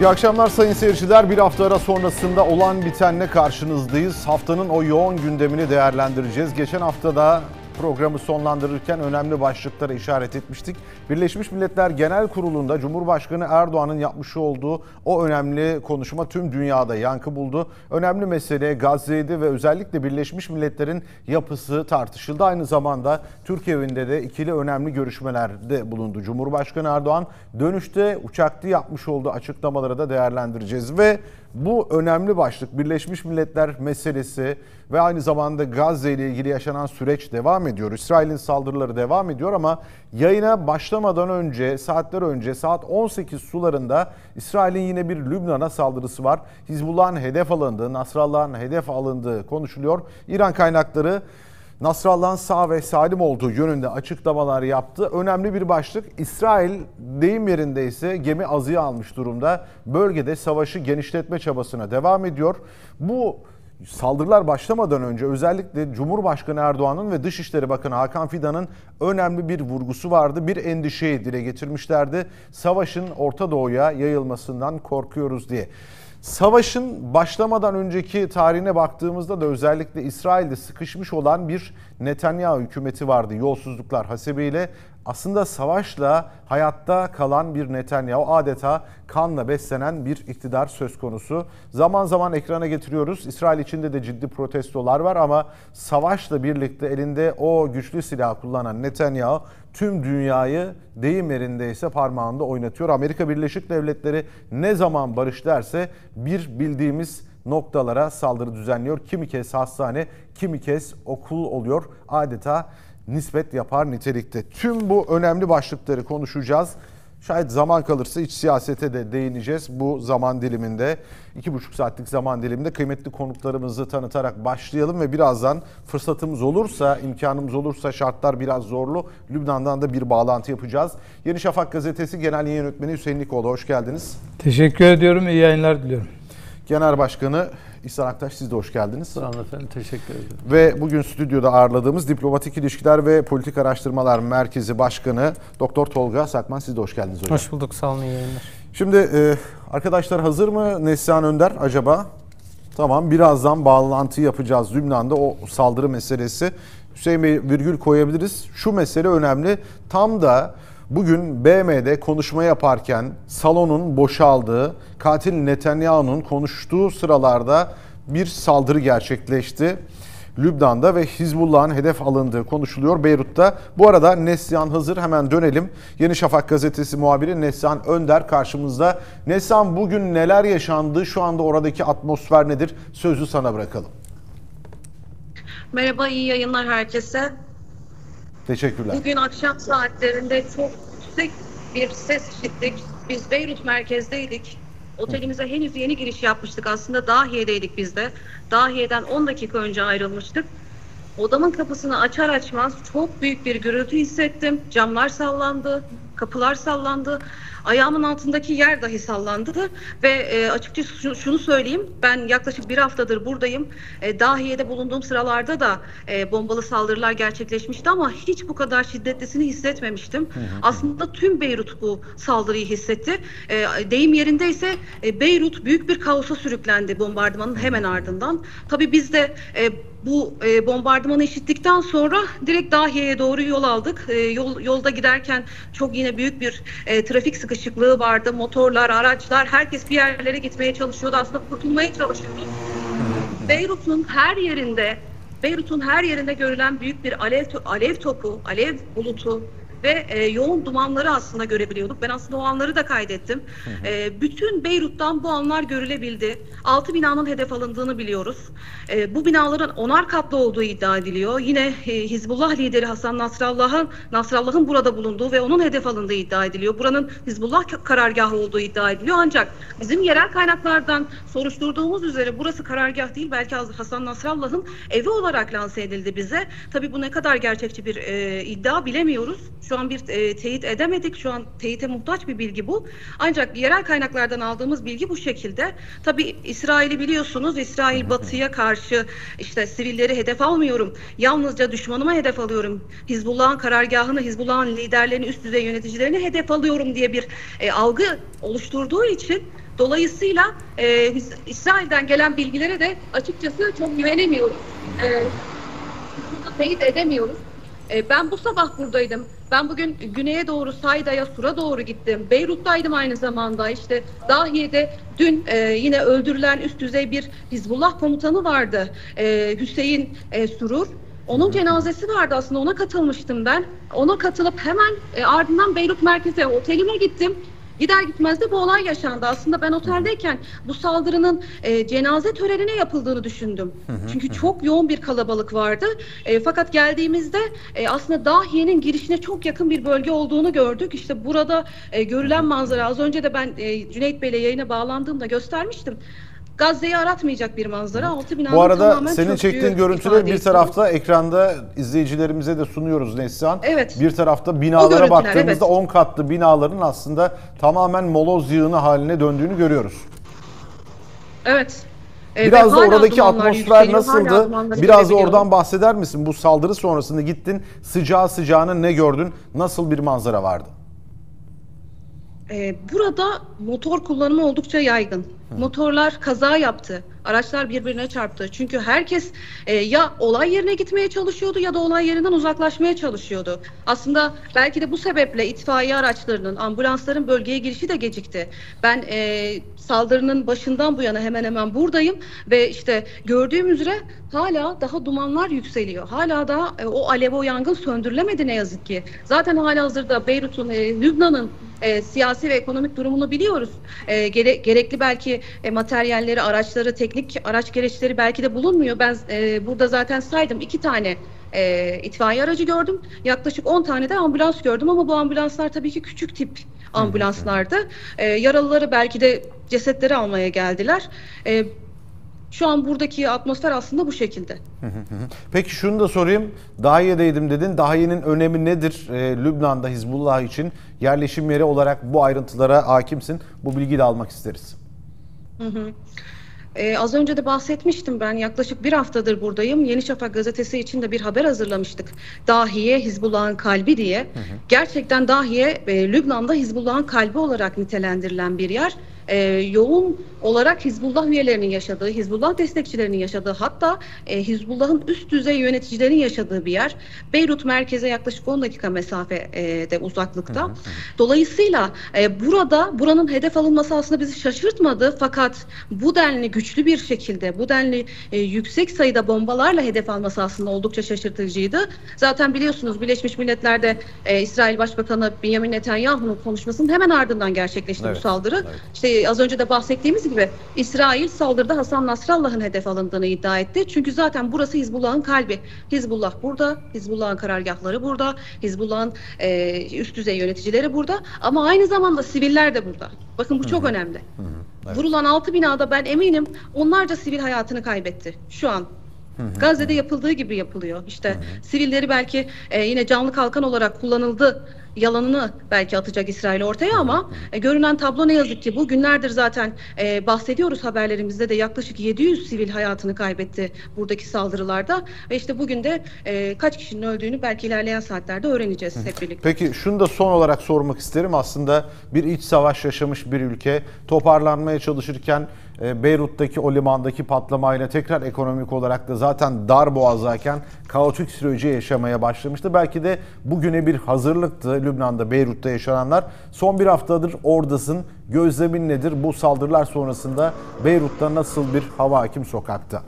İyi akşamlar sayın seyirciler. Bir hafta ara sonrasında olan bitenle karşınızdayız. Haftanın o yoğun gündemini değerlendireceğiz. Geçen haftada programı sonlandırırken önemli başlıklara işaret etmiştik. Birleşmiş Milletler Genel Kurulu'nda Cumhurbaşkanı Erdoğan'ın yapmış olduğu o önemli konuşma tüm dünyada yankı buldu. Önemli mesele Gazze'ydi ve özellikle Birleşmiş Milletler'in yapısı tartışıldı. Aynı zamanda Türk evinde de ikili önemli görüşmelerde bulundu. Cumhurbaşkanı Erdoğan dönüşte uçakta yapmış olduğu açıklamaları da değerlendireceğiz ve bu önemli başlık Birleşmiş Milletler meselesi ve aynı zamanda Gazze ile ilgili yaşanan süreç devam ediyor. İsrail'in saldırıları devam ediyor ama yayına başlamadan önce saatler önce saat 18 sularında İsrail'in yine bir Lübnan'a saldırısı var. Hizbullah'ın hedef alındığı, Nasrallah'ın hedef alındığı konuşuluyor. İran kaynakları Nasrallah'ın sağ ve salim olduğu yönünde açıklamalar yaptı. Önemli bir başlık. İsrail deyim yerinde ise gemi azıya almış durumda. Bölgede savaşı genişletme çabasına devam ediyor. Bu saldırılar başlamadan önce özellikle Cumhurbaşkanı Erdoğan'ın ve Dışişleri Bakanı Hakan Fidan'ın önemli bir vurgusu vardı. Bir endişeyi dile getirmişlerdi. Savaşın Orta Doğu'ya yayılmasından korkuyoruz diye. Savaşın başlamadan önceki tarihine baktığımızda da özellikle İsrail'de sıkışmış olan bir Netanyahu hükümeti vardı yolsuzluklar hasebiyle. Aslında savaşla hayatta kalan bir Netanyahu adeta kanla beslenen bir iktidar söz konusu. Zaman zaman ekrana getiriyoruz. İsrail içinde de ciddi protestolar var ama savaşla birlikte elinde o güçlü silah kullanan Netanyahu tüm dünyayı deyim yerinde ise parmağında oynatıyor. Amerika Birleşik Devletleri ne zaman barış derse bir bildiğimiz noktalara saldırı düzenliyor. Kimi kez hastane, kimi kez okul oluyor. Adeta nispet yapar nitelikte. Tüm bu önemli başlıkları konuşacağız. Şayet zaman kalırsa iç siyasete de değineceğiz bu zaman diliminde. iki buçuk saatlik zaman diliminde kıymetli konuklarımızı tanıtarak başlayalım ve birazdan fırsatımız olursa, imkanımız olursa şartlar biraz zorlu. Lübnan'dan da bir bağlantı yapacağız. Yeni Şafak Gazetesi Genel Yayın Yönetmeni Hüseyin Likoğlu hoş geldiniz. Teşekkür ediyorum. İyi yayınlar diliyorum. Genel Başkanı İhsan Aktaş siz de hoş geldiniz. Sağ olun efendim. Teşekkür ederim. Ve bugün stüdyoda ağırladığımız Diplomatik İlişkiler ve Politik Araştırmalar Merkezi Başkanı Doktor Tolga Sakman siz de hoş geldiniz hocam. Hoş bulduk. Sağ olun. iyi yayınlar. Şimdi e, arkadaşlar hazır mı Neslihan Önder acaba? Tamam birazdan bağlantı yapacağız Lübnan'da o saldırı meselesi. Hüseyin Bey virgül koyabiliriz. Şu mesele önemli. Tam da bugün BM'de konuşma yaparken salonun boşaldığı, katil Netanyahu'nun konuştuğu sıralarda bir saldırı gerçekleşti. Lübnan'da ve Hizbullah'ın hedef alındığı konuşuluyor Beyrut'ta. Bu arada Neslihan hazır hemen dönelim. Yeni Şafak gazetesi muhabiri Neslihan Önder karşımızda. Neslihan bugün neler yaşandı? Şu anda oradaki atmosfer nedir? Sözü sana bırakalım. Merhaba, iyi yayınlar herkese. Teşekkürler. Bugün akşam saatlerinde çok yüksek bir ses işittik. Biz Beyrut merkezdeydik. Otelimize henüz yeni giriş yapmıştık. Aslında Dahiye'deydik biz de. Dahiye'den 10 dakika önce ayrılmıştık. Odamın kapısını açar açmaz çok büyük bir gürültü hissettim. Camlar sallandı, kapılar sallandı. Ayağımın altındaki yer dahi sallandı ve e, açıkçası şunu, söyleyeyim ben yaklaşık bir haftadır buradayım. E, Dahiye'de bulunduğum sıralarda da e, bombalı saldırılar gerçekleşmişti ama hiç bu kadar şiddetlisini hissetmemiştim. Aslında tüm Beyrut bu saldırıyı hissetti. E, deyim yerinde ise e, Beyrut büyük bir kaosa sürüklendi bombardımanın hemen ardından. Tabii biz de e, bu e, bombardımanı işittikten sonra direkt Dahiye'ye doğru yol aldık. E, yol, yolda giderken çok yine büyük bir e, trafik sıkışıklığı vardı. Motorlar, araçlar, herkes bir yerlere gitmeye çalışıyordu. Aslında kurtulmaya çalışıyordu. Beyrut'un her yerinde Beyrut'un her yerinde görülen büyük bir alev alev topu, alev bulutu ve e, yoğun dumanları aslında görebiliyorduk. Ben aslında o anları da kaydettim. E, bütün Beyrut'tan bu anlar görülebildi. Altı binanın hedef alındığını biliyoruz. E, bu binaların onar katlı olduğu iddia ediliyor. Yine e, Hizbullah lideri Hasan Nasrallah'ın Nasrallah'ın burada bulunduğu ve onun hedef alındığı iddia ediliyor. Buranın Hizbullah ka- karargahı olduğu iddia ediliyor. Ancak bizim yerel kaynaklardan soruşturduğumuz üzere burası karargah değil belki Hasan Nasrallah'ın evi olarak lanse edildi bize. Tabii bu ne kadar gerçekçi bir e, iddia bilemiyoruz. Şu an bir e, teyit edemedik. Şu an teyite muhtaç bir bilgi bu. Ancak yerel kaynaklardan aldığımız bilgi bu şekilde. Tabii İsrail'i biliyorsunuz. İsrail batıya karşı işte sivilleri hedef almıyorum. Yalnızca düşmanıma hedef alıyorum. Hizbullah'ın karargahını, Hizbullah'ın liderlerini, üst düzey yöneticilerini hedef alıyorum diye bir e, algı oluşturduğu için dolayısıyla e, biz İsrail'den gelen bilgilere de açıkçası çok güvenemiyoruz. E, teyit edemiyoruz. E, ben bu sabah buradaydım. Ben bugün güneye doğru Sayda'ya, Sur'a doğru gittim. Beyrut'taydım aynı zamanda. İşte Dahiye'de dün e, yine öldürülen üst düzey bir Hizbullah komutanı vardı. E, Hüseyin e, Surur. Onun cenazesi vardı aslında ona katılmıştım ben. Ona katılıp hemen e, ardından Beyrut merkeze otelime gittim. Gider gitmez de bu olay yaşandı. Aslında ben oteldeyken bu saldırının e, cenaze törenine yapıldığını düşündüm. Çünkü çok yoğun bir kalabalık vardı. E, fakat geldiğimizde e, aslında Dahiye'nin girişine çok yakın bir bölge olduğunu gördük. İşte burada e, görülen manzara az önce de ben e, Cüneyt Bey'le yayına bağlandığımda göstermiştim. Gazze'yi aratmayacak bir manzara. Altı binanın Bu arada senin çektiğin görüntüleri bir ediyor. tarafta ekranda izleyicilerimize de sunuyoruz Neslihan. Evet. Bir tarafta binalara baktığımızda evet. 10 katlı binaların aslında tamamen moloz yığını haline döndüğünü görüyoruz. Evet. E, Biraz da oradaki atmosfer yükseliyor, nasıldı? Biraz da oradan bahseder misin? Bu saldırı sonrasında gittin sıcağı sıcağına ne gördün? Nasıl bir manzara vardı? Ee, burada motor kullanımı oldukça yaygın. Motorlar kaza yaptı. Araçlar birbirine çarptı. Çünkü herkes e, ya olay yerine gitmeye çalışıyordu ya da olay yerinden uzaklaşmaya çalışıyordu. Aslında belki de bu sebeple itfaiye araçlarının, ambulansların bölgeye girişi de gecikti. Ben e, saldırının başından bu yana hemen hemen buradayım ve işte gördüğüm üzere hala daha dumanlar yükseliyor. Hala da e, o alev o yangın söndürülemedi ne yazık ki. Zaten hala hazırda Beyrut'un, e, Lübnan'ın e, siyasi ve ekonomik durumunu biliyoruz. E, gere- gerekli belki e, materyalleri, araçları, teknik araç gereçleri belki de bulunmuyor. Ben e, burada zaten saydım iki tane e, itfaiye aracı gördüm. Yaklaşık 10 tane de ambulans gördüm ama bu ambulanslar tabii ki küçük tip ambulanslardı. E, yaralıları belki de cesetleri almaya geldiler. E, şu an buradaki atmosfer aslında bu şekilde. Peki şunu da sorayım. Dahiye'deydim dedin. Dahiye'nin önemi nedir e, Lübnan'da Hizbullah için? Yerleşim yeri olarak bu ayrıntılara hakimsin. Bu bilgiyi de almak isteriz. Ee, az önce de bahsetmiştim ben yaklaşık bir haftadır buradayım. Yeni Şafak gazetesi için de bir haber hazırlamıştık. Dahiye Hizbullah'ın kalbi diye. Gerçekten Dahiye e, Lübnan'da Hizbullah'ın kalbi olarak nitelendirilen bir yer. Ee, yoğun olarak Hizbullah üyelerinin yaşadığı, Hizbullah destekçilerinin yaşadığı hatta e, Hizbullah'ın üst düzey yöneticilerin yaşadığı bir yer. Beyrut merkeze yaklaşık 10 dakika mesafede uzaklıkta. Dolayısıyla e, burada buranın hedef alınması aslında bizi şaşırtmadı fakat bu denli güçlü bir şekilde bu denli e, yüksek sayıda bombalarla hedef alması aslında oldukça şaşırtıcıydı. Zaten biliyorsunuz Birleşmiş Milletler'de e, İsrail Başbakanı Benjamin Netanyahu'nun konuşmasının hemen ardından gerçekleşti Evet, bu saldırı. evet. İşte az önce de bahsettiğimiz gibi İsrail saldırıda Hasan Nasrallah'ın hedef alındığını iddia etti. Çünkü zaten burası Hizbullah'ın kalbi. Hizbullah burada, Hizbullah'ın karargahları burada, Hizbullah'ın e, üst düzey yöneticileri burada ama aynı zamanda siviller de burada. Bakın bu çok önemli. evet. Vurulan altı binada ben eminim onlarca sivil hayatını kaybetti şu an. Gazze'de yapıldığı gibi yapılıyor. İşte sivilleri belki e, yine canlı kalkan olarak kullanıldı yalanını belki atacak İsrail ortaya ama e, görünen tablo ne yazık ki bu günlerdir zaten e, bahsediyoruz haberlerimizde de yaklaşık 700 sivil hayatını kaybetti buradaki saldırılarda ve işte bugün de e, kaç kişinin öldüğünü belki ilerleyen saatlerde öğreneceğiz hep birlikte. Peki şunu da son olarak sormak isterim. Aslında bir iç savaş yaşamış bir ülke toparlanmaya çalışırken Beyrut'taki o limandaki patlamayla tekrar ekonomik olarak da zaten dar boğazayken kaotik süreci yaşamaya başlamıştı. Belki de bugüne bir hazırlıktı Lübnan'da, Beyrut'ta yaşananlar. Son bir haftadır oradasın. Gözlemin nedir? Bu saldırılar sonrasında Beyrut'ta nasıl bir hava hakim sokakta?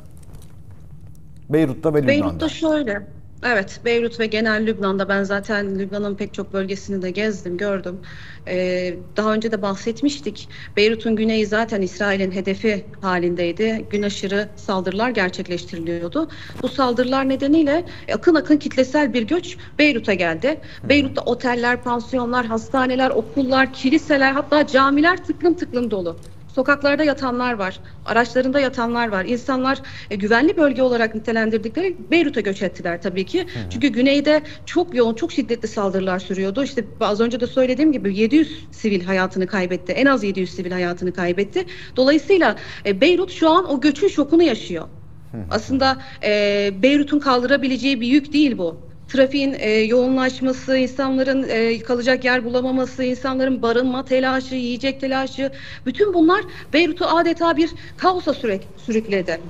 Beyrut'ta ve Lübnan'da. Beyrut'ta şöyle. Evet, Beyrut ve genel Lübnan'da ben zaten Lübnan'ın pek çok bölgesini de gezdim, gördüm. Ee, daha önce de bahsetmiştik. Beyrut'un güneyi zaten İsrail'in hedefi halindeydi. Gün aşırı saldırılar gerçekleştiriliyordu. Bu saldırılar nedeniyle akın akın kitlesel bir göç Beyrut'a geldi. Beyrut'ta oteller, pansiyonlar, hastaneler, okullar, kiliseler hatta camiler tıklım tıklım dolu. Sokaklarda yatanlar var, araçlarında yatanlar var. İnsanlar e, güvenli bölge olarak nitelendirdikleri Beyrut'a göç ettiler tabii ki. Çünkü güneyde çok yoğun, çok şiddetli saldırılar sürüyordu. İşte az önce de söylediğim gibi 700 sivil hayatını kaybetti. En az 700 sivil hayatını kaybetti. Dolayısıyla e, Beyrut şu an o göçün şokunu yaşıyor. Aslında e, Beyrut'un kaldırabileceği bir yük değil bu. Trafiğin e, yoğunlaşması, insanların e, kalacak yer bulamaması, insanların barınma telaşı, yiyecek telaşı, bütün bunlar Beyrut'u adeta bir kaosa sürek, sürükledi.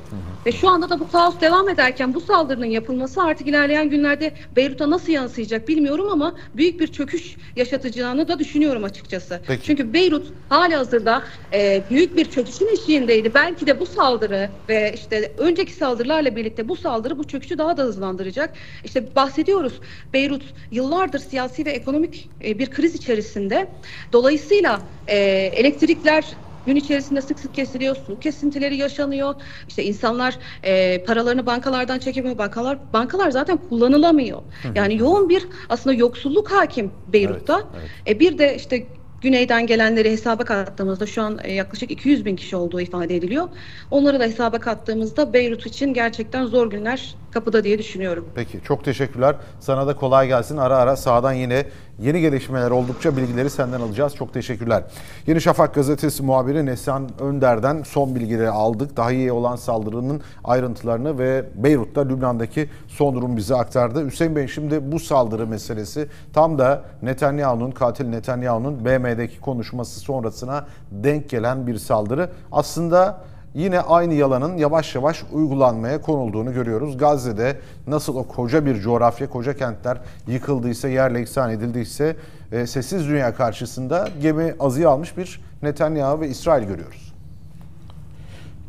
Ve şu anda da bu kaos devam ederken bu saldırının yapılması artık ilerleyen günlerde Beyrut'a nasıl yansıyacak bilmiyorum ama büyük bir çöküş yaşatacağını da düşünüyorum açıkçası. Peki. Çünkü Beyrut hali hazırda e, büyük bir çöküşün eşiğindeydi. Belki de bu saldırı ve işte önceki saldırılarla birlikte bu saldırı bu çöküşü daha da hızlandıracak. İşte bahsediyoruz. Beyrut yıllardır siyasi ve ekonomik e, bir kriz içerisinde. Dolayısıyla e, elektrikler gün içerisinde sık sık kesiliyor, su kesintileri yaşanıyor. İşte insanlar e, paralarını bankalardan çekemiyor. Bankalar bankalar zaten kullanılamıyor. Yani yoğun bir aslında yoksulluk hakim Beyrut'ta. Evet, E, bir de işte güneyden gelenleri hesaba kattığımızda şu an e, yaklaşık 200 bin kişi olduğu ifade ediliyor. Onları da hesaba kattığımızda Beyrut için gerçekten zor günler kapıda diye düşünüyorum. Peki çok teşekkürler. Sana da kolay gelsin. Ara ara sağdan yine yeni gelişmeler oldukça bilgileri senden alacağız. Çok teşekkürler. Yeni Şafak gazetesi muhabiri Neslihan Önder'den son bilgileri aldık. Daha iyi olan saldırının ayrıntılarını ve Beyrut'ta Lübnan'daki son durum bize aktardı. Hüseyin Bey şimdi bu saldırı meselesi tam da Netanyahu'nun, katil Netanyahu'nun BM'deki konuşması sonrasına denk gelen bir saldırı. Aslında yine aynı yalanın yavaş yavaş uygulanmaya konulduğunu görüyoruz. Gazze'de nasıl o koca bir coğrafya, koca kentler yıkıldıysa, yerle iksan edildiyse e, sessiz dünya karşısında gemi azıya almış bir Netanyahu ve İsrail görüyoruz.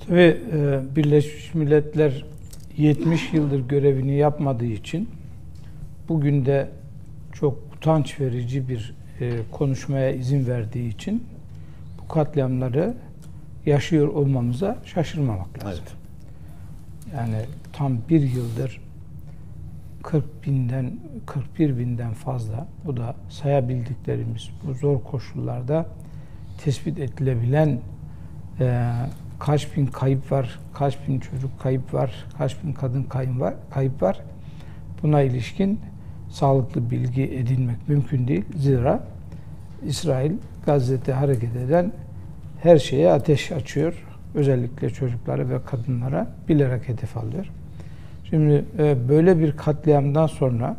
Tabii e, Birleşmiş Milletler 70 yıldır görevini yapmadığı için bugün de çok utanç verici bir e, konuşmaya izin verdiği için bu katliamları yaşıyor olmamıza şaşırmamak lazım. Yani tam bir yıldır 40 binden 41 binden fazla bu da sayabildiklerimiz bu zor koşullarda tespit edilebilen e, kaç bin kayıp var, kaç bin çocuk kayıp var, kaç bin kadın kayıp var, kayıp var. Buna ilişkin sağlıklı bilgi edinmek mümkün değil. Zira İsrail Gazze'de hareket eden her şeye ateş açıyor. Özellikle çocuklara ve kadınlara bilerek hedef alıyor. Şimdi e, böyle bir katliamdan sonra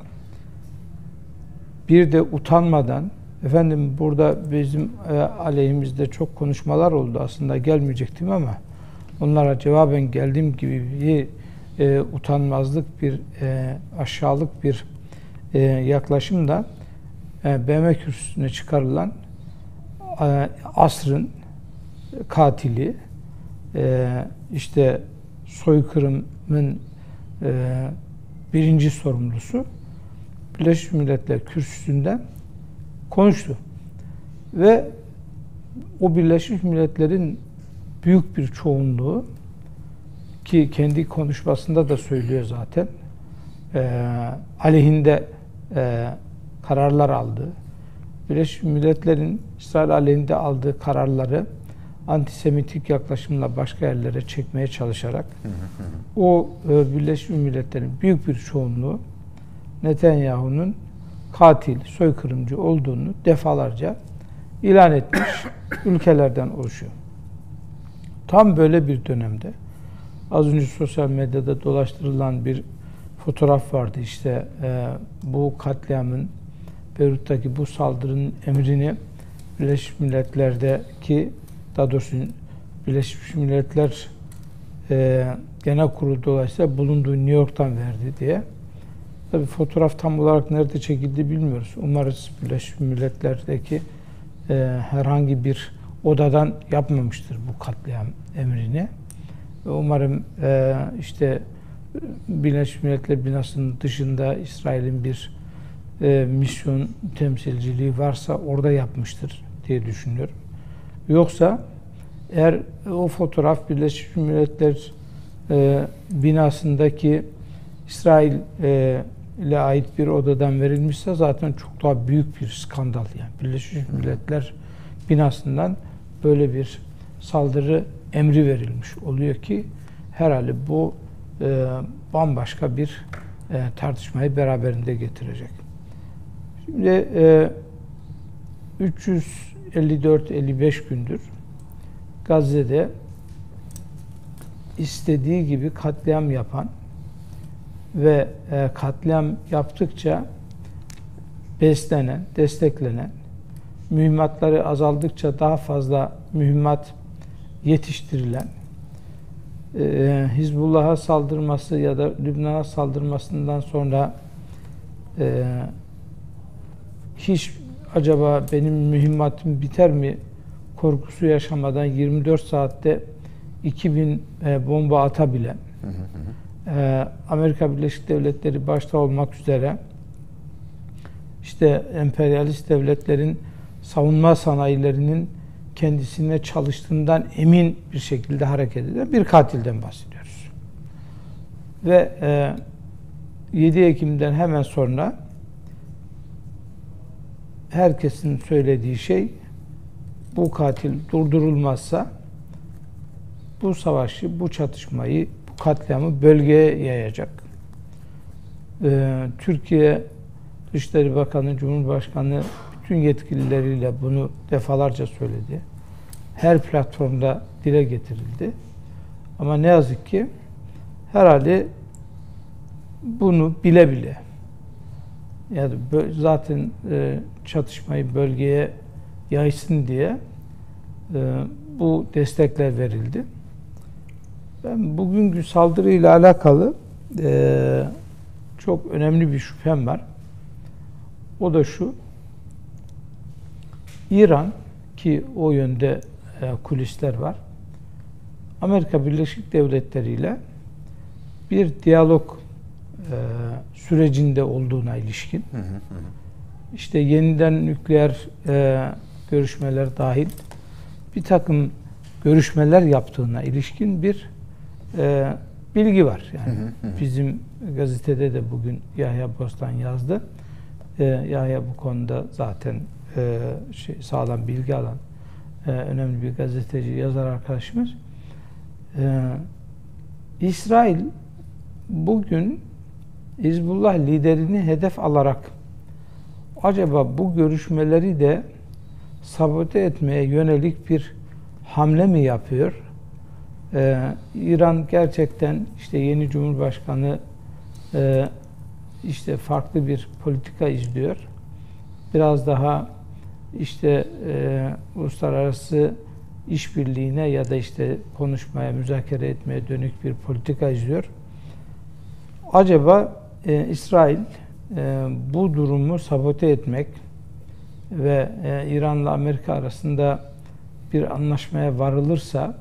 bir de utanmadan efendim burada bizim e, aleyhimizde çok konuşmalar oldu aslında gelmeyecektim ama onlara cevaben geldiğim gibi bir e, utanmazlık bir e, aşağılık bir e, yaklaşımda BM kürsüsüne çıkarılan asrın katili e, işte soykırımın e, birinci sorumlusu Birleşmiş Milletler kürsüsünden konuştu. Ve o Birleşmiş Milletler'in büyük bir çoğunluğu ki kendi konuşmasında da söylüyor zaten e, aleyhinde e, kararlar aldı. Birleşmiş Milletler'in İsrail aleyhinde aldığı kararları antisemitik yaklaşımla başka yerlere çekmeye çalışarak o e, Birleşmiş Milletler'in büyük bir çoğunluğu Netanyahu'nun katil, soykırımcı olduğunu defalarca ilan etmiş ülkelerden oluşuyor. Tam böyle bir dönemde az önce sosyal medyada dolaştırılan bir fotoğraf vardı işte e, bu katliamın Beyrut'taki bu saldırının emrini Birleşmiş Milletler'deki daha doğrusu Birleşmiş Milletler e, Genel Kurulu dolayısıyla bulunduğu New York'tan verdi diye. Tabii fotoğraf tam olarak nerede çekildi bilmiyoruz. Umarız Birleşmiş Milletler'deki e, herhangi bir odadan yapmamıştır bu katliam emrini. Umarım e, işte Birleşmiş Milletler binasının dışında İsrail'in bir e, misyon temsilciliği varsa orada yapmıştır diye düşünüyorum. Yoksa eğer o fotoğraf Birleşmiş Milletler e, binasındaki İsrail e, ile ait bir odadan verilmişse zaten çok daha büyük bir skandal yani. Birleşmiş Milletler binasından böyle bir saldırı emri verilmiş oluyor ki herhalde bu e, bambaşka bir e, tartışmayı beraberinde getirecek. Şimdi e, 354-55 gündür Gazze'de istediği gibi katliam yapan ve e, katliam yaptıkça beslenen, desteklenen, mühimmatları azaldıkça daha fazla mühimmat yetiştirilen, e, Hizbullah'a saldırması ya da Lübnan'a saldırmasından sonra e, hiç acaba benim mühimmatım biter mi korkusu yaşamadan 24 saatte 2000 e, bomba atabilen, e, Amerika Birleşik Devletleri başta olmak üzere işte emperyalist devletlerin savunma sanayilerinin kendisine çalıştığından emin bir şekilde hareket eden bir katilden bahsediyoruz. Ve e, 7 Ekim'den hemen sonra herkesin söylediği şey bu katil durdurulmazsa bu savaşı, bu çatışmayı, bu katliamı bölgeye yayacak. Ee, Türkiye Dışişleri Bakanı, Cumhurbaşkanı bütün yetkilileriyle bunu defalarca söyledi. Her platformda dile getirildi. Ama ne yazık ki herhalde bunu bile bile yani zaten e, çatışmayı bölgeye yaysın diye e, bu destekler verildi. Ben bugünkü saldırıyla alakalı e, çok önemli bir şüphem var. O da şu. İran ki o yönde e, kulisler var. Amerika Birleşik Devletleri ile bir diyalog sürecinde olduğuna ilişkin. Hı hı hı. İşte yeniden nükleer e, görüşmeler dahil bir takım görüşmeler yaptığına ilişkin bir e, bilgi var. Yani hı hı hı. bizim gazetede de bugün Yahya Bostan yazdı. E, Yahya bu konuda zaten e, şey, sağlam bilgi alan e, önemli bir gazeteci, yazar arkadaşımız. E, İsrail bugün Hizbullah liderini hedef alarak acaba bu görüşmeleri de sabote etmeye yönelik bir hamle mi yapıyor? Ee, İran gerçekten işte yeni Cumhurbaşkanı e, işte farklı bir politika izliyor. Biraz daha işte e, uluslararası işbirliğine ya da işte konuşmaya, müzakere etmeye dönük bir politika izliyor. Acaba e, İsrail e, bu durumu sabote etmek ve e, İran'la Amerika arasında bir anlaşmaya varılırsa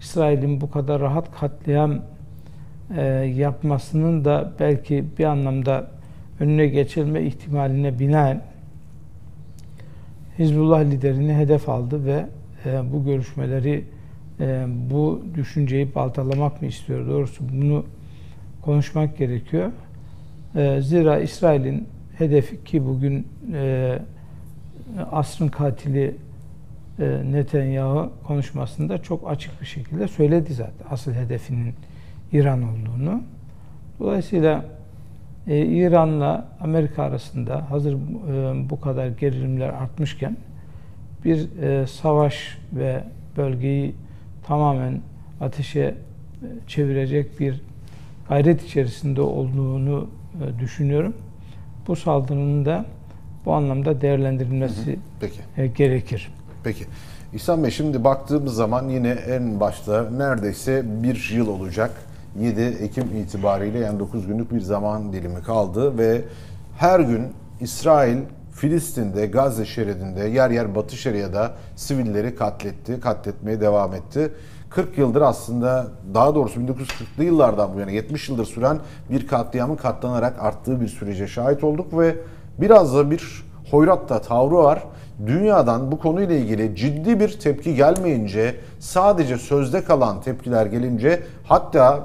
İsrail'in bu kadar rahat katliam e, yapmasının da belki bir anlamda önüne geçilme ihtimaline binaen Hizbullah liderini hedef aldı ve e, bu görüşmeleri e, bu düşünceyi baltalamak mı istiyor? Doğrusu bunu konuşmak gerekiyor. E, zira İsrail'in hedefi ki bugün e, asrın katili e, Netanyahu konuşmasında çok açık bir şekilde söyledi zaten asıl hedefinin İran olduğunu. Dolayısıyla e, İran'la Amerika arasında hazır bu kadar gerilimler artmışken bir savaş ve bölgeyi tamamen ateşe çevirecek bir gayret içerisinde olduğunu düşünüyorum. Bu saldırının da bu anlamda değerlendirilmesi hı hı. Peki. E, gerekir. Peki. İhsan Bey şimdi baktığımız zaman yine en başta neredeyse bir yıl olacak. 7 Ekim itibariyle yani 9 günlük bir zaman dilimi kaldı ve her gün İsrail Filistin'de, Gazze şeridinde, yer yer Batı Şeria'da sivilleri katletti, katletmeye devam etti. 40 yıldır aslında daha doğrusu 1940'lı yıllardan bu yana 70 yıldır süren bir katliamın katlanarak arttığı bir sürece şahit olduk ve biraz da bir hoyratta tavrı var. Dünyadan bu konuyla ilgili ciddi bir tepki gelmeyince sadece sözde kalan tepkiler gelince hatta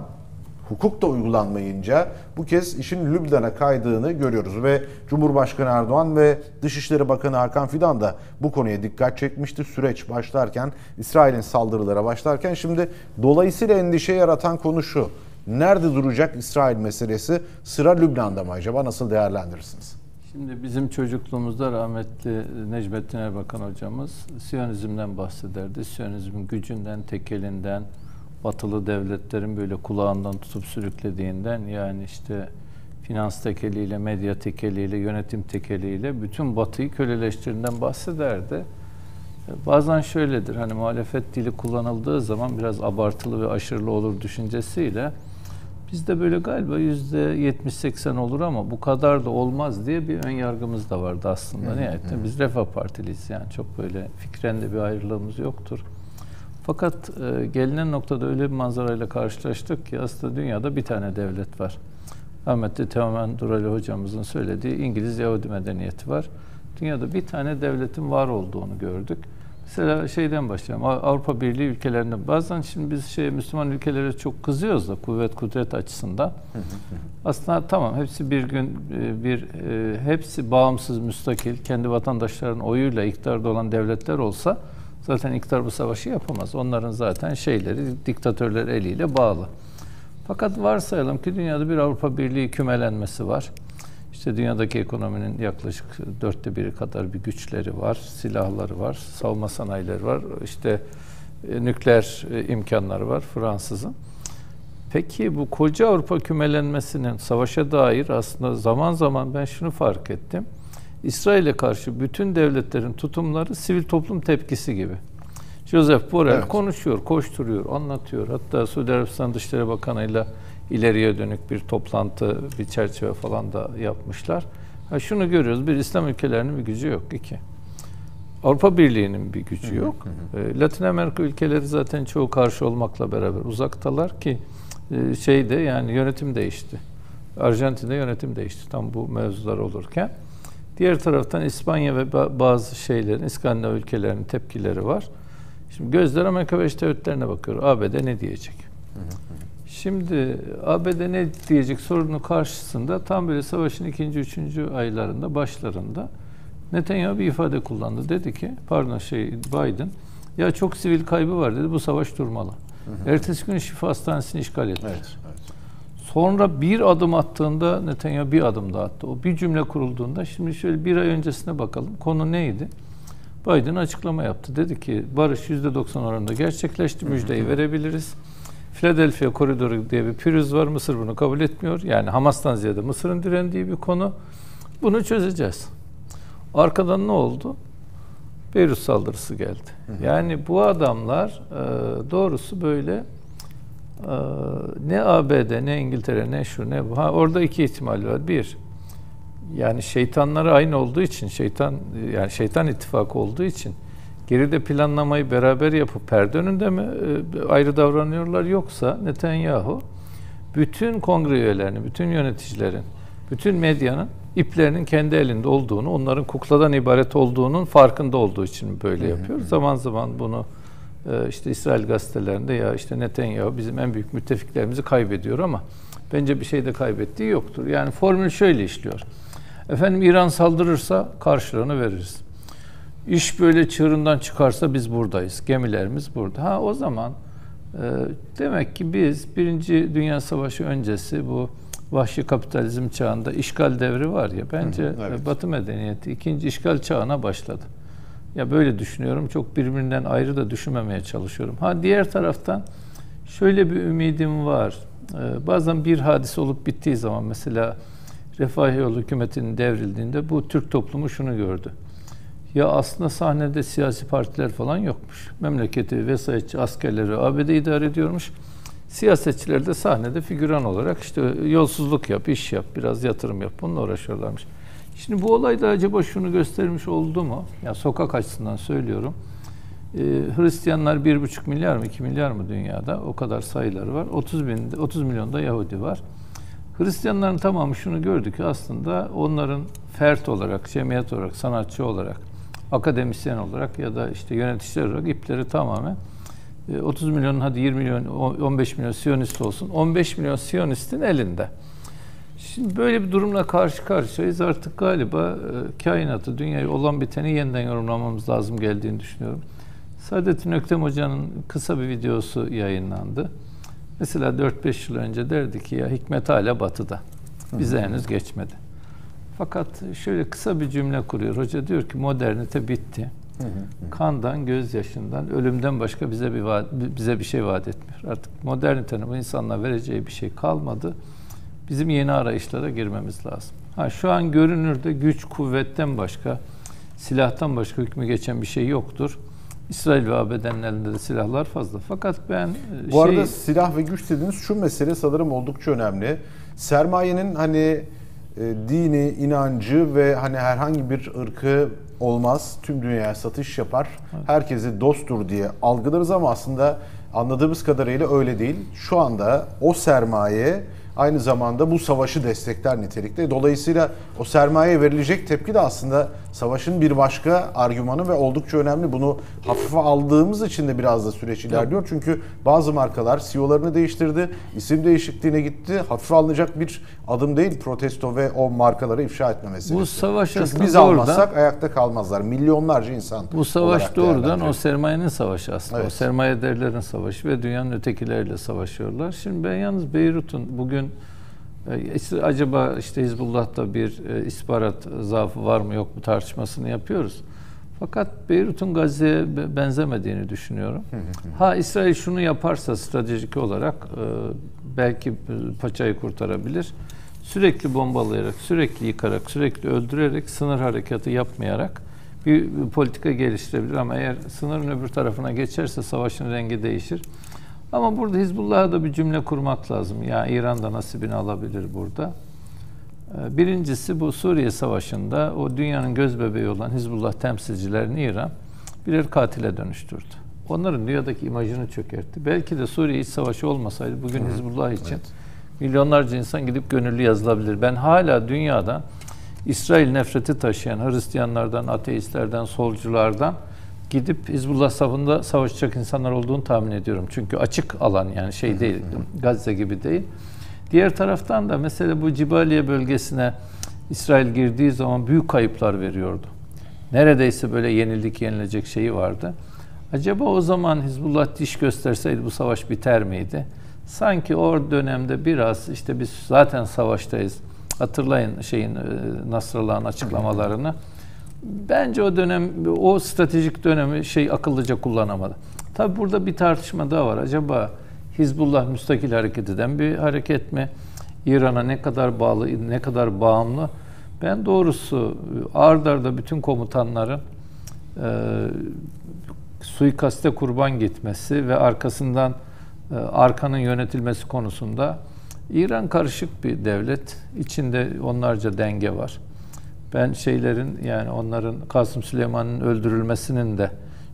hukuk da uygulanmayınca bu kez işin Lübnan'a kaydığını görüyoruz ve Cumhurbaşkanı Erdoğan ve Dışişleri Bakanı Hakan Fidan da bu konuya dikkat çekmişti. Süreç başlarken, İsrail'in saldırılara başlarken şimdi dolayısıyla endişe yaratan konu şu. Nerede duracak İsrail meselesi? Sıra Lübnan'da mı acaba? Nasıl değerlendirirsiniz? Şimdi bizim çocukluğumuzda rahmetli Necmettin Erbakan hocamız Siyonizm'den bahsederdi. Siyonizmin gücünden, tekelinden, batılı devletlerin böyle kulağından tutup sürüklediğinden yani işte finans tekeliyle, medya tekeliyle, yönetim tekeliyle bütün batıyı köleleştirdiğinden bahsederdi. Bazen şöyledir hani muhalefet dili kullanıldığı zaman biraz abartılı ve aşırılı olur düşüncesiyle Bizde böyle galiba yüzde 70-80 olur ama bu kadar da olmaz diye bir ön yargımız da vardı aslında. Nihayetinde biz Refah Partiliyiz yani çok böyle fikren de bir ayrılığımız yoktur. Fakat e, gelinen noktada öyle bir manzarayla karşılaştık ki aslında dünyada bir tane devlet var. Rahmetli Teoman Durali hocamızın söylediği İngiliz Yahudi medeniyeti var. Dünyada bir tane devletin var olduğunu gördük. Mesela şeyden başlayalım. Avrupa Birliği ülkelerinde bazen şimdi biz şey Müslüman ülkelere çok kızıyoruz da kuvvet kudret açısından. Aslında tamam hepsi bir gün e, bir e, hepsi bağımsız müstakil kendi vatandaşlarının oyuyla iktidarda olan devletler olsa zaten iktidar bu savaşı yapamaz. Onların zaten şeyleri diktatörler eliyle bağlı. Fakat varsayalım ki dünyada bir Avrupa Birliği kümelenmesi var. İşte dünyadaki ekonominin yaklaşık dörtte biri kadar bir güçleri var, silahları var, savunma sanayileri var, işte e, nükleer e, imkanları var Fransız'ın. Peki bu koca Avrupa kümelenmesinin savaşa dair aslında zaman zaman ben şunu fark ettim. İsrail'e karşı bütün devletlerin tutumları sivil toplum tepkisi gibi. Joseph Borrell evet. konuşuyor, koşturuyor, anlatıyor. Hatta Suudi Arabistan Dışişleri Bakanı'yla ileriye dönük bir toplantı, bir çerçeve falan da yapmışlar. Ha şunu görüyoruz, bir İslam ülkelerinin bir gücü yok. iki. Avrupa Birliği'nin bir gücü yok. Hı hı. E, Latin Amerika ülkeleri zaten çoğu karşı olmakla beraber uzaktalar ki e, şeyde yani yönetim değişti. Arjantin'de yönetim değişti tam bu mevzular olurken. Diğer taraftan İspanya ve bazı şeylerin, İskandinav ülkelerinin tepkileri var. Şimdi gözler Amerika Birleşik Devletleri'ne bakıyor. ABD ne diyecek? Hı hı. Şimdi ABD ne diyecek sorunun karşısında tam böyle savaşın ikinci, üçüncü aylarında, başlarında Netanyahu bir ifade kullandı. Dedi ki, pardon şey Biden, ya çok sivil kaybı var dedi, bu savaş durmalı. Hı hı. Ertesi gün şifa hastanesini işgal etti. Evet, evet. Sonra bir adım attığında Netanyahu bir adım daha attı. O bir cümle kurulduğunda şimdi şöyle bir ay öncesine bakalım. Konu neydi? Biden açıklama yaptı. Dedi ki barış %90 oranında gerçekleşti. Müjdeyi verebiliriz. Philadelphia koridoru diye bir pürüz var. Mısır bunu kabul etmiyor. Yani Hamas'tan ziyade Mısır'ın direndiği bir konu. Bunu çözeceğiz. Arkadan ne oldu? Beyrut saldırısı geldi. Yani bu adamlar doğrusu böyle ne ABD ne İngiltere ne şu ne bu. Ha, orada iki ihtimal var. Bir, yani şeytanları aynı olduğu için şeytan yani şeytan ittifakı olduğu için geride planlamayı beraber yapıp perde önünde mi e, ayrı davranıyorlar yoksa Netanyahu bütün kongre üyelerini, bütün yöneticilerin, bütün medyanın iplerinin kendi elinde olduğunu, onların kukladan ibaret olduğunun farkında olduğu için böyle yapıyor. Zaman zaman bunu işte İsrail gazetelerinde ya işte Netanyahu bizim en büyük müttefiklerimizi kaybediyor ama bence bir şey de kaybettiği yoktur. Yani formül şöyle işliyor. Efendim İran saldırırsa karşılığını veririz. İş böyle çığırından çıkarsa biz buradayız. Gemilerimiz burada. Ha o zaman e, demek ki biz Birinci Dünya Savaşı öncesi bu vahşi kapitalizm çağında işgal devri var ya bence Hı, evet. Batı medeniyeti ikinci işgal çağına başladı. Ya böyle düşünüyorum. Çok birbirinden ayrı da düşünmemeye çalışıyorum. Ha diğer taraftan şöyle bir ümidim var. Ee, bazen bir hadise olup bittiği zaman mesela Refah Yolu hükümetinin devrildiğinde bu Türk toplumu şunu gördü. Ya aslında sahnede siyasi partiler falan yokmuş. Memleketi, vesayetçi askerleri ABD idare ediyormuş. Siyasetçiler de sahnede figüran olarak işte yolsuzluk yap, iş yap, biraz yatırım yap. Bununla uğraşıyorlarmış. Şimdi bu olay da acaba şunu göstermiş oldu mu? Ya sokak açısından söylüyorum. Ee, Hristiyanlar 1,5 milyar mı 2 milyar mı dünyada? O kadar sayıları var. 30 bin, 30 milyonda Yahudi var. Hristiyanların tamamı şunu gördü ki aslında onların fert olarak, cemiyet olarak, sanatçı olarak akademisyen olarak ya da işte yöneticiler olarak ipleri tamamen E, 30 milyon hadi 20 milyon, o- 15 milyon Siyonist olsun. 15 milyon Siyonistin elinde. Şimdi böyle bir durumla karşı karşıyayız. Artık galiba e, kainatı, dünyayı olan biteni yeniden yorumlamamız lazım geldiğini düşünüyorum. Saadettin Öktem Hoca'nın kısa bir videosu yayınlandı. Mesela 4-5 yıl önce derdi ki ya hikmet hala batıda. Bize henüz geçmedi. Fakat şöyle kısa bir cümle kuruyor. Hoca diyor ki modernite bitti. Kandan, gözyaşından, ölümden başka bize bir vaat, bize bir şey vaat etmiyor. Artık modernitenin bu insanlara vereceği bir şey kalmadı. Bizim yeni arayışlara girmemiz lazım. Ha şu an görünürde güç, kuvvetten başka, silahtan başka hükmü geçen bir şey yoktur. İsrail ve ABD'nin elinde de silahlar fazla. Fakat ben e, Bu şey, arada silah ve güç dediğiniz şu mesele sanırım oldukça önemli. Sermayenin hani e, dini, inancı ve hani herhangi bir ırkı olmaz. Tüm dünyaya satış yapar. Herkesi dosttur diye algılarız ama aslında anladığımız kadarıyla öyle değil. Şu anda o sermaye aynı zamanda bu savaşı destekler nitelikte. Dolayısıyla o sermayeye verilecek tepki de aslında savaşın bir başka argümanı ve oldukça önemli. Bunu hafife aldığımız için de biraz da süreç ilerliyor. Çünkü bazı markalar CEO'larını değiştirdi, isim değişikliğine gitti. Hafife alınacak bir adım değil protesto ve o markaları ifşa etme meselesi. Bu savaş Çünkü biz almazsak ayakta kalmazlar. Milyonlarca insan Bu savaş doğrudan o sermayenin savaşı aslında. Evet. O sermayedarların savaşı ve dünyanın ötekileriyle savaşıyorlar. Şimdi ben yalnız Beyrut'un bugün acaba işte Hizbullah'ta bir e, istihbarat zaafı var mı yok mu tartışmasını yapıyoruz. Fakat Beyrut'un Gazze'ye be- benzemediğini düşünüyorum. Ha İsrail şunu yaparsa stratejik olarak e, belki e, paçayı kurtarabilir. Sürekli bombalayarak, sürekli yıkarak, sürekli öldürerek, sınır harekatı yapmayarak bir politika geliştirebilir ama eğer sınırın öbür tarafına geçerse savaşın rengi değişir. Ama burada Hizbullah'a da bir cümle kurmak lazım. Ya İran da nasibini alabilir burada. Ee, Birincisi bu Suriye Savaşı'nda o dünyanın göz bebeği olan Hizbullah temsilcilerini İran birer katile dönüştürdü. Onların dünyadaki imajını çökertti. Belki de Suriye iç savaşı olmasaydı bugün Hizbullah için milyonlarca insan gidip gönüllü yazılabilir. Ben hala dünyada İsrail nefreti taşıyan Hristiyanlardan, ateistlerden, solculardan gidip Hizbullah safında savaşacak insanlar olduğunu tahmin ediyorum. Çünkü açık alan yani şey değil, Gazze gibi değil. Diğer taraftan da mesela bu Cibaliye bölgesine İsrail girdiği zaman büyük kayıplar veriyordu. Neredeyse böyle yenildik yenilecek şeyi vardı. Acaba o zaman Hizbullah diş gösterseydi bu savaş biter miydi? Sanki o dönemde biraz işte biz zaten savaştayız. Hatırlayın şeyin e, Nasrallah'ın açıklamalarını. Bence o dönem o stratejik dönemi şey akıllıca kullanamadı. Tabi burada bir tartışma daha var. Acaba Hizbullah müstakil hareket eden bir hareket mi? İran'a ne kadar bağlı, ne kadar bağımlı? Ben doğrusu ard arda bütün komutanların e, suikaste kurban gitmesi ve arkasından e, arkanın yönetilmesi konusunda İran karışık bir devlet. İçinde onlarca denge var. Ben şeylerin yani onların Kasım Süleyman'ın öldürülmesinin de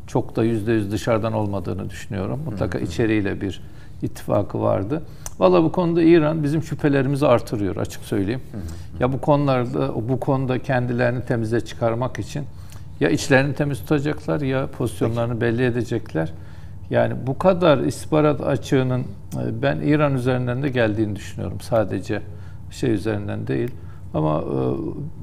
çok da yüzde yüz dışarıdan olmadığını düşünüyorum. Mutlaka içeriğiyle bir ittifakı vardı. Valla bu konuda İran bizim şüphelerimizi artırıyor açık söyleyeyim. Ya bu konularda bu konuda kendilerini temize çıkarmak için ya içlerini temiz tutacaklar ya pozisyonlarını belli edecekler. Yani bu kadar istihbarat açığının e, ben İran üzerinden de geldiğini düşünüyorum. Sadece şey üzerinden değil. Ama e,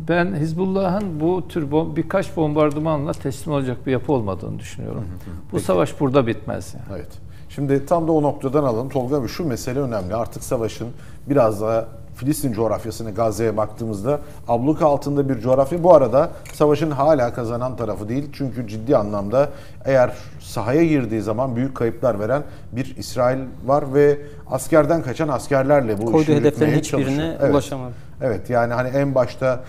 ben Hizbullah'ın bu tür bom- birkaç bombardımanla teslim olacak bir yapı olmadığını düşünüyorum. Bu savaş burada bitmez. Yani. Evet. Şimdi tam da o noktadan alalım. Tolga Bey şu mesele önemli. Artık savaşın biraz daha Filistin coğrafyasına Gazze'ye baktığımızda abluka altında bir coğrafya. Bu arada savaşın hala kazanan tarafı değil. Çünkü ciddi anlamda eğer sahaya girdiği zaman büyük kayıplar veren bir İsrail var ve askerden kaçan askerlerle bu Koyduğu işi hedeflerin hiçbirine. Evet. ulaşamadı. Evet yani hani en başta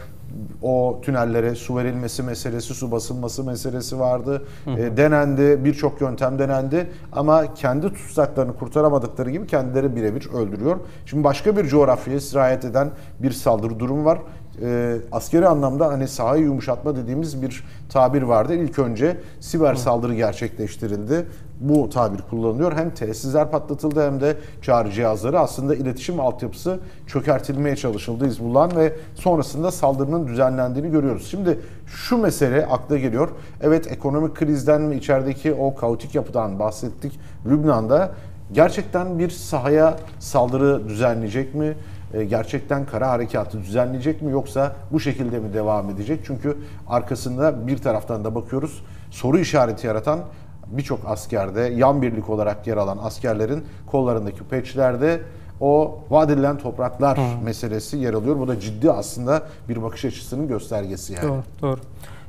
o tünellere su verilmesi meselesi, su basılması meselesi vardı. E, denendi, birçok yöntem denendi ama kendi tutsaklarını kurtaramadıkları gibi kendileri birebir öldürüyor. Şimdi başka bir coğrafyaya sirayet eden bir saldırı durumu var. E, askeri anlamda hani sahayı yumuşatma dediğimiz bir tabir vardı. İlk önce siber saldırı gerçekleştirildi. Bu tabir kullanılıyor. Hem tesisler patlatıldı hem de çağrı cihazları aslında iletişim altyapısı çökertilmeye çalışıldı Hizbullah'ın ve sonrasında saldırının düzenlendiğini görüyoruz. Şimdi şu mesele akla geliyor. Evet ekonomik krizden ve içerideki o kaotik yapıdan bahsettik. Lübnan'da gerçekten bir sahaya saldırı düzenleyecek mi? E, gerçekten kara harekatı düzenleyecek mi yoksa bu şekilde mi devam edecek? Çünkü arkasında bir taraftan da bakıyoruz soru işareti yaratan birçok askerde yan birlik olarak yer alan askerlerin kollarındaki peçlerde o vaat edilen topraklar meselesi yer alıyor. Bu da ciddi aslında bir bakış açısının göstergesi yani. Doğru, doğru.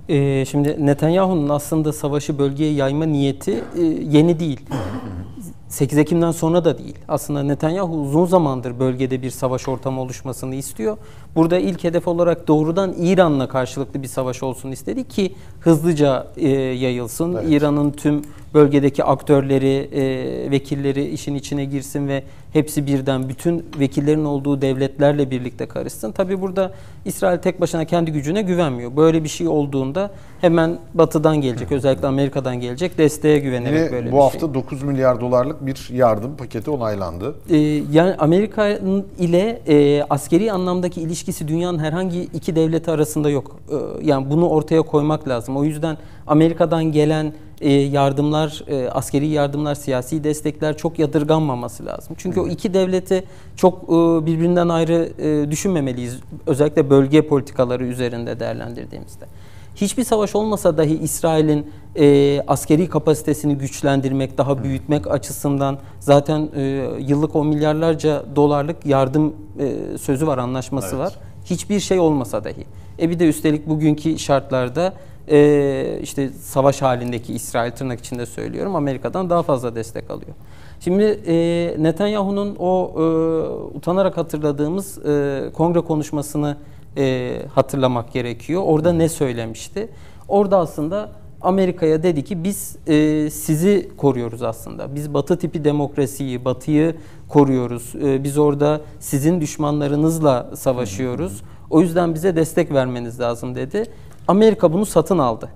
Ee, şimdi Netanyahu'nun aslında savaşı bölgeye yayma niyeti e, yeni değil. 8 Ekim'den sonra da değil. Aslında Netanyahu uzun zamandır bölgede bir savaş ortamı oluşmasını istiyor. Burada ilk hedef olarak doğrudan İran'la karşılıklı bir savaş olsun istedi ki hızlıca e, yayılsın. Evet. İran'ın tüm bölgedeki aktörleri, e, vekilleri işin içine girsin ve hepsi birden bütün vekillerin olduğu devletlerle birlikte karışsın. Tabi burada İsrail tek başına kendi gücüne güvenmiyor. Böyle bir şey olduğunda hemen batıdan gelecek, özellikle Amerika'dan gelecek desteğe güvenerek Yine böyle bu bir hafta şey. 9 milyar dolarlık bir yardım paketi onaylandı. Ee, yani Amerika ile e, askeri anlamdaki ilişkisi dünyanın herhangi iki devleti arasında yok. Ee, yani bunu ortaya koymak lazım. O yüzden Amerika'dan gelen yardımlar, e, askeri yardımlar, siyasi destekler çok yadırganmaması lazım. Çünkü o iki devleti çok e, birbirinden ayrı e, düşünmemeliyiz. Özellikle bölge politikaları üzerinde değerlendirdiğimizde. Hiçbir savaş olmasa dahi İsrail'in e, askeri kapasitesini güçlendirmek, daha büyütmek açısından zaten e, yıllık o milyarlarca dolarlık yardım e, sözü var, anlaşması Evet. var. Hiçbir şey olmasa dahi. E bir de üstelik bugünkü şartlarda e, işte savaş halindeki İsrail tırnak içinde söylüyorum Amerika'dan daha fazla destek alıyor. Şimdi e, Netanyahu'nun o e, utanarak hatırladığımız e, kongre konuşmasını e, hatırlamak gerekiyor. Orada ne söylemişti? Orada aslında Amerika'ya dedi ki biz e, sizi koruyoruz aslında. Biz Batı tipi demokrasiyi, Batı'yı koruyoruz. E, biz orada sizin düşmanlarınızla savaşıyoruz. O yüzden bize destek vermeniz lazım dedi. Amerika bunu satın aldı.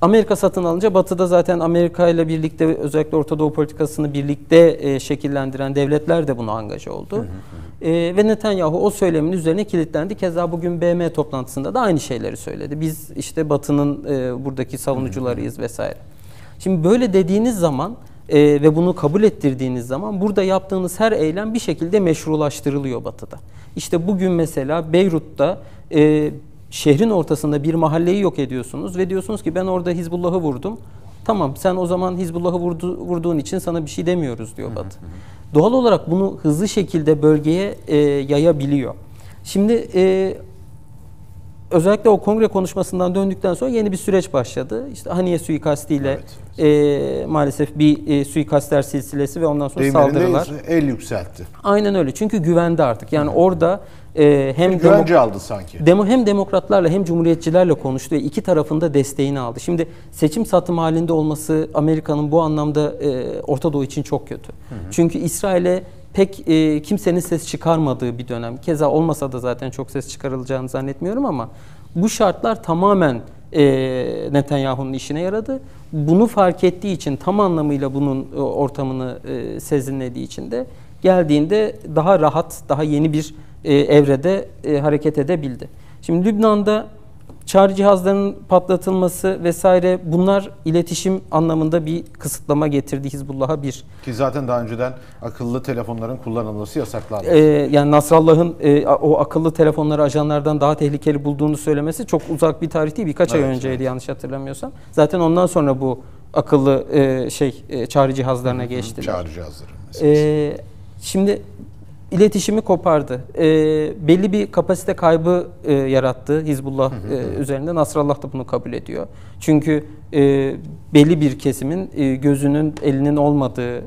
Amerika satın alınca Batı'da zaten Amerika ile birlikte özellikle Orta Doğu politikasını birlikte e, şekillendiren devletler de buna angaja oldu. E, ve Netanyahu o söylemin üzerine kilitlendi. Keza bugün BM toplantısında da aynı şeyleri söyledi. Biz işte Batı'nın e, buradaki savunucularıyız vesaire. Şimdi böyle dediğiniz zaman e, ve bunu kabul ettirdiğiniz zaman burada yaptığınız her eylem bir şekilde meşrulaştırılıyor Batı'da. İşte bugün mesela Beyrut'ta e, şehrin ortasında bir mahalleyi yok ediyorsunuz ve diyorsunuz ki ben orada Hizbullah'ı vurdum. Tamam sen o zaman Hizbullah'ı vurdu, vurduğun için sana bir şey demiyoruz diyor Batı. Doğal olarak bunu hızlı şekilde bölgeye e, yayabiliyor. Şimdi e, özellikle o kongre konuşmasından döndükten sonra yeni bir süreç başladı. İşte Haniye suikastiyle e, maalesef bir e, suikastler silsilesi ve ondan sonra saldırılar. Demirinde el yükseltti. Aynen öyle. Çünkü güvende artık. Yani orada e, hem güvence aldı sanki. Demo hem demokratlarla hem cumhuriyetçilerle konuştu ve iki tarafında desteğini aldı. Şimdi seçim satım halinde olması Amerika'nın bu anlamda e, Orta Doğu için çok kötü. Çünkü İsrail'e pek e, kimsenin ses çıkarmadığı bir dönem. Keza olmasa da zaten çok ses çıkarılacağını zannetmiyorum ama bu şartlar tamamen e, Netanyahu'nun işine yaradı. Bunu fark ettiği için tam anlamıyla bunun e, ortamını e, sezinlediği için de geldiğinde daha rahat, daha yeni bir e, evrede e, hareket edebildi. Şimdi Lübnan'da çağrı cihazlarının patlatılması vesaire bunlar iletişim anlamında bir kısıtlama getirdi Hizbullah'a bir. Ki zaten daha önceden akıllı telefonların kullanılması yasaklandı. Ee, yani Nasrallah'ın e, o akıllı telefonları ajanlardan daha tehlikeli bulduğunu söylemesi çok uzak bir tarih değil. Birkaç ay Evet, önceydi evet. yanlış hatırlamıyorsam. Zaten ondan sonra bu akıllı e, şey e, çağrı cihazlarına geçtiler. Çağrı cihazları. meselesi. Ee, şimdi iletişimi kopardı. Ee, belli bir kapasite kaybı e, yarattı Hizbullah e, üzerinde. Nasrallah da bunu kabul ediyor. Çünkü e, belli bir kesimin e, gözünün elinin olmadığı e,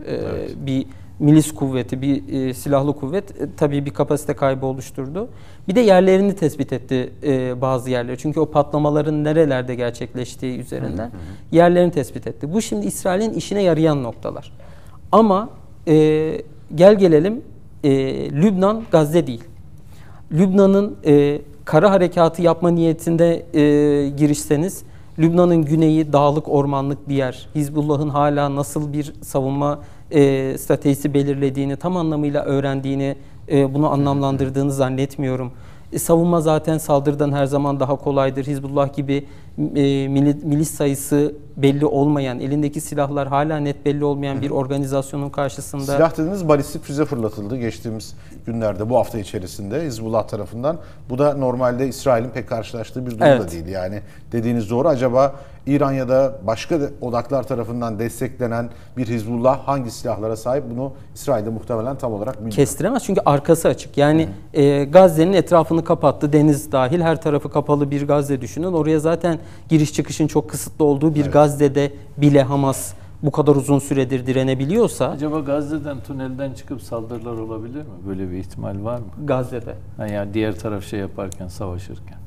bir milis kuvveti, bir e, silahlı kuvvet e, tabii bir kapasite kaybı oluşturdu. Bir de yerlerini tespit etti e, bazı yerleri. Çünkü o patlamaların nerelerde gerçekleştiği üzerinden yerlerini tespit etti. Bu şimdi İsrail'in işine yarayan noktalar. Ama e, gel gelelim e, Lübnan Gazze değil. Lübnan'ın e, kara harekatı yapma niyetinde e, girişseniz Lübnan'ın güneyi dağlık ormanlık bir yer. Hizbullah'ın hala nasıl bir savunma e, stratejisi belirlediğini tam anlamıyla öğrendiğini e, bunu anlamlandırdığını zannetmiyorum. E, savunma zaten saldırıdan her zaman daha kolaydır. Hizbullah gibi e, mili- milis sayısı belli olmayan, elindeki silahlar hala net belli olmayan bir organizasyonun karşısında Silah dediğiniz balistik füze fırlatıldı geçtiğimiz günlerde bu hafta içerisinde Hizbullah tarafından. Bu da normalde İsrail'in pek karşılaştığı bir durum da Evet. değil. Yani dediğiniz doğru. Acaba İran ya da başka odaklar tarafından desteklenen bir Hizbullah hangi silahlara sahip bunu İsrail'de muhtemelen tam olarak bilmiyor. kestiremez çünkü arkası açık. Yani e, Gazze'nin etrafını kapattı, deniz dahil her tarafı kapalı bir Gazze düşünün. Oraya zaten giriş çıkışın çok kısıtlı olduğu bir Gazze'de bile Hamas bu kadar uzun süredir direnebiliyorsa Acaba Gazze'den tünelden çıkıp saldırılar olabilir mi? Böyle bir ihtimal var mı? Gazze'de. Ha yani diğer taraf şey yaparken, savaşırken.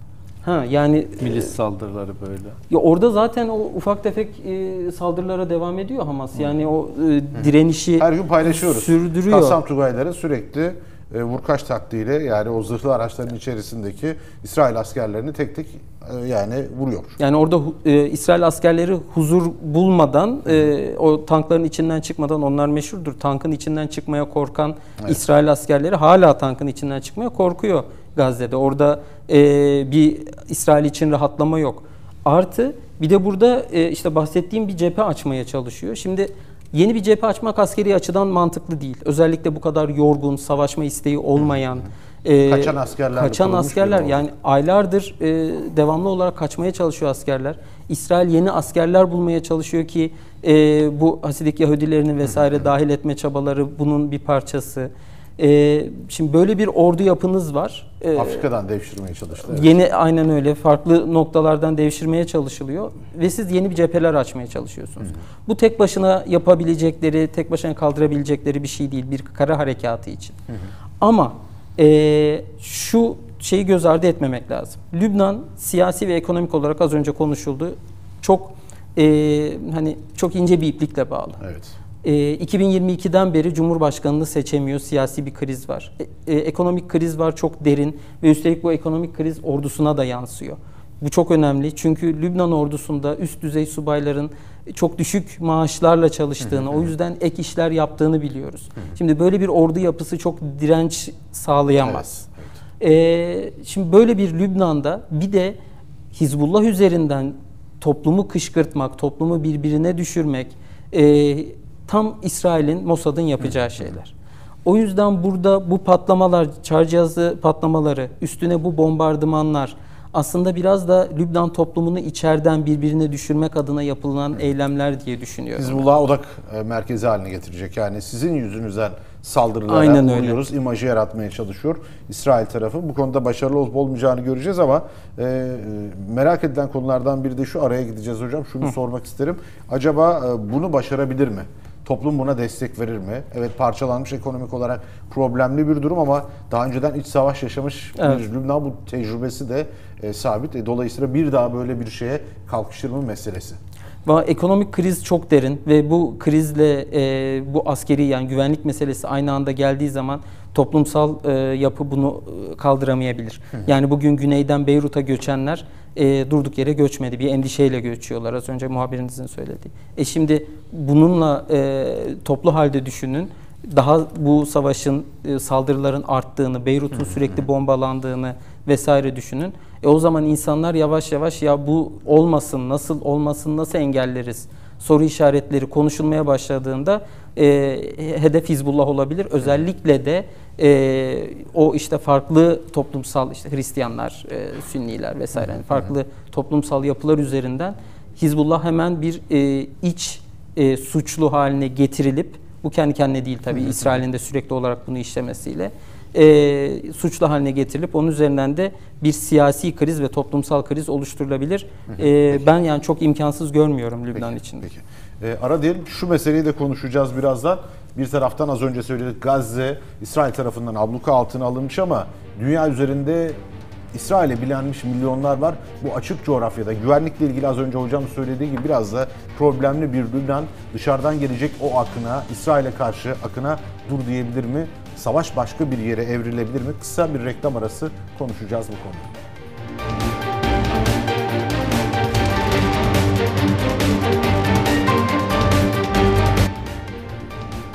Ha yani Milis saldırıları böyle. Ya orada zaten o ufak tefek e, saldırılara devam ediyor Hamas. Yani o e, direnişi Her gün paylaşıyoruz. sürdürüyor. Kassam Tugayları sürekli e, vurkaç taktiğiyle yani o zırhlı araçların içerisindeki İsrail askerlerini tek tek e, yani vuruyor. Yani orada e, İsrail askerleri huzur bulmadan, e, o tankların içinden çıkmadan onlar meşhurdur. Tankın içinden çıkmaya korkan İsrail askerleri hala tankın içinden çıkmaya korkuyor Gazze'de. Orada e, bir İsrail için rahatlama yok. Artı bir de burada e, işte bahsettiğim bir cephe açmaya çalışıyor. Şimdi yeni bir cephe açmak askeri açıdan mantıklı değil. Özellikle bu kadar yorgun, savaşma isteği olmayan, e, Kaçan askerlerle kaçan askerler yani aylardır e, devamlı olarak kaçmaya çalışıyor askerler. İsrail yeni askerler bulmaya çalışıyor ki e, bu Hasidik Yahudilerini vesaire dahil etme çabaları bunun bir parçası. E, şimdi böyle bir ordu yapınız var. E, Afrika'dan devşirmeye çalıştı. evet. Yeni aynen öyle farklı noktalardan devşirmeye çalışılıyor ve siz yeni bir cepheler açmaya çalışıyorsunuz. Bu tek başına yapabilecekleri, tek başına kaldırabilecekleri bir şey değil bir kara harekatı için. Ama eee, şu şeyi göz ardı etmemek lazım. Lübnan siyasi ve ekonomik olarak az önce konuşuldu. Çok eee, hani çok ince bir iplikle bağlı. Evet. E, 2022'den beri Cumhurbaşkanını seçemiyor. Siyasi bir kriz var. E, e, ekonomik kriz var çok derin ve üstelik bu ekonomik kriz ordusuna da yansıyor. Bu çok önemli çünkü Lübnan ordusunda üst düzey subayların çok düşük maaşlarla çalıştığını, o yüzden ek işler yaptığını biliyoruz. Şimdi böyle bir ordu yapısı çok direnç sağlayamaz. Ee, şimdi böyle bir Lübnan'da bir de Hizbullah üzerinden toplumu kışkırtmak, toplumu birbirine düşürmek e, tam İsrail'in, Mossad'ın yapacağı şeyler. O yüzden burada bu patlamalar, çar cihazı patlamaları, üstüne bu bombardımanlar aslında biraz da Lübnan toplumunu içeriden birbirine düşürmek adına yapılan eylemler diye düşünüyorum. Hizbullah odak e, merkezi haline getirecek. Yani sizin yüzünüzden saldırılara Aynen öyle. vuruyoruz, imajı yaratmaya çalışıyor İsrail tarafı. Bu konuda başarılı olup olmayacağını göreceğiz ama e, e, merak edilen konulardan biri de şu araya gideceğiz hocam. Şunu sormak isterim. Acaba e, bunu başarabilir mi? Toplum buna destek verir mi? Evet parçalanmış ekonomik olarak problemli bir durum ama daha önceden iç savaş yaşamış Evet. bir Lübnan bu tecrübesi de e, sabit. E, dolayısıyla bir daha böyle bir şeye kalkışır mı meselesi? Ekonomik kriz çok derin ve bu krizle e, bu askeri yani güvenlik meselesi aynı anda geldiği zaman toplumsal e, yapı bunu e, kaldıramayabilir. Yani bugün güneyden Beyrut'a göçenler e, durduk yere göçmedi. Bir endişeyle göçüyorlar az önce muhabirinizin söylediği. E şimdi bununla e, toplu halde düşünün. Daha bu savaşın e, saldırıların arttığını, Beyrut'un sürekli bombalandığını vesaire düşünün. E o zaman insanlar yavaş yavaş ya bu olmasın, nasıl olmasın, nasıl engelleriz soru işaretleri konuşulmaya başladığında e, hedef Hizbullah olabilir. Özellikle de e, o işte farklı toplumsal işte Hristiyanlar, e, Sünniler vesaire yani farklı toplumsal yapılar üzerinden Hizbullah hemen bir e, iç e, suçlu haline getirilip bu kendi kendine değil tabii İsrail'in de sürekli olarak bunu işlemesiyle e, suçlu haline getirilip onun üzerinden de bir siyasi kriz ve toplumsal kriz oluşturulabilir. E, ben yani çok imkansız görmüyorum Lübnan için. Peki. Ee, ara diyelim şu meseleyi de konuşacağız birazdan. Bir taraftan az önce söyledik Gazze İsrail tarafından abluka altına alınmış ama dünya üzerinde İsrail'e bilenmiş milyonlar var. Bu açık coğrafyada güvenlikle ilgili az önce hocam söylediği gibi biraz da problemli bir Lübnan dışarıdan gelecek o akına, İsrail'e karşı akına dur diyebilir mi? savaş başka bir yere evrilebilir mi? Kısa bir reklam arası konuşacağız bu konuyu.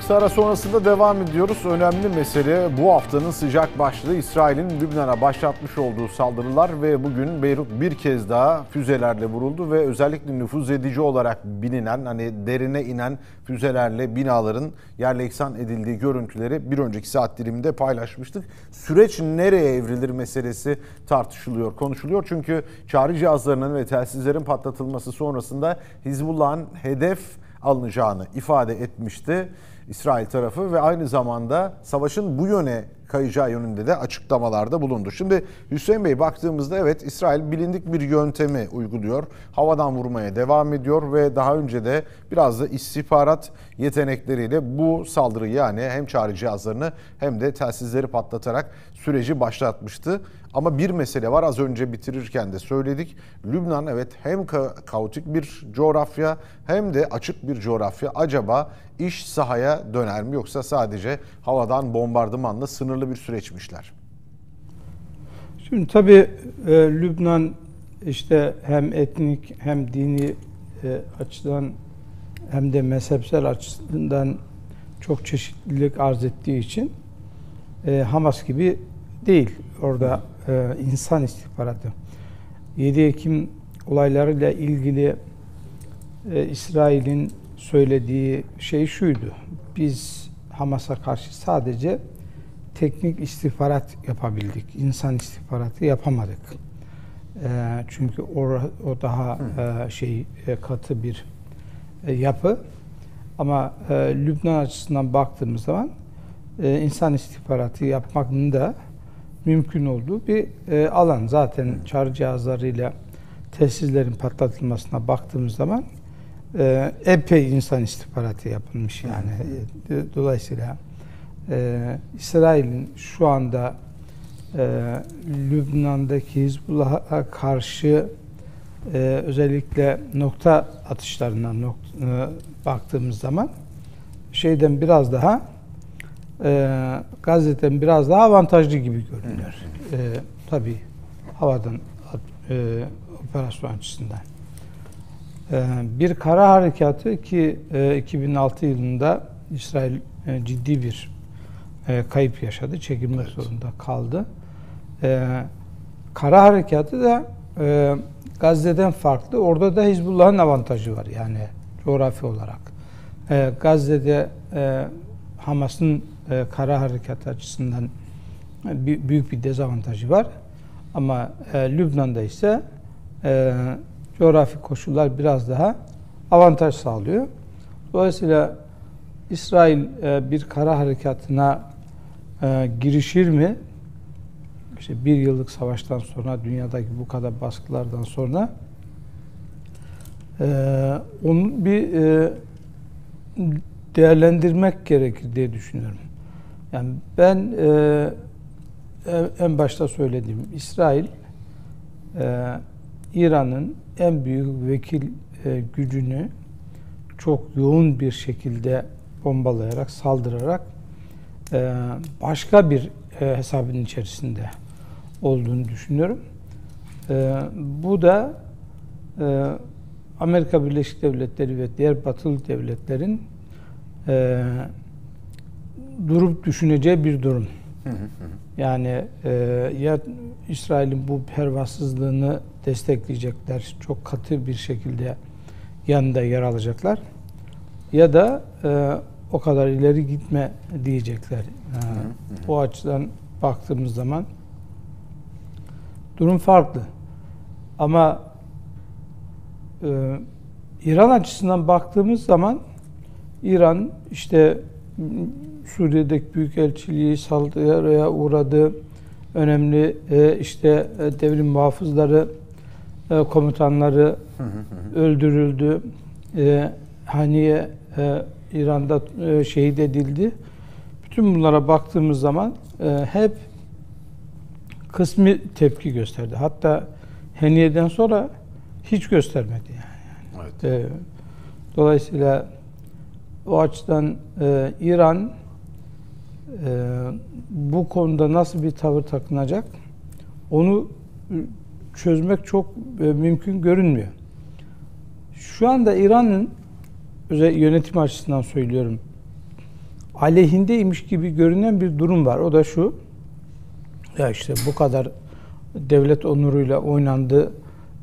Kısa ara sonrasında devam ediyoruz. Önemli mesele bu haftanın sıcak başlığı İsrail'in Lübnan'a başlatmış olduğu saldırılar ve bugün Beyrut bir kez daha füzelerle vuruldu ve özellikle nüfuz edici olarak bilinen hani derine inen füzelerle binaların yerle eksan edildiği görüntüleri bir önceki saat diliminde paylaşmıştık. Süreç nereye evrilir meselesi tartışılıyor, konuşuluyor. Çünkü çağrı cihazlarının ve telsizlerin patlatılması sonrasında Hizbullah'ın hedef alınacağını ifade etmişti. İsrail tarafı ve aynı zamanda savaşın bu yöne kayacağı yönünde de açıklamalarda bulundu. Şimdi Hüseyin Bey baktığımızda evet İsrail bilindik bir yöntemi uyguluyor. Havadan vurmaya devam ediyor ve daha önce de biraz da istihbarat yetenekleriyle bu saldırıyı yani hem çağrı cihazlarını hem de telsizleri patlatarak süreci başlatmıştı. Ama bir mesele var az önce bitirirken de söyledik. Lübnan evet hem ka- kaotik bir coğrafya hem de açık bir coğrafya. Acaba iş sahaya döner mi yoksa sadece havadan bombardımanla sınırlı bir süreçmişler? Şimdi tabii e, Lübnan işte hem etnik hem dini e, açıdan hem de mezhepsel açısından çok çeşitlilik arz ettiği için e, Hamas gibi değil. Orada e, insan istihbaratı. 7 Ekim olaylarıyla ilgili e, İsrail'in söylediği şey şuydu. Biz Hamas'a karşı sadece teknik istihbarat yapabildik. İnsan istihbaratı yapamadık. E, çünkü o, o daha e, şey e, katı bir e, yapı. Ama e, Lübnan açısından baktığımız zaman e, insan istihbaratı yapmanın da mümkün olduğu bir e, alan. Zaten çağrı cihazlarıyla tesislerin patlatılmasına baktığımız zaman e, epey insan istihbaratı yapılmış yani. E, dolayısıyla e, İsrail'in şu anda e, Lübnan'daki Hizbullah'a karşı e, özellikle nokta atışlarına nok- e, baktığımız zaman şeyden biraz daha e, Gazze'den biraz daha avantajlı gibi görünüyor. E, tabii havadan e, operasyon açısından. E, bir kara harekatı ki e, 2006 yılında İsrail e, ciddi bir e, kayıp yaşadı, çekilmek zorunda kaldı. E, kara harekatı da e, Gazze'den farklı. Orada da Hizbullah'ın avantajı var yani coğrafi olarak. E, Gazze'de e, Hamas'ın e, kara harekatı açısından e, büyük bir dezavantajı var. Ama e, Lübnan'da ise e, coğrafi koşullar biraz daha avantaj sağlıyor. Dolayısıyla İsrail e, bir kara harekatına e, girişir mi? İşte bir yıllık savaştan sonra, dünyadaki bu kadar baskılardan sonra e, onun bir e, değerlendirmek gerekir diye düşünüyorum. Yani ben e, en- başta söylediğim İsrail e, İran'ın en büyük vekil e, gücünü çok yoğun bir şekilde bombalayarak, saldırarak e, başka bir e, hesabın içerisinde olduğunu düşünüyorum. E, bu da e, Amerika Birleşik Devletleri ve diğer batılı devletlerin e, durup düşüneceği bir durum. Yani e, ya İsrail'in bu pervasızlığını destekleyecekler, çok katı bir şekilde yanında yer alacaklar ya da e, o kadar ileri gitme diyecekler. E, o açıdan baktığımız zaman durum farklı. Ama e, İran açısından baktığımız zaman İran işte Suriye'deki büyükelçiliği saldırıya uğradı. Önemli e, işte e, devrim muhafızları e, komutanları öldürüldü. E, Haniye e, İran'da e, şehit edildi. Bütün bunlara baktığımız zaman e, hep kısmi tepki gösterdi. Hatta Haniye'den sonra hiç göstermedi yani. Evet. E, dolayısıyla o açıdan e, İran bu konuda nasıl bir tavır takınacak onu çözmek çok e, mümkün görünmüyor. Şu anda İran'ın yönetim açısından söylüyorum aleyhindeymiş gibi görünen bir durum var. O da şu. Ya işte bu kadar devlet onuruyla oynandı.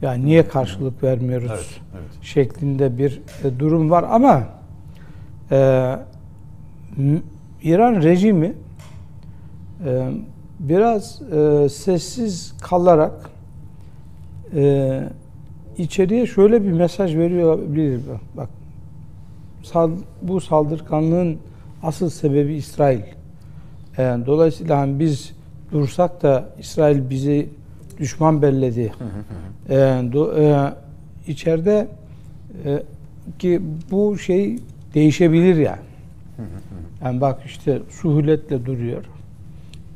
Ya niye karşılık vermiyoruz Evet, evet. şeklinde bir e, durum var ama e, İran rejimi e, biraz e, sessiz kalarak e, içeriye şöyle bir mesaj veriyor olabilir. Bak, sal- bu saldırganlığın asıl sebebi İsrail. E, dolayısıyla hani biz dursak da İsrail bizi düşman belledi. E, do, e, içeride e, ki bu şey değişebilir yani. Yani bak işte suhuletle duruyor.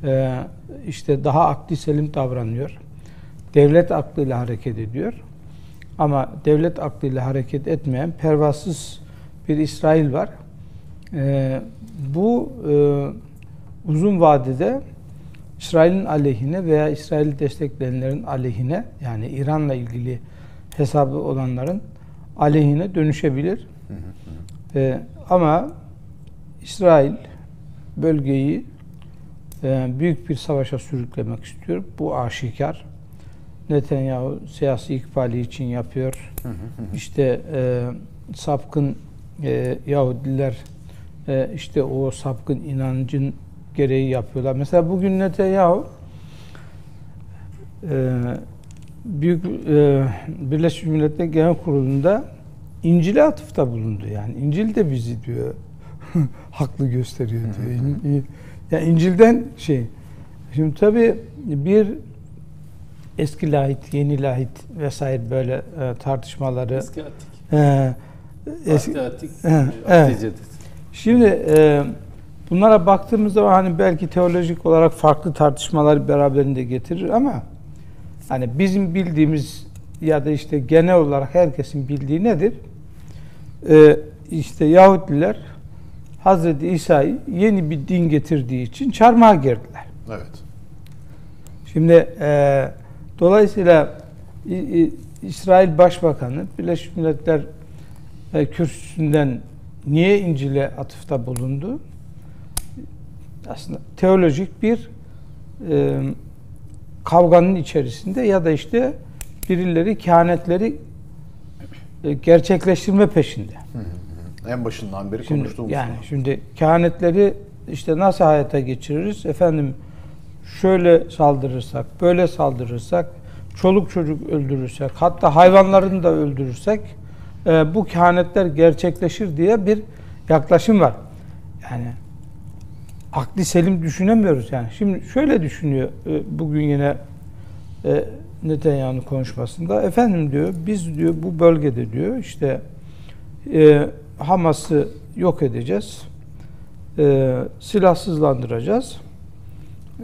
E, işte daha akli selim davranıyor. Devlet aklıyla hareket ediyor. Ama devlet aklıyla hareket etmeyen pervasız bir İsrail var. E, bu e, uzun vadede İsrail'in aleyhine veya İsrail destekleyenlerin aleyhine yani İran'la ilgili hesabı olanların aleyhine dönüşebilir. E, ama İsrail bölgeyi e, büyük bir savaşa sürüklemek istiyor. Bu aşikar. Netanyahu siyasi ikbali için yapıyor. İşte e, sapkın e, Yahudiler e, işte o sapkın inancın gereği yapıyorlar. Mesela bugün Netanyahu e, Büyük e, Birleşmiş Milletler Genel Kurulu'nda İncil'e atıfta bulundu. Yani İncil de bizi diyor haklı gösteriyor diyor. İn- ya İncil'den şey. Şimdi tabii bir eski lahit, yeni lahit vesaire böyle e, tartışmaları Eski atik. e, eski, atik. E, evet. Atice'dir. Şimdi e, bunlara baktığımızda hani belki teolojik olarak farklı tartışmalar beraberinde getirir ama hani bizim bildiğimiz ya da işte genel olarak herkesin bildiği nedir? E, işte Yahudiler Hazreti İsa'yı yeni bir din getirdiği için çarmıha gerdiler. Evet. Şimdi e, dolayısıyla İ- İ- İsrail Başbakanı Birleşmiş Milletler e, kürsüsünden niye İncil'e atıfta bulundu? Aslında teolojik bir e, kavganın içerisinde ya da işte birileri kehanetleri e, gerçekleştirme peşinde. En başından beri Şimdi, konuştuğumuz. yani şimdi kehanetleri işte nasıl hayata geçiririz? Efendim şöyle saldırırsak, böyle saldırırsak, çoluk çocuk öldürürsek, hatta hayvanlarını da öldürürsek e, bu kehanetler gerçekleşir diye bir yaklaşım var. Yani akli selim düşünemiyoruz yani. Şimdi şöyle düşünüyor e, bugün yine e, Netanyahu'nun konuşmasında. Efendim diyor biz diyor bu bölgede diyor işte e, Hamas'ı yok edeceğiz. E, silahsızlandıracağız.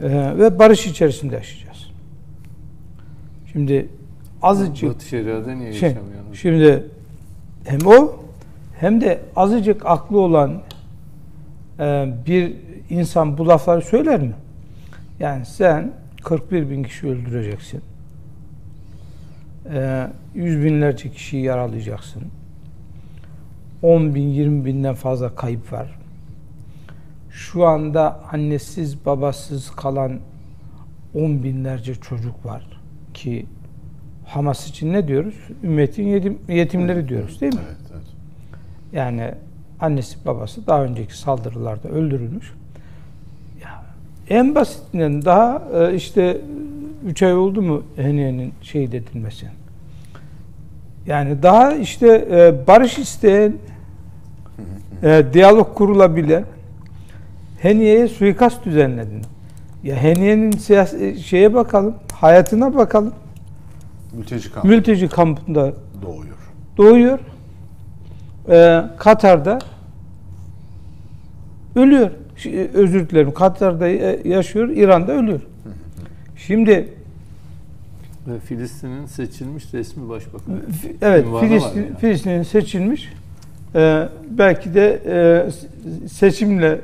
E, ve barış içerisinde yaşayacağız. Şimdi azıcık Batı Şeria'da niye şey, yaşamıyorsunuz? şimdi hem o hem de azıcık aklı olan e, bir insan bu lafları söyler mi? Yani sen 41 bin kişi öldüreceksin. E, yüz binlerce kişiyi yaralayacaksın. 10 bin, 20 binden fazla kayıp var. Şu anda annesiz, babasız kalan 10 binlerce çocuk var ki Hamas için ne diyoruz? Ümmetin yetim, yetimleri diyoruz değil mi? Evet, evet. Yani annesi babası daha önceki saldırılarda öldürülmüş. Ya, en basitinden daha e, işte 3 ay oldu mu Heniye'nin şehit edilmesi. Yani daha işte e, barış isteyen, e, diyalog kurulabilen Heniye'ye suikast düzenledin. Ya Heniye'nin siyasi şeye bakalım, hayatına bakalım. Mülteci kampı Mülteci kampında doğuyor. doğuyor. Ee, Katar'da ölüyor. Ş- Özür dilerim. Katar'da e, yaşıyor, İran'da ölüyor. Şimdi Ve Filistin'in seçilmiş resmi başbakanı. Evet Filistin, yani. Filistin'in seçilmiş. Ee, belki de e, seçimle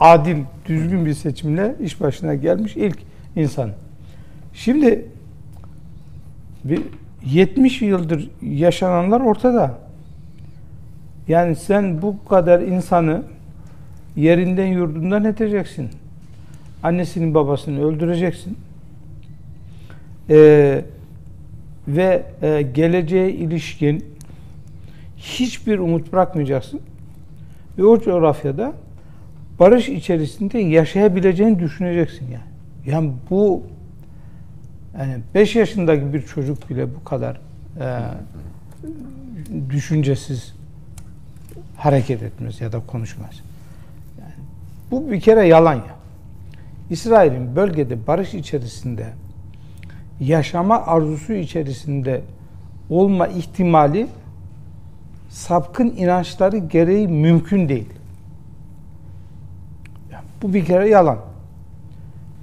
adil, düzgün bir seçimle iş başına gelmiş ilk insan. Şimdi bir 70 yıldır yaşananlar ortada. Yani sen bu kadar insanı yerinden yurdundan edeceksin. Annesinin babasını öldüreceksin. Ee, ve e, geleceğe ilişkin hiçbir umut bırakmayacaksın. Ve o coğrafyada barış içerisinde yaşayabileceğini düşüneceksin yani. Yani bu yani 5 yaşındaki bir çocuk bile bu kadar e, düşüncesiz hareket etmez ya da konuşmaz. Yani bu bir kere yalan ya. İsrail'in bölgede barış içerisinde yaşama arzusu içerisinde olma ihtimali sapkın inançları gereği mümkün değil. Yani bu bir kere yalan.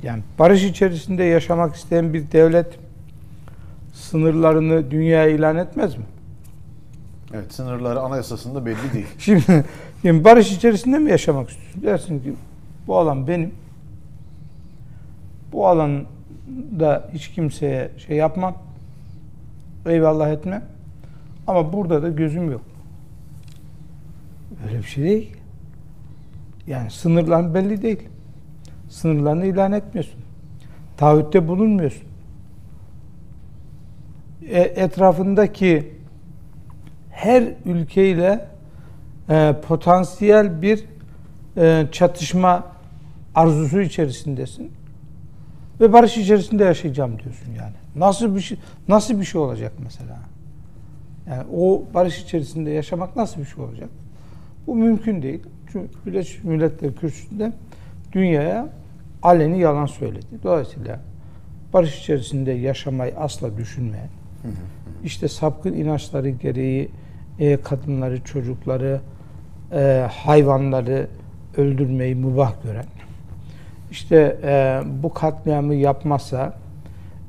Yani barış içerisinde yaşamak isteyen bir devlet sınırlarını dünyaya ilan etmez mi? Evet sınırları anayasasında belli değil. Şimdi, şimdi barış içerisinde mi yaşamak istiyorsun? Dersin ki bu alan benim. Bu alanda hiç kimseye şey yapmam. Eyvallah etmem. Ama burada da gözüm yok. Öyle bir şey değil. Yani sınırların belli değil. Sınırlarını ilan etmiyorsun. Taahhütte bulunmuyorsun. E, etrafındaki her ülkeyle e, potansiyel bir e, çatışma arzusu içerisindesin ve barış içerisinde yaşayacağım diyorsun yani. Nasıl bir şey nasıl bir şey olacak mesela? Yani o barış içerisinde yaşamak nasıl bir şey olacak? Bu mümkün değil. Çünkü Birleşmiş Milletler Kürsüsü'nde dünyaya aleni yalan söyledi. Dolayısıyla barış içerisinde yaşamayı asla düşünmeyen, işte sapkın inançları gereği e, kadınları, çocukları, e, hayvanları öldürmeyi mübah gören, işte e, bu katliamı yapmazsa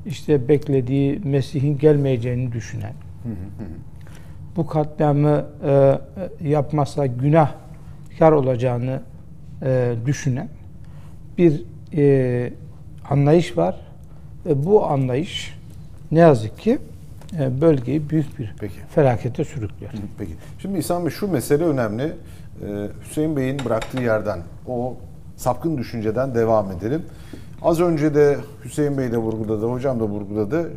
işte beklediği Mesih'in gelmeyeceğini düşünen, bu katliamı e, yapmazsa günahkar olacağını e, düşünen bir e, anlayış var. Ve bu anlayış ne yazık ki e, bölgeyi büyük bir Peki. felakete sürüklüyor. Peki. Şimdi İhsan Bey şu mesele önemli. Ee, Hüseyin Bey'in bıraktığı yerden o sapkın düşünceden devam edelim. Az önce de Hüseyin Bey de vurguladı, hocam da vurguladı.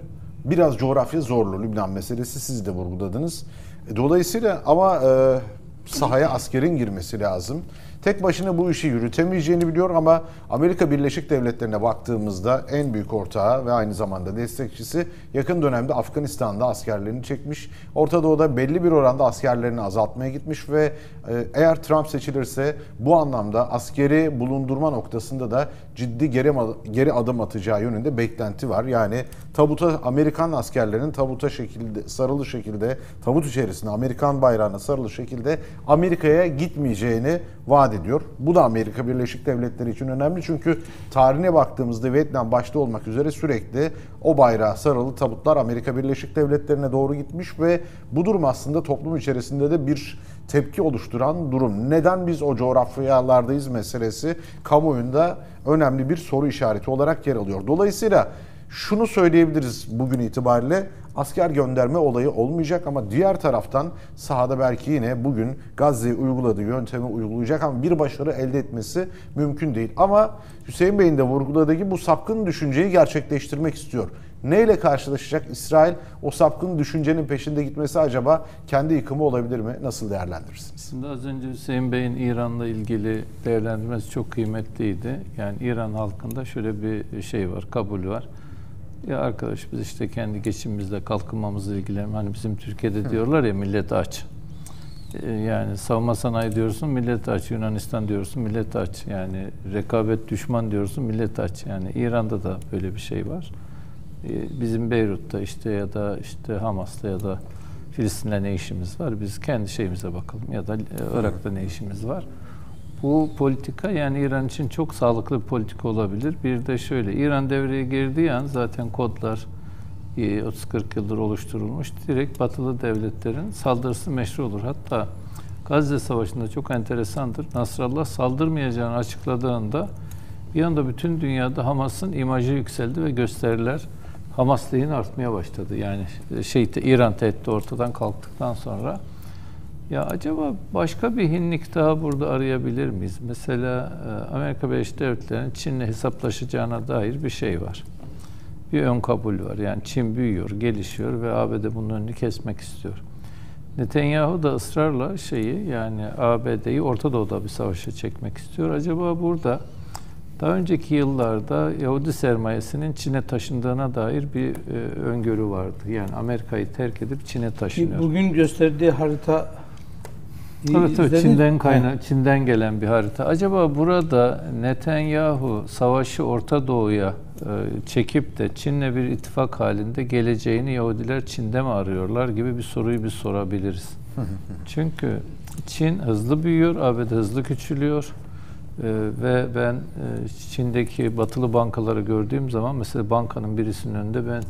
Biraz coğrafya zorlu Lübnan meselesi siz de vurguladınız. E, Dolayısıyla ama e, sahaya askerin girmesi lazım. Tek başına bu işi yürütemeyeceğini biliyor ama Amerika Birleşik Devletleri'ne baktığımızda en büyük ortağı ve aynı zamanda destekçisi yakın dönemde Afganistan'da askerlerini çekmiş. Orta Doğu'da belli bir oranda askerlerini azaltmaya gitmiş ve e, eğer Trump seçilirse bu anlamda askeri bulundurma noktasında da ciddi geri, geri adım atacağı yönünde beklenti var. Yani tabuta Amerikan askerlerinin tabuta şekilde sarılı şekilde tabut içerisinde Amerikan bayrağına sarılı şekilde Amerika'ya gitmeyeceğini vaat ediyor. Bu da Amerika Birleşik Devletleri için önemli çünkü tarihine baktığımızda Vietnam başta olmak üzere sürekli o bayrağa sarılı tabutlar Amerika Birleşik Devletleri'ne doğru gitmiş ve bu durum aslında toplum içerisinde de bir tepki oluşturan durum. Neden biz o coğrafyalardayız meselesi kamuoyunda önemli bir soru işareti olarak yer alıyor. Dolayısıyla şunu söyleyebiliriz bugün itibariyle asker gönderme olayı olmayacak ama diğer taraftan sahada belki yine bugün Gazze'ye uyguladığı yöntemi uygulayacak ama bir başarı elde etmesi mümkün değil. Ama Hüseyin Bey'in de vurguladığı gibi bu sapkın düşünceyi gerçekleştirmek istiyor. Neyle karşılaşacak İsrail? O sapkın düşüncenin peşinde gitmesi acaba kendi yıkımı olabilir mi? Nasıl değerlendirirsiniz? Şimdi az önce Hüseyin Bey'in İran'la ilgili değerlendirmesi çok kıymetliydi. Yani İran halkında şöyle bir şey var, kabul var. Ya arkadaş biz işte kendi geçimimizle, kalkınmamızla ilgilenelim. Hani bizim Türkiye'de diyorlar ya millet aç. Ee, Yani savunma sanayi diyorsun millet aç, Yunanistan diyorsun millet aç. Yani rekabet düşman diyorsun millet aç. Yani İran'da da böyle bir şey var. Ee, Bizim Beyrut'ta işte ya da işte Hamas'ta ya da Filistin'le ne işimiz var? Biz kendi şeyimize bakalım ya da e, Irak'ta ne işimiz var? Bu politika yani İran için çok sağlıklı bir politika olabilir. Bir de şöyle, İran devreye girdiği an zaten kodlar e, 30-40 yıldır oluşturulmuş. Direkt batılı devletlerin saldırısı meşru olur. Hatta Gazze Savaşı'nda çok enteresandır. Nasrallah saldırmayacağını açıkladığında bir anda bütün dünyada Hamas'ın imajı yükseldi ve gösteriler Hamas lehine artmaya başladı. Yani şey İran tehdidi ortadan kalktıktan sonra ya acaba başka bir hinlik daha burada arayabilir miyiz? Mesela e, Amerika Birleşik Devletleri'nin Çin'le hesaplaşacağına dair bir şey var. Bir ön kabul var. Yani Çin büyüyor, gelişiyor ve ABD bunun önünü kesmek istiyor. Netanyahu da ısrarla şeyi yani ABD'yi Orta Doğu'da bir savaşa çekmek istiyor. Acaba burada daha önceki yıllarda Yahudi sermayesinin Çin'e taşındığına dair bir e, öngörü vardı. Yani Amerika'yı terk edip Çin'e taşınıyor. Bugün gösterdiği harita Evet, evet Çin'den kayna Çin'den gelen bir harita. Acaba burada Netanyahu savaşı Orta Doğu'ya e, çekip de Çin'le bir ittifak halinde geleceğini Yahudiler Çin'de mi arıyorlar gibi bir soruyu bir sorabiliriz. Çünkü Çin hızlı büyüyor, ABD hızlı küçülüyor. Ee, ve ben e, Çin'deki batılı bankaları gördüğüm zaman mesela bankanın birisinin önünde ben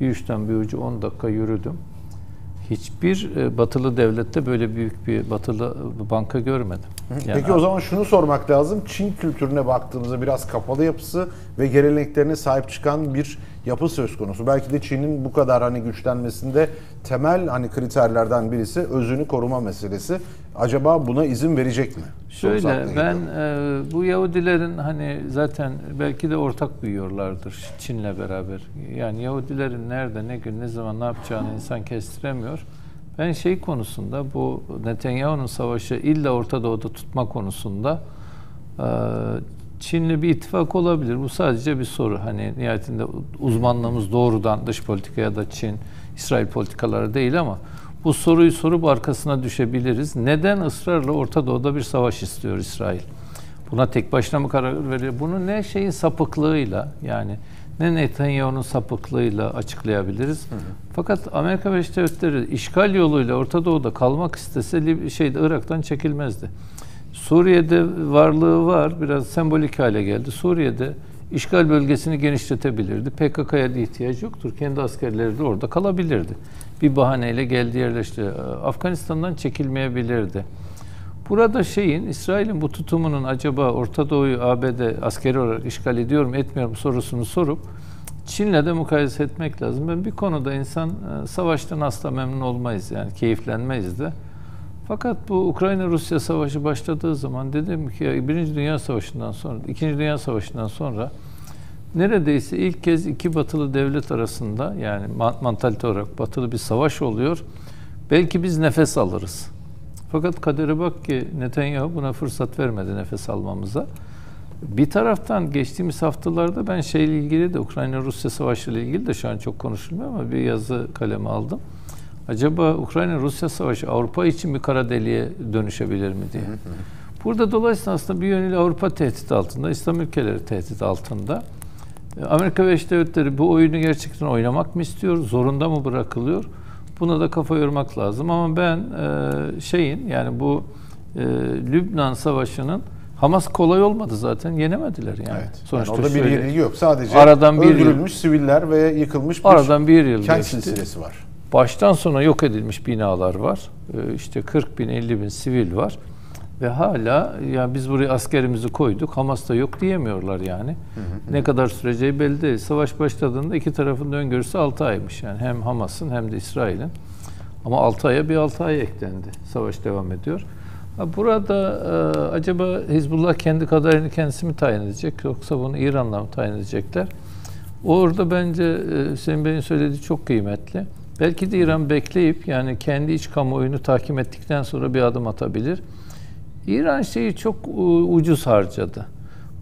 bir uçtan bir ucu 10 dakika yürüdüm. Hiçbir e, batılı devlette böyle büyük bir batılı banka görmedim. Yani, Peki o zaman şunu sormak lazım. Çin kültürüne baktığımızda biraz kapalı yapısı ve geleneklerine sahip çıkan bir yapı söz konusu. Belki de Çin'in bu kadar hani güçlenmesinde temel hani kriterlerden birisi özünü koruma meselesi. Acaba buna izin verecek mi? Şöyle ben e, bu Yahudilerin hani zaten belki de ortak büyüyorlardır Çin'le beraber. Yani Yahudilerin nerede ne gün ne zaman ne yapacağını insan kestiremiyor. Ben şey konusunda bu Netanyahu'nun savaşı illa Orta Doğu'da tutma konusunda e, Çin'le bir ittifak olabilir. Bu sadece bir soru. Hani nihayetinde uzmanlığımız doğrudan dış politika ya da Çin, İsrail politikaları değil ama bu soruyu sorup arkasına düşebiliriz. Neden ısrarla Orta Doğu'da bir savaş istiyor İsrail? Buna tek başına mı karar veriyor? Bunu ne şeyin sapıklığıyla yani ne Netanyahu'nun sapıklığıyla açıklayabiliriz. Hı hı. Fakat Amerika Birleşik Devletleri işgal yoluyla Orta Doğu'da kalmak istese şeyde Irak'tan çekilmezdi. Suriye'de varlığı var, biraz sembolik hale geldi. Suriye'de işgal bölgesini genişletebilirdi. PKK'ya ihtiyaç yoktur. Kendi askerleri de orada kalabilirdi. Bir bahaneyle geldi yerleşti. Afganistan'dan çekilmeyebilirdi. Burada şeyin, İsrail'in bu tutumunun acaba Orta Doğu'yu ABD askeri olarak işgal ediyor mu etmiyor mu sorusunu sorup Çin'le de mukayese etmek lazım. Ben bir konuda insan e, savaştan asla memnun olmayız yani keyiflenmeyiz de. Fakat bu Ukrayna-Rusya savaşı başladığı zaman dedim ki Birinci Dünya Savaşı'ndan sonra, İkinci Dünya Savaşı'ndan sonra neredeyse ilk kez iki batılı devlet arasında yani mantalite olarak batılı bir savaş oluyor. Belki biz nefes alırız. Fakat kadere bak ki Netanyahu buna fırsat vermedi nefes almamıza. Bir taraftan geçtiğimiz haftalarda ben şeyle ilgili de Ukrayna-Rusya savaşı ile ilgili de şu an çok konuşulmuyor ama bir yazı kaleme aldım. Acaba Ukrayna-Rusya savaşı Avrupa için bir kara deliğe dönüşebilir mi diye. Burada dolayısıyla aslında bir yönüyle Avrupa tehdit altında, İslam ülkeleri tehdit altında. Amerika Birleşik Devletleri bu oyunu gerçekten oynamak mı istiyor, zorunda mı bırakılıyor? Buna da kafa yormak lazım. Ama ben e, şeyin yani bu e, Lübnan Savaşı'nın Hamas kolay olmadı zaten. Yenemediler yani. Evet. Sonuçta yani orada bir yenilgi yok. Sadece aradan bir öldürülmüş yıl, siviller ve yıkılmış bir aradan bir yıl kent geçti. silsilesi var. Baştan sona yok edilmiş binalar var. Ee, işte 40 bin, 50 bin sivil var. Ve hala ya biz buraya askerimizi koyduk, Hamas da yok diyemiyorlar yani. Hı hı. Ne kadar süreceği belli değil. Savaş başladığında iki tarafın öngörüsü 6 aymış yani. Hem Hamas'ın hem de İsrail'in. Ama 6 aya bir 6 ay eklendi. Savaş devam ediyor. Burada e, acaba Hizbullah kendi kadarını kendisi mi tayin edecek yoksa bunu İran'la mı tayin edecekler? Orada bence e, Hüseyin Bey'in söylediği çok kıymetli. Belki de İran bekleyip yani kendi iç kamuoyunu tahkim ettikten sonra bir adım atabilir. İran şeyi çok ucuz harcadı.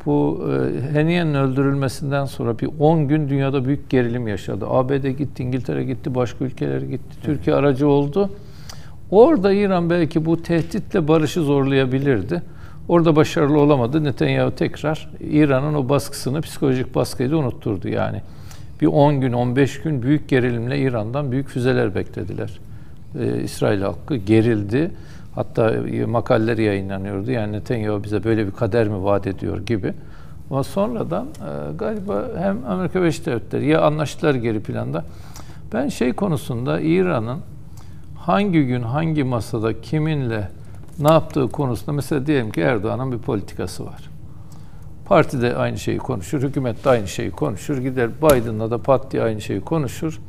Bu e, Heniye'nin öldürülmesinden sonra bir 10 gün dünyada büyük gerilim yaşadı. ABD gitti, İngiltere gitti, başka ülkeler gitti. Türkiye aracı oldu. Orada İran belki bu tehditle barışı zorlayabilirdi. Orada başarılı olamadı. Netanyahu tekrar İran'ın o baskısını, psikolojik baskıyı da unutturdu yani. Bir 10 gün, 15 gün büyük gerilimle İran'dan büyük füzeler beklediler. Ee, İsrail halkı gerildi. Hatta makaleler yayınlanıyordu. Yani Netanyahu bize böyle bir kader mi vaat ediyor gibi. Ama sonradan e, galiba hem Amerika Birleşik Devletleri ya anlaştılar geri planda. Ben şey konusunda İran'ın hangi gün hangi masada kiminle ne yaptığı konusunda mesela diyelim ki Erdoğan'ın bir politikası var. Parti de aynı şeyi konuşur, hükümet de aynı şeyi konuşur. Gider Biden'la da pat diye aynı şeyi konuşur.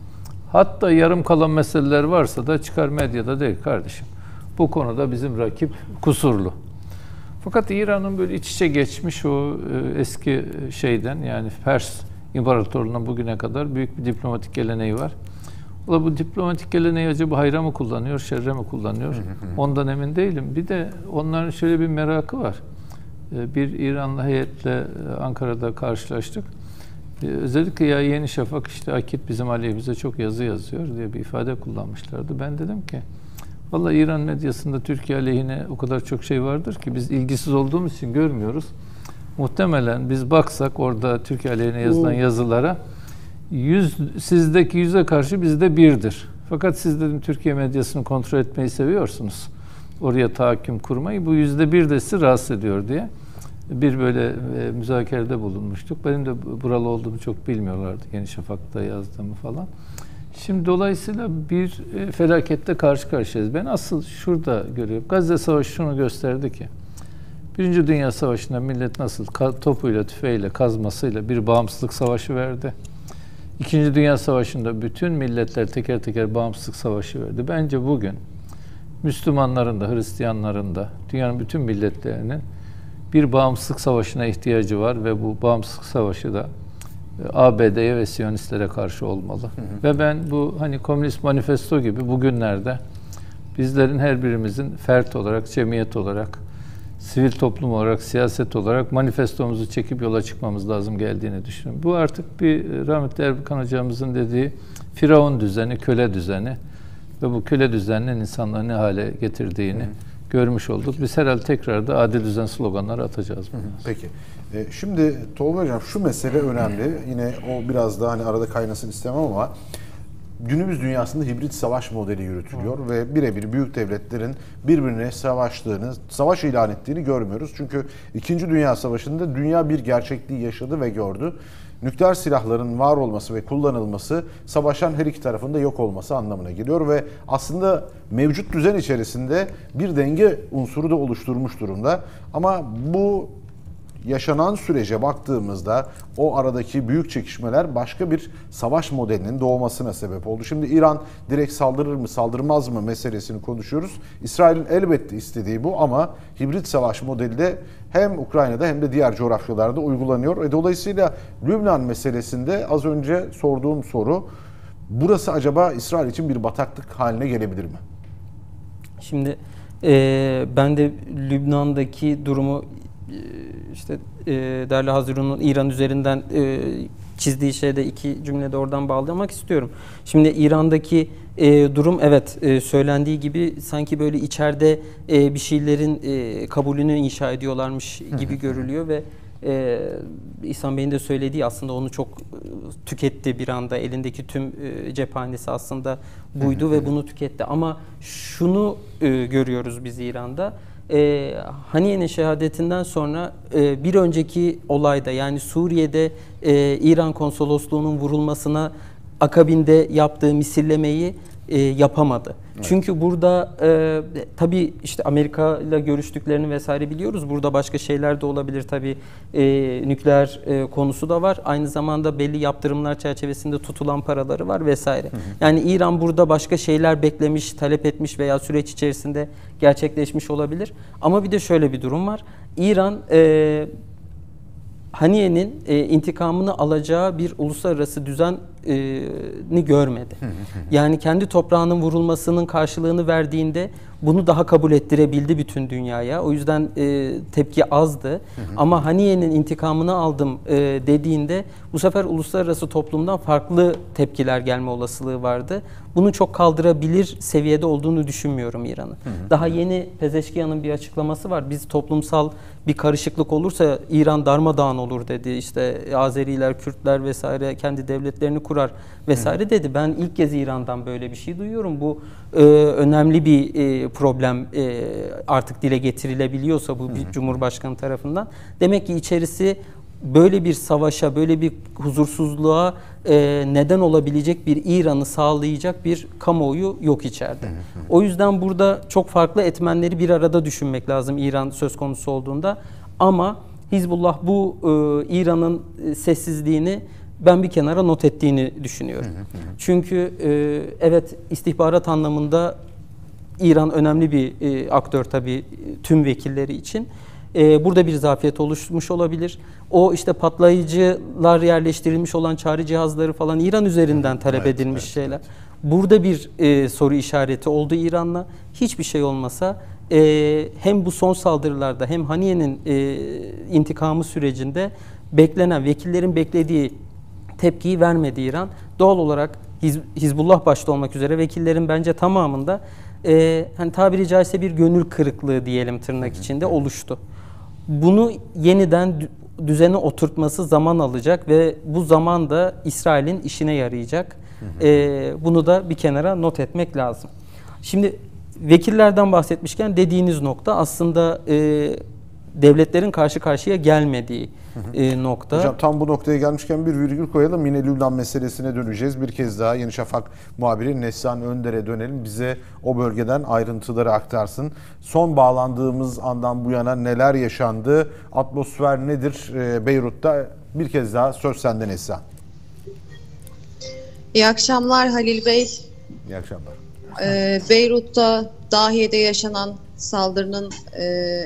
Hatta yarım kalan meseleler varsa da çıkar medyada der kardeşim. Bu konuda bizim rakip kusurlu. Fakat İran'ın böyle iç içe geçmiş o e, eski şeyden yani Pers İmparatorluğu'ndan bugüne kadar büyük bir diplomatik geleneği var. O da bu diplomatik geleneği acaba hayra mı kullanıyor, şerre mi kullanıyor? Ondan emin değilim. Bir de onların şöyle bir merakı var. E, Bir İranlı heyetle e, Ankara'da karşılaştık. Özellikle ya Yeni Şafak işte Akit bizim aleyhimize çok yazı yazıyor diye bir ifade kullanmışlardı. Ben dedim ki Vallahi İran medyasında Türkiye aleyhine o kadar çok şey vardır ki biz ilgisiz olduğumuz için görmüyoruz. Muhtemelen biz baksak orada Türkiye aleyhine yazılan yazılara yüz, sizdeki yüze karşı bizde birdir. Fakat siz dedim Türkiye medyasını kontrol etmeyi seviyorsunuz. Oraya tahakküm kurmayı. Bu yüzde bir de sizi rahatsız ediyor diye bir böyle e, müzakerede bulunmuştuk. Benim de buralı olduğumu çok bilmiyorlardı. Yeni Şafak'ta yazdığımı falan. Şimdi dolayısıyla bir e, felakette karşı karşıyayız. Ben asıl şurada görüyorum. Gazze Savaşı şunu gösterdi ki, Birinci Dünya Savaşı'nda millet nasıl topuyla, tüfeğiyle, kazmasıyla bir bağımsızlık savaşı verdi. İkinci Dünya Savaşı'nda bütün milletler teker teker bağımsızlık savaşı verdi. Bence bugün Müslümanların da, Hristiyanların da, dünyanın bütün milletlerinin bir bağımsızlık savaşına ihtiyacı var ve bu bağımsızlık savaşı da ABD'ye ve Siyonistlere karşı olmalı. Ve ben bu hani Komünist Manifesto gibi bugünlerde bizlerin her birimizin fert olarak, cemiyet olarak, sivil toplum olarak, siyaset olarak manifestomuzu çekip yola çıkmamız lazım geldiğini düşünüyorum. Bu artık bir e, rahmetli Erbakan hocamızın dediği firavun düzeni, köle düzeni ve bu köle düzeninin insanları ne hale getirdiğini görmüş olduk. Biz herhalde tekrar da adil düzen sloganları atacağız. bundan sonra. Peki. E, şimdi Tolga Hocam şu mesele önemli. Yine o biraz daha hani arada kaynasın istemem ama günümüz dünyasında hibrit savaş modeli yürütülüyor ve birebir büyük devletlerin birbirine savaştığını, savaş ilan ettiğini görmüyoruz. Çünkü 2. Dünya Savaşı'nda dünya bir gerçekliği yaşadı ve gördü. Nükleer silahların var olması ve kullanılması savaşan her iki tarafın da yok olması anlamına geliyor ve aslında mevcut düzen içerisinde bir denge unsuru da oluşturmuş durumda. Ama bu yaşanan sürece baktığımızda o aradaki büyük çekişmeler başka bir savaş modelinin doğmasına sebep oldu. Şimdi İran direkt saldırır mı saldırmaz mı meselesini konuşuyoruz. İsrail'in elbette istediği bu ama hibrit savaş modeli de hem Ukrayna'da hem de diğer coğrafyalarda uygulanıyor. E dolayısıyla Lübnan meselesinde az önce sorduğum soru burası acaba İsrail için bir bataklık haline gelebilir mi? Şimdi e, ben de Lübnan'daki durumu işte e, Derli Hazirun'un İran üzerinden e, çizdiği şeyde iki cümlede oradan bağlamak istiyorum. Şimdi İran'daki e, durum evet e, söylendiği gibi sanki böyle içeride e, bir şeylerin e, kabulünü inşa ediyorlarmış gibi görülüyor ve e, İhsan Bey'in de söylediği aslında onu çok e, tüketti bir anda. Elindeki tüm e, cephanesi aslında buydu ve bunu tüketti. Ama şunu e, görüyoruz biz İran'da. E, Haniye'nin şehadetinden sonra e, bir önceki olayda yani Suriye'de e, İran konsolosluğunun vurulmasına akabinde yaptığı misillemeyi e, yapamadı. Çünkü burada e, tabii işte Amerika ile görüştüklerini vesaire biliyoruz. Burada başka şeyler de olabilir tabii. E, nükleer e, konusu da var. Aynı zamanda belli yaptırımlar çerçevesinde tutulan paraları var vesaire. Yani İran burada başka şeyler beklemiş, talep etmiş veya süreç içerisinde gerçekleşmiş olabilir. Ama bir de şöyle bir durum var. İran e, Haniye'nin e, intikamını alacağı bir uluslararası düzeni görmedi. yani kendi toprağının vurulmasının karşılığını verdiğinde bunu daha kabul ettirebildi bütün dünyaya. O yüzden e, tepki azdı. Ama Haniye'nin intikamını aldım e, dediğinde bu sefer uluslararası toplumdan farklı tepkiler gelme olasılığı vardı. Bunu çok kaldırabilir seviyede olduğunu düşünmüyorum İran'ın. Daha yeni Pezeşkiyan'ın bir açıklaması var. Biz toplumsal bir karışıklık olursa İran darmadağın olur dedi. İşte Azeriler, Kürtler vesaire kendi devletlerini kurar vesaire dedi. Ben ilk kez İran'dan böyle bir şey duyuyorum. Bu e, önemli bir e, problem e, artık dile getirilebiliyorsa bu bir Cumhurbaşkanı tarafından. Demek ki içerisi böyle bir savaşa, böyle bir huzursuzluğa e, neden olabilecek bir İran'ı sağlayacak bir kamuoyu yok içeride. O yüzden burada çok farklı etmenleri bir arada düşünmek lazım İran söz konusu olduğunda. Ama Hizbullah bu e, İran'ın e, sessizliğini ben bir kenara not ettiğini düşünüyorum. Çünkü e, evet istihbarat anlamında İran önemli bir e, aktör tabii e, tüm vekilleri için. E, burada bir zafiyet oluşmuş olabilir. O işte patlayıcılar yerleştirilmiş olan çağrı cihazları falan İran üzerinden talep Evet, edilmiş evet, şeyler. Burada bir e, soru işareti oldu İran'la. Hiçbir şey olmasa e, hem bu son saldırılarda hem Haniye'nin e, intikamı sürecinde beklenen vekillerin beklediği tepkiyi vermedi İran. Doğal olarak Hiz- Hizbullah başta olmak üzere vekillerin bence tamamında e, hani tabiri caizse bir gönül kırıklığı diyelim tırnak içinde oluştu. Bunu yeniden dü- düzene oturtması zaman alacak ve bu zaman da İsrail'in işine yarayacak. E, bunu da bir kenara not etmek lazım. Şimdi vekillerden bahsetmişken dediğiniz nokta aslında e, devletlerin karşı karşıya gelmediği e, nokta. Hocam tam bu noktaya gelmişken bir virgül koyalım. Yine Lübnan meselesine döneceğiz. Bir kez daha Yeni Şafak muhabiri Neslihan Önder'e dönelim. Bize o bölgeden ayrıntıları aktarsın. Son bağlandığımız andan bu yana neler yaşandı? Atmosfer nedir e, Beyrut'ta? Bir kez daha söz sende Neslihan. İyi akşamlar Halil Bey. İyi akşamlar. Ee, Beyrut'ta Dahiye'de yaşanan saldırının e,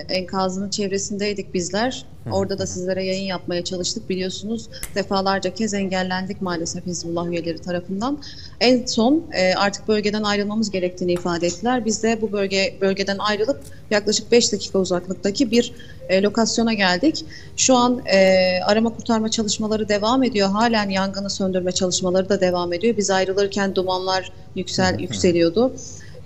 enkazının çevresindeydik bizler. Orada da sizlere yayın yapmaya çalıştık biliyorsunuz. Defalarca kez engellendik maalesef Hizbullah üyeleri tarafından. En son e, artık bölgeden ayrılmamız gerektiğini ifade ettiler. Biz de bu bölge bölgeden ayrılıp yaklaşık 5 dakika uzaklıktaki bir e, lokasyona geldik. Şu an e, arama kurtarma çalışmaları devam ediyor. Halen yangını söndürme çalışmaları da devam ediyor. Biz ayrılırken dumanlar yüksel yükseliyordu.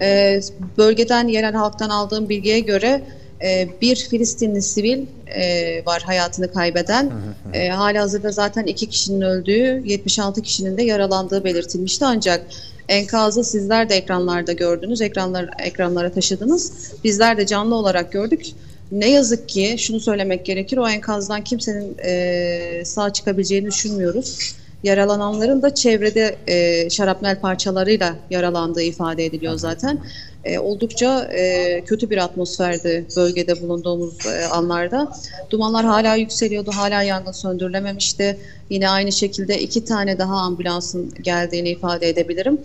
E, bölgeden yerel halktan aldığım bilgiye göre e, bir Filistinli sivil e, var hayatını kaybeden. E, hali hazırda zaten iki kişinin öldüğü, 76 kişinin de yaralandığı belirtilmişti. Ancak enkazı sizler de ekranlarda gördünüz, ekranlar, ekranlara taşıdınız. Bizler de canlı olarak gördük. Ne yazık ki şunu söylemek gerekir, o enkazdan kimsenin e, sağ çıkabileceğini düşünmüyoruz. Yaralananların da çevrede e, şarapnel parçalarıyla yaralandığı ifade ediliyor zaten. E, oldukça e, kötü bir atmosferdi bölgede bulunduğumuz e, anlarda. Dumanlar hala yükseliyordu, hala yangın söndürülememişti. Yine aynı şekilde iki tane daha ambulansın geldiğini ifade edebilirim.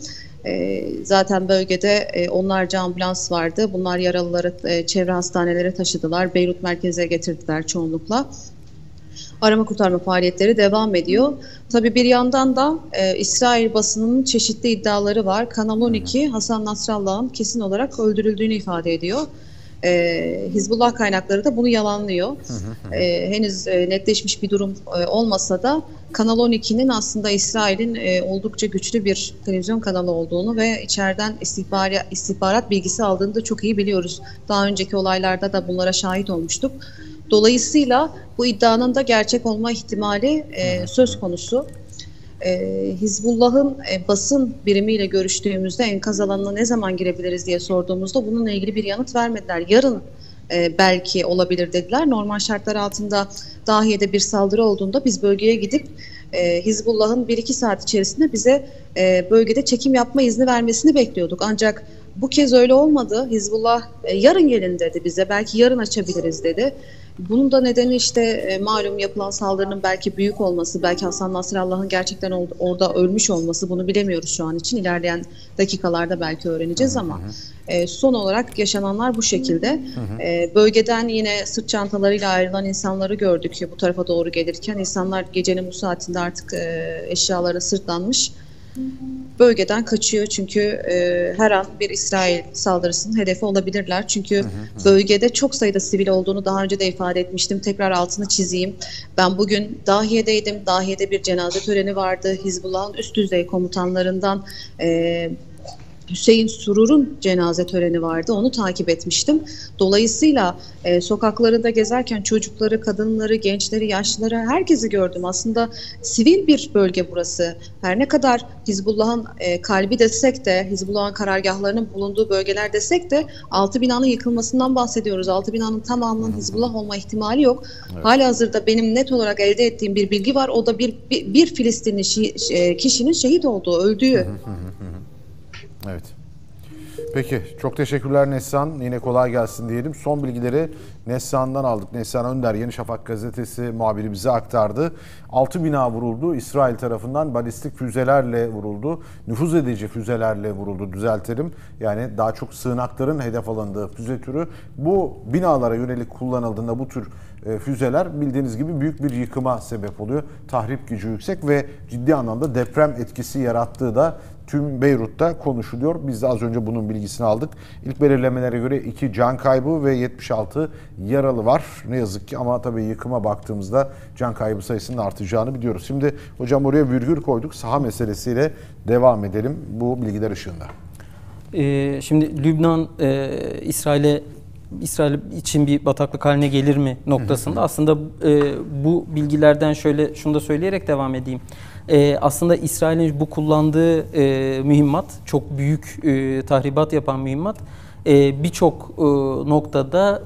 E, zaten bölgede e, onlarca ambulans vardı. Bunlar yaralıları e, çevre hastanelere taşıdılar. Beyrut merkeze getirdiler çoğunlukla arama kurtarma faaliyetleri devam ediyor. Tabii bir yandan da e, İsrail basınının çeşitli iddiaları var. Kanal 12 Hasan Nasrallah'ın kesin olarak öldürüldüğünü ifade ediyor. E, Hizbullah kaynakları da bunu yalanlıyor. E, henüz e, netleşmiş bir durum e, olmasa da Kanal 12'nin aslında İsrail'in e, oldukça güçlü bir televizyon kanalı olduğunu ve içeriden istihbarat, istihbarat bilgisi aldığını da çok iyi biliyoruz. Daha önceki olaylarda da bunlara şahit olmuştuk. Dolayısıyla bu iddianın da gerçek olma ihtimali e, söz konusu. E, Hizbullah'ın e, basın birimiyle görüştüğümüzde enkaz alanına ne zaman girebiliriz diye sorduğumuzda bununla ilgili bir yanıt vermediler. Yarın e, belki olabilir dediler. Normal şartlar altında Dahiye'de bir saldırı olduğunda biz bölgeye gidip e, Hizbullah'ın 1-2 saat içerisinde bize e, bölgede çekim yapma izni vermesini bekliyorduk. Ancak bu kez öyle olmadı. Hizbullah e, yarın gelin dedi bize. Belki yarın açabiliriz dedi. Bunun da nedeni işte e, malum yapılan saldırının belki büyük olması, belki Hasan Nasrallah'ın gerçekten or- orada ölmüş olması bunu bilemiyoruz şu an için. İlerleyen dakikalarda belki öğreneceğiz ama e, son olarak yaşananlar bu şekilde. E, bölgeden yine sırt çantalarıyla ayrılan insanları gördük bu tarafa doğru gelirken. insanlar gecenin bu saatinde artık e, eşyalara sırtlanmış bölgeden kaçıyor çünkü e, her an bir İsrail saldırısının hedefi olabilirler. Çünkü bölgede çok sayıda sivil olduğunu daha önce de ifade etmiştim. Tekrar altını çizeyim. Ben bugün Dahiye'deydim. Dahiye'de bir cenaze töreni vardı. Hizbullah'ın üst düzey komutanlarından e, Hüseyin Surur'un cenaze töreni vardı. Onu takip etmiştim. Dolayısıyla e, sokaklarında gezerken çocukları, kadınları, gençleri, yaşlıları herkesi gördüm. Aslında sivil bir bölge burası. Her ne kadar Hizbullah'ın e, kalbi desek de, Hizbullah'ın karargahlarının bulunduğu bölgeler desek de altı binanın yıkılmasından bahsediyoruz. Altı binanın tamamının Hizbullah olma ihtimali yok. Hala hazırda benim net olarak elde ettiğim bir bilgi var. O da bir, bir, bir Filistinli şi- e, kişinin şehit olduğu, öldüğü. Evet. Peki çok teşekkürler Neslihan. Yine kolay gelsin diyelim. Son bilgileri Neslihan'dan aldık. Neslihan Önder Yeni Şafak gazetesi muhabiri bize aktardı. 6 bina vuruldu. İsrail tarafından balistik füzelerle vuruldu. Nüfuz edici füzelerle vuruldu düzeltelim. Yani daha çok sığınakların hedef alındığı füze türü. Bu binalara yönelik kullanıldığında bu tür e, füzeler bildiğiniz gibi büyük bir yıkıma sebep oluyor. Tahrip gücü yüksek ve ciddi anlamda deprem etkisi yarattığı da tüm Beyrut'ta konuşuluyor. Biz de az önce bunun bilgisini aldık. İlk belirlemelere göre 2 can kaybı ve 76 yaralı var. Ne yazık ki ama tabii yıkıma baktığımızda can kaybı sayısının artacağını biliyoruz. Şimdi hocam oraya virgül koyduk. Saha meselesiyle devam edelim bu bilgiler ışığında. Ee, şimdi Lübnan e, İsrail'e İsrail için bir bataklık haline gelir mi noktasında aslında e, bu bilgilerden şöyle şunu da söyleyerek devam edeyim. E, aslında İsrail'in bu kullandığı e, mühimmat çok büyük e, tahribat yapan mühimmat e, birçok e, noktada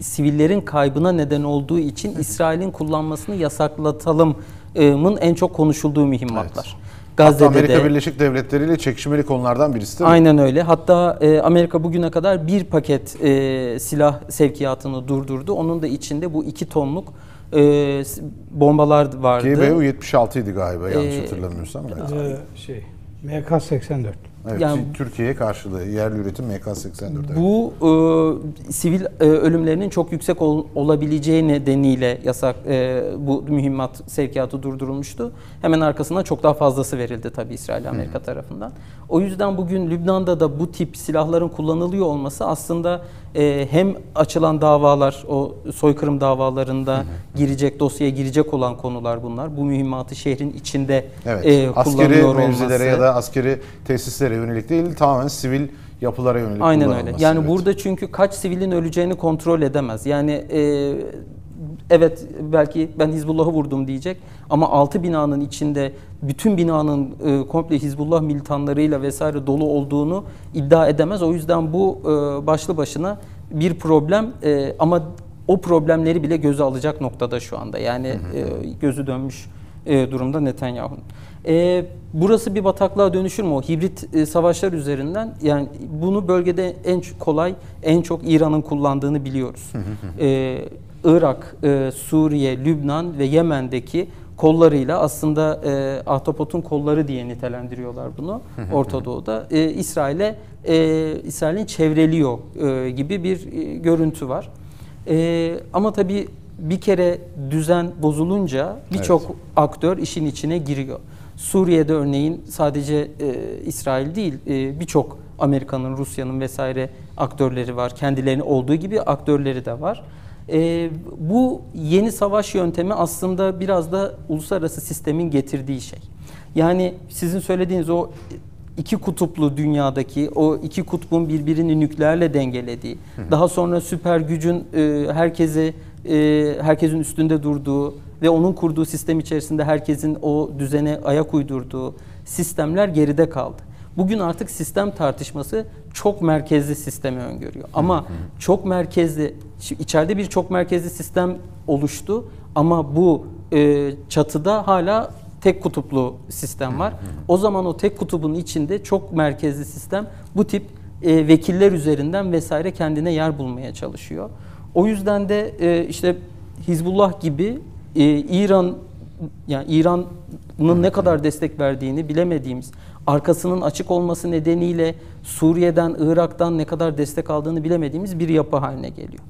sivillerin kaybına neden olduğu için İsrail'in kullanmasını yasaklatalımın en çok konuşulduğu mühimmatlar. Hatta Amerika de- Birleşik Devletleri ile çekişmeli konulardan birisi değil mi? Aynen öyle. Hatta e, Amerika bugüne kadar bir paket e, silah sevkiyatını durdurdu. Onun da içinde bu iki tonluk e, bombalar vardı. GBU 76 idi galiba yanlış Ee, hatırlamıyorsam. Evet. Ee, şey MK84. Evet, yani- Türkiye'ye karşılığı yerli üretim MK-84. evet. Bu e, sivil e, ölümlerinin çok yüksek ol- olabileceği nedeniyle yasak e, bu mühimmat sevkiyatı durdurulmuştu. Hemen arkasından çok daha fazlası verildi tabii İsrail Amerika tarafından. O yüzden bugün Lübnan'da da bu tip silahların kullanılıyor olması aslında e, hem açılan davalar, o soykırım davalarında girecek dosyaya girecek olan konular bunlar. Bu mühimmatı şehrin içinde Evet. e, askeri kullanıyor mevzilere olması. ya da askeri tesislere yönelik değil, tamamen sivil yapılara yönelik Aynen öyle. Yani evet. burada çünkü kaç sivilin öleceğini kontrol edemez. Yani e, evet belki ben Hizbullah'ı vurdum diyecek ama altı binanın içinde bütün binanın e, komple Hizbullah militanlarıyla vesaire dolu olduğunu iddia edemez. O yüzden bu e, başlı başına bir problem e, ama o problemleri bile göze alacak noktada şu anda. Yani e, gözü dönmüş e, durumda Netanyahu'nun. E, burası bir bataklığa dönüşür mü o hibrit e, savaşlar üzerinden? Yani bunu bölgede en kolay, en çok İran'ın kullandığını biliyoruz. E, Irak, e, Suriye, Lübnan ve Yemen'deki kollarıyla aslında e, ahtapotun kolları diye nitelendiriyorlar bunu Orta Doğu'da. E, İsrail'e e, İsrail'in çevreliyor e, gibi bir e, görüntü var. E, ama tabii bir kere düzen bozulunca birçok aktör işin içine giriyor. Suriye'de örneğin sadece e, İsrail değil e, birçok Amerika'nın, Rusya'nın vesaire aktörleri var. Kendilerinin olduğu gibi aktörleri de var. E, bu yeni savaş yöntemi aslında biraz da uluslararası sistemin getirdiği şey. Yani sizin söylediğiniz o iki kutuplu dünyadaki o iki kutbun birbirini nükleerle dengelediği, daha sonra süper gücün e, herkese e, herkesin üstünde durduğu ve onun kurduğu sistem içerisinde herkesin o düzene ayak uydurduğu sistemler geride kaldı. Bugün artık sistem tartışması çok merkezli sistemi öngörüyor. Ama çok merkezli, şimdi içeride bir çok merkezli sistem oluştu ama bu e, çatıda hala tek kutuplu sistem var. O zaman o tek kutubun içinde çok merkezli sistem bu tip e, vekiller üzerinden vesaire kendine yer bulmaya çalışıyor. O yüzden de e, işte Hizbullah gibi e, İran yani İran'ın ne kadar destek verdiğini bilemediğimiz, arkasının açık olması nedeniyle Suriye'den, Irak'tan ne kadar destek aldığını bilemediğimiz bir yapı haline geliyor.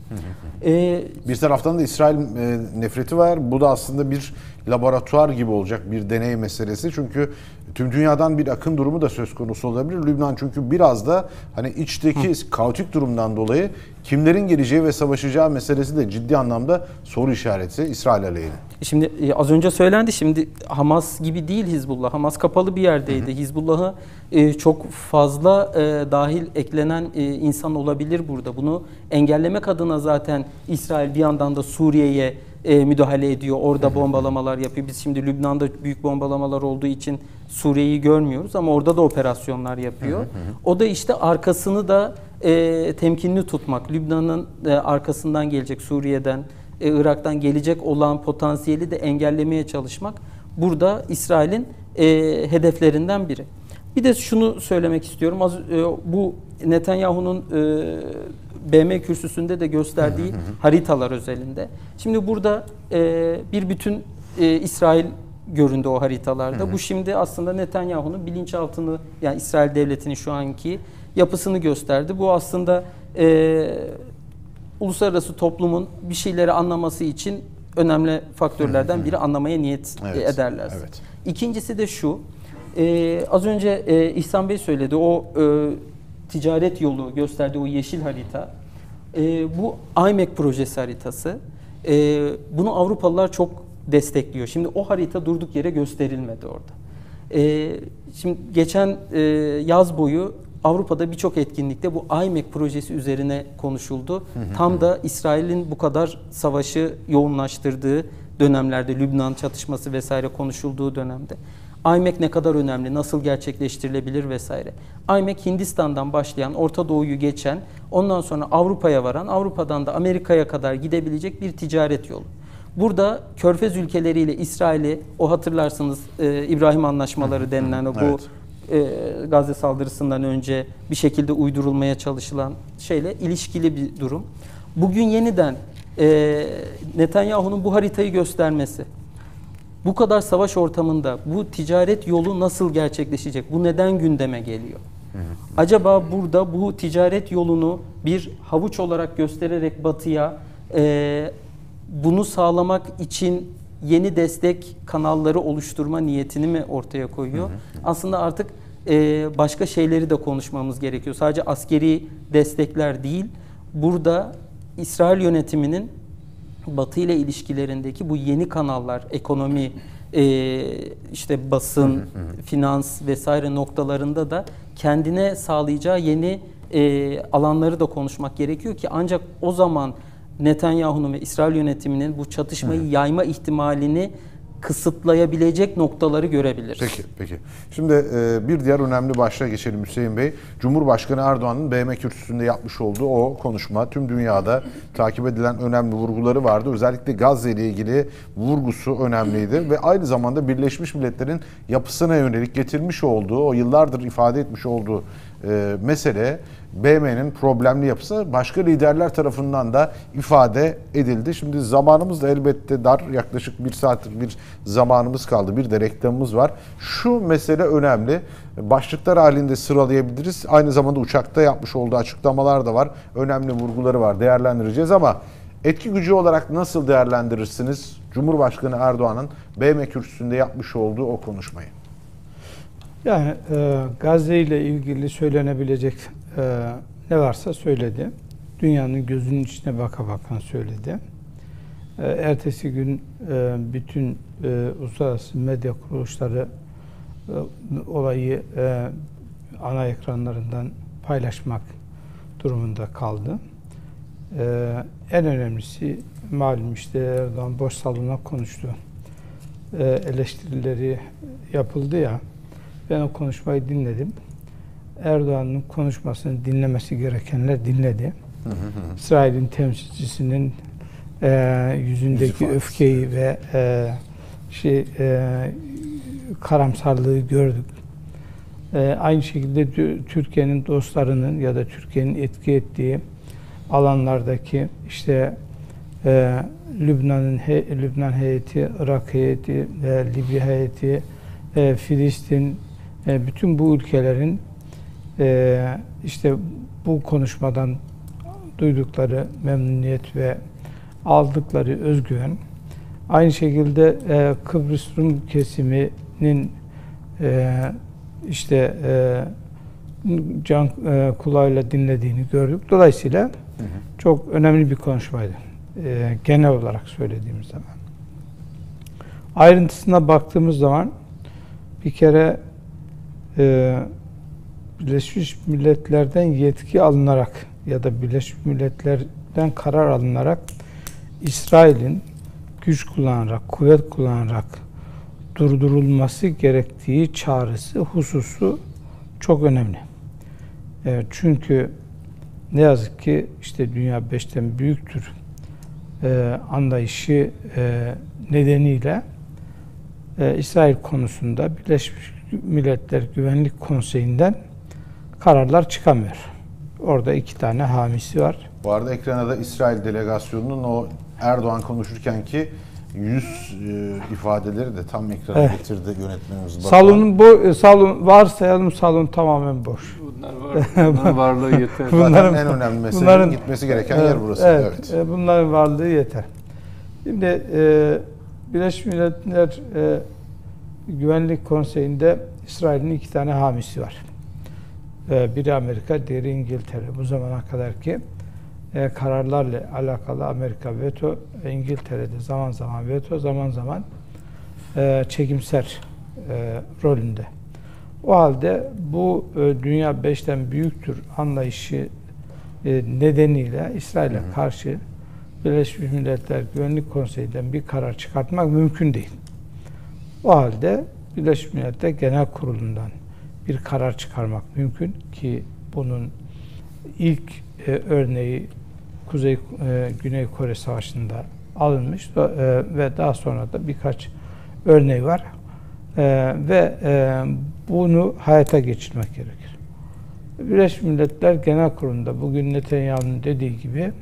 E, Bir taraftan da İsrail e, nefreti var. Bu da aslında bir laboratuvar gibi olacak bir deney meselesi. Çünkü Tüm dünyadan bir akın durumu da söz konusu olabilir. Lübnan çünkü biraz da hani içteki kaotik durumdan dolayı kimlerin geleceği ve savaşacağı meselesi de ciddi anlamda soru işareti İsrail aleyhine. Şimdi e, az önce söylendi şimdi Hamas gibi değil Hizbullah. Hamas kapalı bir yerdeydi. Hizbullah'ı e, çok fazla e, dahil eklenen e, insan olabilir burada. Bunu engellemek adına zaten İsrail bir yandan da Suriye'ye e, müdahale ediyor. Orada bombalamalar yapıyor. Biz şimdi Lübnan'da büyük bombalamalar olduğu için Suriye'yi görmüyoruz ama orada da operasyonlar yapıyor. O da işte arkasını da e, temkinli tutmak. Lübnan'ın e, arkasından gelecek Suriye'den e, Irak'tan gelecek olan potansiyeli de engellemeye çalışmak burada İsrail'in e, hedeflerinden biri. Bir de şunu söylemek istiyorum. Az, e, bu Netanyahu'nun e, BM kürsüsünde de gösterdiği haritalar özelinde. Şimdi burada e, bir bütün e, İsrail göründü o haritalarda. Bu şimdi aslında Netanyahu'nun bilinçaltını yani İsrail devletinin şu anki yapısını gösterdi. Bu aslında e, uluslararası toplumun bir şeyleri anlaması için önemli faktörlerden biri anlamaya niyet Evet, ederlerse. evet. İkincisi de şu. e, az önce e, İhsan Bey söyledi. O e, ticaret yolu gösterdiği o yeşil harita. E, bu IMEC projesi haritası. E, bunu Avrupalılar çok destekliyor. Şimdi o harita durduk yere gösterilmedi orada. E, şimdi geçen e, yaz boyu Avrupa'da birçok etkinlikte bu IMEC projesi üzerine konuşuldu. Tam da İsrail'in bu kadar savaşı yoğunlaştırdığı dönemlerde, Lübnan çatışması vesaire konuşulduğu dönemde. IMEC ne kadar önemli, nasıl gerçekleştirilebilir vesaire. IMEC Hindistan'dan başlayan, Orta Doğu'yu geçen, ondan sonra Avrupa'ya varan, Avrupa'dan da Amerika'ya kadar gidebilecek bir ticaret yolu. Burada Körfez ülkeleriyle İsrail'i, o hatırlarsınız e, İbrahim Anlaşmaları denilen o bu Evet. e, Gazze saldırısından önce bir şekilde uydurulmaya çalışılan şeyle ilişkili bir durum. Bugün yeniden e, Netanyahu'nun bu haritayı göstermesi, bu kadar savaş ortamında bu ticaret yolu nasıl gerçekleşecek? Bu neden gündeme geliyor? Acaba burada bu ticaret yolunu bir havuç olarak göstererek batıya e, bunu sağlamak için yeni destek kanalları oluşturma niyetini mi ortaya koyuyor? Aslında artık e, başka şeyleri de konuşmamız gerekiyor. Sadece askeri destekler değil. Burada İsrail yönetiminin Batı ile ilişkilerindeki bu yeni kanallar, ekonomi, e, işte basın, finans vesaire noktalarında da kendine sağlayacağı yeni e, alanları da konuşmak gerekiyor ki ancak o zaman Netanyahu'nun ve İsrail yönetiminin bu çatışmayı yayma ihtimalini kısıtlayabilecek noktaları görebiliriz. Peki, peki. Şimdi e, bir diğer önemli başlığa geçelim Hüseyin Bey. Cumhurbaşkanı Erdoğan'ın BM kürsüsünde yapmış olduğu o konuşma tüm dünyada takip edilen önemli vurguları vardı. Özellikle Gazze ile ilgili vurgusu önemliydi ve aynı zamanda Birleşmiş Milletler'in yapısına yönelik getirmiş olduğu, o yıllardır ifade etmiş olduğu e, mesele BM'nin problemli yapısı başka liderler tarafından da ifade edildi. Şimdi zamanımız da elbette dar. Yaklaşık bir saatlik bir zamanımız kaldı. Bir de reklamımız var. Şu mesele önemli. Başlıklar halinde sıralayabiliriz. Aynı zamanda uçakta yapmış olduğu açıklamalar da var. Önemli vurguları var. Değerlendireceğiz ama etki gücü olarak nasıl değerlendirirsiniz Cumhurbaşkanı Erdoğan'ın BM kürsüsünde yapmış olduğu o konuşmayı? Yani e, Gazze ile ilgili söylenebilecek e, ne varsa söyledi. Dünyanın gözünün içine baka bakan söyledi. E, ertesi gün e, bütün e, uluslararası medya kuruluşları e, olayı e, ana ekranlarından paylaşmak durumunda kaldı. E, en önemlisi malum işte Erdoğan boş salona konuştu. E, eleştirileri yapıldı ya. Ben o konuşmayı dinledim. Erdoğan'ın konuşmasını dinlemesi gerekenler dinledi. İsrail'in temsilcisinin e, yüzündeki Yüz ifadesi. öfkeyi ve e, şey e, karamsarlığı gördük. E, aynı şekilde Tü- Türkiye'nin dostlarının ya da Türkiye'nin etki ettiği alanlardaki işte e, Lübnan'ın he- Lübnan heyeti, Irak heyeti, ve Libya heyeti, e, Filistin, e, bütün bu ülkelerin e, işte bu konuşmadan duydukları memnuniyet ve aldıkları özgüven, aynı şekilde e, Kıbrıs Rum kesiminin e, işte e, can e, kulağıyla dinlediğini gördük. Dolayısıyla çok önemli bir konuşmaydı. E, genel olarak söylediğimiz zaman. Ayrıntısına baktığımız zaman bir kere e, Birleşmiş Milletler'den yetki alınarak ya da Birleşmiş Milletler'den karar alınarak İsrail'in güç kullanarak, kuvvet kullanarak durdurulması gerektiği çağrısı hususu çok önemli. Evet, çünkü ne yazık ki işte dünya beşten büyüktür e, anlayışı e, nedeniyle e, İsrail konusunda Birleşmiş Milletler Güvenlik Konseyi'nden kararlar çıkamıyor. Orada iki tane hamisi var. Bu arada ekrana da İsrail delegasyonunun o Erdoğan konuşurken ki yüz e, ifadeleri de tam ekrana Evet. getirdi yönetmenimiz. Batuhan. Salonun bu e, salon varsayalım salon tamamen boş. Bunlar var. Bunların varlığı yeter. Zaten bunların- en önemli mesele bunların- gitmesi gereken yer burası. Evet, Evet. e, bunların varlığı yeter. Şimdi e, Birleşmiş Milletler e, Güvenlik Konseyi'nde İsrail'in iki tane hamisi var. E, biri Amerika, diğeri İngiltere. Bu zamana kadar ki e, kararlarla alakalı Amerika veto, e, İngiltere'de zaman zaman veto, zaman zaman e, çekimser rolünde. O halde bu dünya beşten büyüktür anlayışı nedeniyle İsrail'e karşı Birleşmiş Milletler Güvenlik Konseyi'nden bir karar çıkartmak mümkün değil. O halde Birleşmiş Milletler Genel Kurulu'ndan bir karar çıkarmak mümkün ki bunun ilk e, örneği Kuzey e, Güney Kore Savaşı'nda alınmış e, ve daha sonra da birkaç örneği var. E, ve e, bunu hayata geçirmek gerekir. Birleşmiş Milletler Genel Kurulu'nda bugün Netanyahu'nun dediği gibi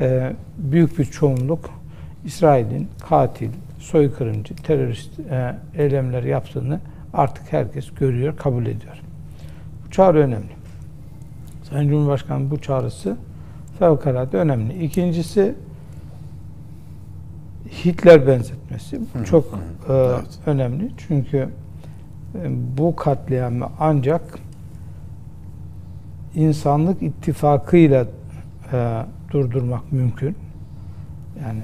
e, büyük bir çoğunluk İsrail'in katil, soykırımcı, terörist e, eylemler yaptığını artık herkes görüyor, kabul ediyor. Bu çağrı önemli. Sayın Cumhurbaşkanı bu çağrısı fevkalade önemli. İkincisi Hitler benzetmesi. Bu çok e, Evet. önemli. Çünkü e, bu katliamı ancak insanlık ittifakıyla e, durdurmak mümkün. Yani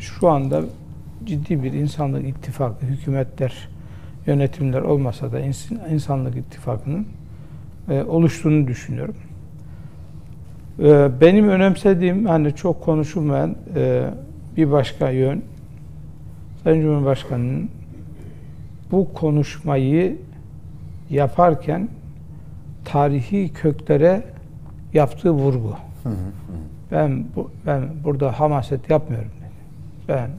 şu anda ciddi bir insanlık ittifakı, hükümetler, yönetimler olmasa da ins- insanlık ittifakının e, oluştuğunu düşünüyorum. E, benim önemsediğim hani çok konuşulmayan e, bir başka yön Sayın Cumhurbaşkanı'nın bu konuşmayı yaparken tarihi köklere yaptığı vurgu. Ben bu, ben burada hamaset yapmıyorum dedi. Ben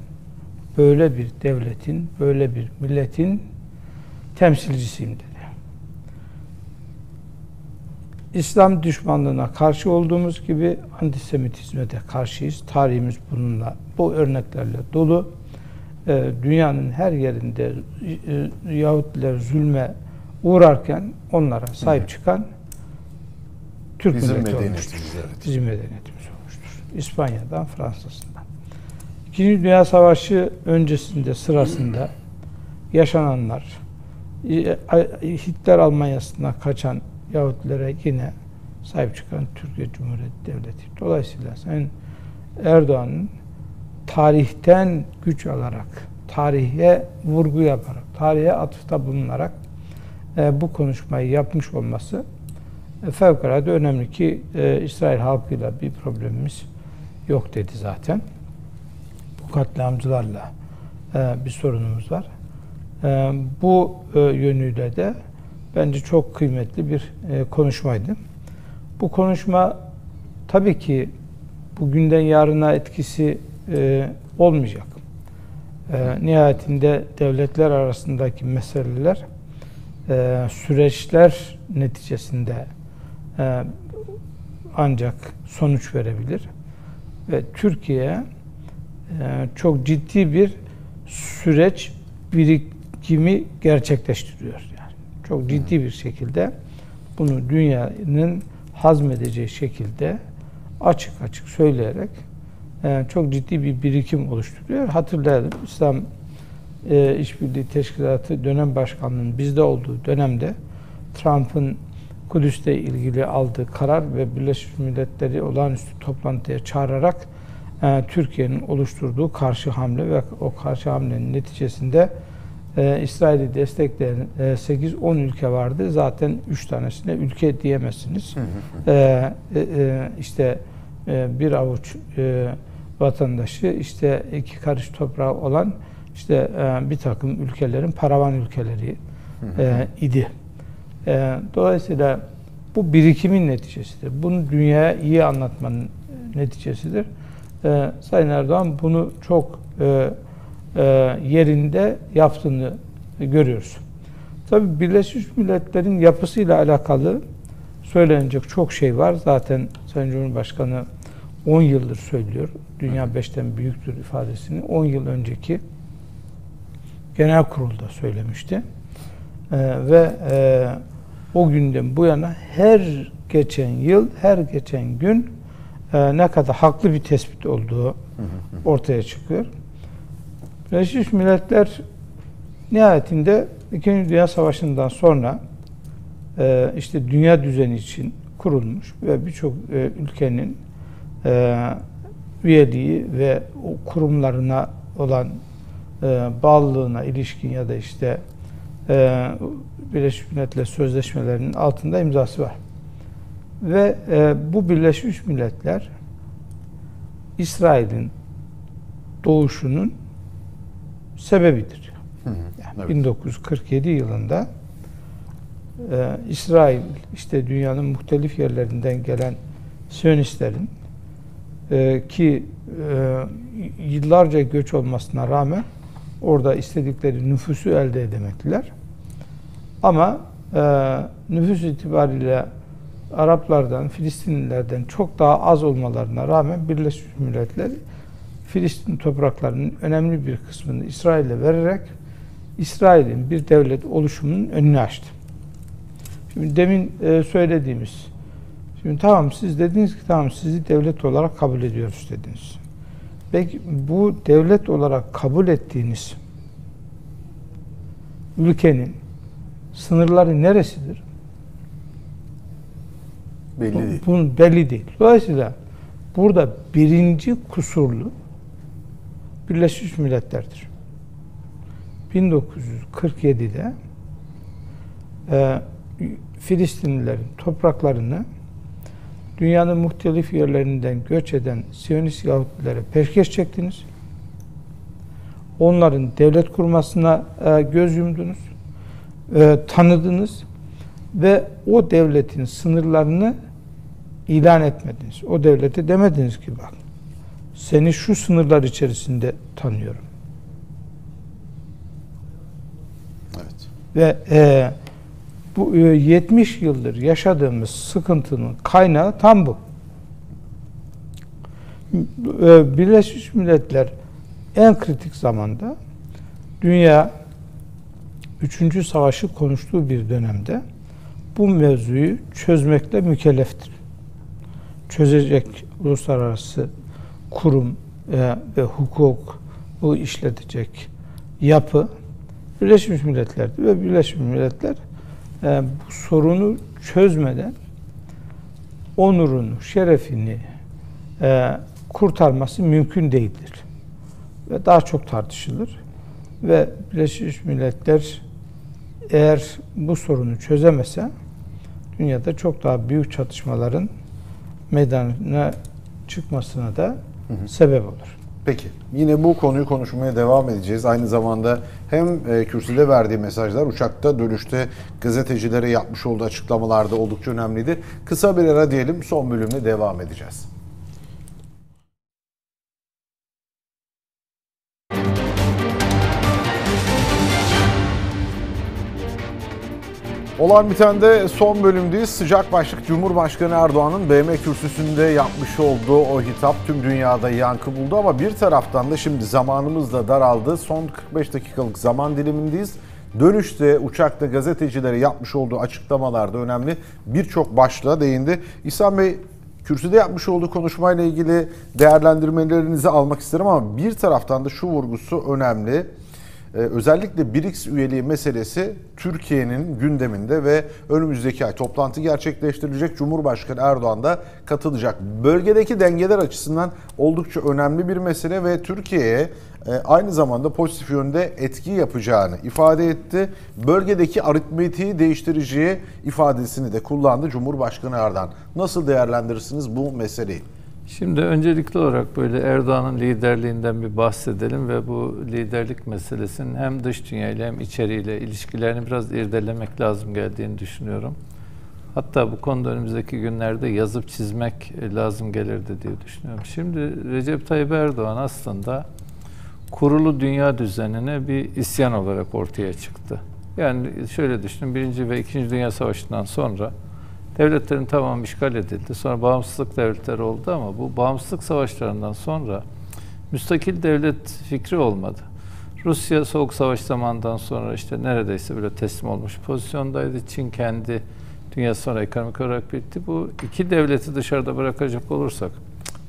böyle bir devletin, böyle bir milletin temsilcisiyim dedi. İslam düşmanlığına karşı olduğumuz gibi antisemitizme de karşıyız. Tarihimiz bununla, bu örneklerle dolu. Ee, dünyanın her yerinde e, Yahudiler zulme uğrarken onlara sahip çıkan Türk Bizim milleti olmuştur. evet. Bizim medeniyetimiz olmuştur. İspanya'dan, Fransa'sından. İkinci Dünya Savaşı öncesinde, sırasında yaşananlar, Hitler Almanya'sından kaçan Yahudilere yine sahip çıkan Türkiye Cumhuriyeti Devleti. Dolayısıyla Sayın Erdoğan'ın tarihten güç alarak, tarihe vurgu yaparak, tarihe atıfta bulunarak e, bu konuşmayı yapmış olması e, fevkalade önemli ki e, İsrail halkıyla bir problemimiz yok dedi zaten. Bu katliamcılarla e, bir sorunumuz var. E, bu e, yönüyle de bence çok kıymetli bir e, konuşmaydı. Bu konuşma tabii ki bugünden yarına etkisi e, olmayacak. E, nihayetinde devletler arasındaki meseleler süreçler neticesinde ancak sonuç verebilir. Ve Türkiye çok ciddi bir süreç birikimi gerçekleştiriyor. Yani çok ciddi bir şekilde bunu dünyanın hazmedeceği şekilde açık açık söyleyerek e, çok ciddi bir birikim oluşturuyor. Hatırlayalım İslam e, İşbirliği Teşkilatı dönem başkanlığının bizde olduğu dönemde Trump'ın Kudüs'te ilgili aldığı karar ve Birleşmiş Milletleri olağanüstü toplantıya çağırarak e, Türkiye'nin oluşturduğu karşı hamle ve o karşı hamlenin neticesinde e, İsrail'i destekleyen e, 8-10 ülke vardı. Zaten 3 tanesine ülke diyemezsiniz. E, e, e, işte e, bir avuç e, vatandaşı işte iki karış toprağı olan işte e, bir takım ülkelerin paravan ülkeleri e, idi. E, dolayısıyla bu birikimin neticesidir. Bunu dünyaya iyi anlatmanın neticesidir. E, Sayın Erdoğan bunu çok e, e, yerinde yaptığını görüyoruz. Tabii Birleşmiş Milletler'in yapısıyla alakalı söylenecek çok şey var. Zaten Sayın Cumhurbaşkanı 10 yıldır söylüyor. Dünya beşten büyüktür ifadesini 10 yıl önceki genel kurulda söylemişti. Ee, ve e, o günden bu yana her geçen yıl, her geçen gün e, ne kadar haklı bir tespit olduğu ortaya çıkıyor. Birleşmiş Milletler nihayetinde İkinci Dünya Savaşı'ndan sonra e, işte dünya düzeni için kurulmuş ve birçok e, ülkenin e, üyeliği ve o kurumlarına olan e, bağlılığına ilişkin ya da işte e, Birleşmiş Milletler sözleşmelerinin altında imzası var. Ve e, bu Birleşmiş Milletler İsrail'in doğuşunun sebebidir. Yani evet. 1947 yılında e, İsrail işte dünyanın muhtelif yerlerinden gelen Siyonistlerin e, ki e, yıllarca göç olmasına rağmen orada istedikleri nüfusu elde edemediler. Ama e, nüfus itibariyle Araplardan, Filistinlilerden çok daha az olmalarına rağmen Birleşmiş Milletler Filistin topraklarının önemli bir kısmını İsrail'e vererek İsrail'in bir devlet oluşumunun önünü açtı. Şimdi demin e, söylediğimiz Şimdi tamam siz dediniz ki tamam sizi devlet olarak kabul ediyoruz dediniz. Peki bu devlet olarak kabul ettiğiniz ülkenin sınırları neresidir? Belli değil. Bunun belli değil. Dolayısıyla burada birinci kusurlu Birleşmiş Milletler'dir. 1947'de e, Filistinlilerin topraklarını dünyanın muhtelif yerlerinden göç eden Siyonist Yahudilere peşkeş çektiniz. Onların devlet kurmasına e, göz yumdunuz. E, tanıdınız ve o devletin sınırlarını ilan etmediniz. O devlete demediniz ki bak seni şu sınırlar içerisinde tanıyorum. Evet. Ve e, bu e, 70 yıldır yaşadığımız sıkıntının kaynağı tam bu. E, Birleşmiş Milletler en kritik zamanda dünya 3. savaşı konuştuğu bir dönemde bu mevzuyu çözmekle mükelleftir. Çözecek uluslararası kurum e, ve hukuk bu işletecek yapı Birleşmiş Milletler'dir ve Birleşmiş Milletler e, bu sorunu çözmeden onurunu, şerefini e, kurtarması mümkün değildir. Ve daha çok tartışılır. Ve Birleşmiş Milletler eğer bu sorunu çözemese dünyada çok daha büyük çatışmaların meydana çıkmasına da sebep olur. Peki yine bu konuyu konuşmaya devam edeceğiz. Aynı zamanda hem e, kürsüde verdiği mesajlar uçakta dönüşte gazetecilere yapmış olduğu açıklamalarda oldukça önemliydi. Kısa bir ara diyelim son bölümle devam edeceğiz. Olan bitende son bölümdeyiz. Sıcak başlık Cumhurbaşkanı Erdoğan'ın BM kürsüsünde yapmış olduğu o hitap tüm dünyada yankı buldu ama bir taraftan da şimdi zamanımız da daraldı. Son 45 dakikalık zaman dilimindeyiz. Dönüşte uçakta gazetecilere yapmış olduğu açıklamalarda önemli birçok başlığa değindi. İhsan Bey kürsüde yapmış olduğu konuşmayla ilgili değerlendirmelerinizi almak isterim ama bir taraftan da şu vurgusu önemli. Ee, özellikle BRICS üyeliği meselesi Türkiye'nin gündeminde ve önümüzdeki ay toplantı gerçekleştirilecek. Cumhurbaşkanı Erdoğan da katılacak. Bölgedeki dengeler açısından oldukça önemli bir mesele ve Türkiye'ye e, aynı zamanda pozitif yönde etki yapacağını ifade etti. Bölgedeki aritmetiği değiştireceği ifadesini de kullandı Cumhurbaşkanı Erdoğan. Nasıl değerlendirirsiniz bu meseleyi? Şimdi öncelikli olarak böyle Erdoğan'ın liderliğinden bir bahsedelim ve bu liderlik meselesinin hem dış dünyayla hem içeriyle ilişkilerini biraz irdelemek lazım geldiğini düşünüyorum. Hatta bu konuda önümüzdeki günlerde yazıp çizmek lazım gelirdi diye düşünüyorum. Şimdi Recep Tayyip Erdoğan aslında kurulu dünya düzenine bir isyan olarak ortaya çıktı. Yani şöyle düşünün, Birinci ve İkinci Dünya Savaşı'ndan sonra devletlerin tamamı işgal edildi. Sonra bağımsızlık devletleri oldu ama bu bağımsızlık savaşlarından sonra müstakil devlet fikri olmadı. Rusya Soğuk Savaş zamanından sonra işte neredeyse böyle teslim olmuş pozisyondaydı. Çin kendi dünya sonra ekonomik olarak bitti. Bu iki devleti dışarıda bırakacak olursak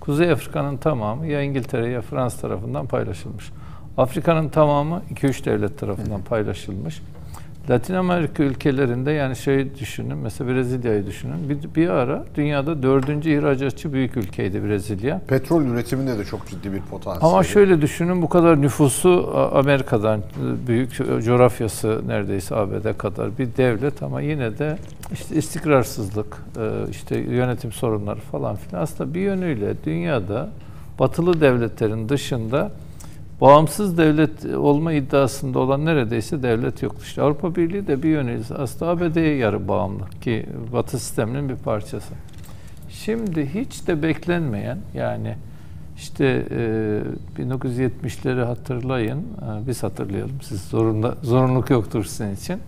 Kuzey Afrika'nın tamamı ya İngiltere ya Fransa tarafından paylaşılmış. Afrika'nın tamamı 2-3 devlet tarafından paylaşılmış. Latin Amerika ülkelerinde yani şey düşünün, mesela Brezilya'yı düşünün. Bir, bir ara dünyada dördüncü ihracatçı büyük ülkeydi Brezilya. Petrol üretiminde de çok ciddi bir potansiyel. Ama şöyle düşünün bu kadar nüfusu Amerika'dan büyük coğrafyası neredeyse ABD kadar bir devlet ama yine de işte istikrarsızlık, işte yönetim sorunları falan filan aslında bir yönüyle dünyada batılı devletlerin dışında bağımsız devlet olma iddiasında olan neredeyse devlet yoktu. İşte Avrupa Birliği de bir yönüyle aslında ABD'ye yarı bağımlı ki Batı sisteminin bir parçası. Şimdi hiç de beklenmeyen yani işte e, 1970'leri hatırlayın, e, biz hatırlayalım, siz zorunda zorunluluk yoktur sizin için.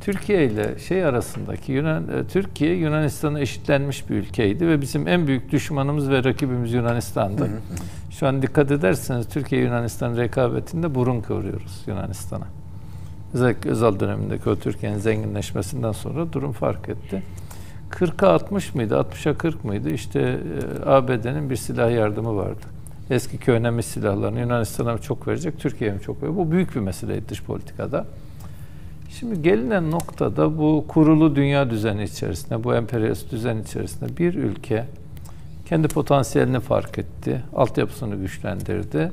Türkiye ile şey arasındaki Yunan e, Türkiye Yunanistan'a eşitlenmiş bir ülkeydi ve bizim en büyük düşmanımız ve rakibimiz Yunanistan'dı. Şu an dikkat ederseniz Türkiye Yunanistan rekabetinde burun kıvırıyoruz Yunanistan'a. Özellikle Özal dönemindeki o Türkiye'nin zenginleşmesinden sonra durum fark etti. 40'a 60 mıydı, 60'a 40 mıydı? İşte e, ABD'nin bir silah yardımı vardı. Eski köynemiş silahlarını Yunanistan'a çok verecek, Türkiye'ye mi çok verecek? Bu büyük bir meseleydi dış politikada. Şimdi gelinen noktada bu kurulu dünya düzeni içerisinde, bu emperyalist düzen içerisinde bir ülke kendi potansiyelini fark etti, altyapısını güçlendirdi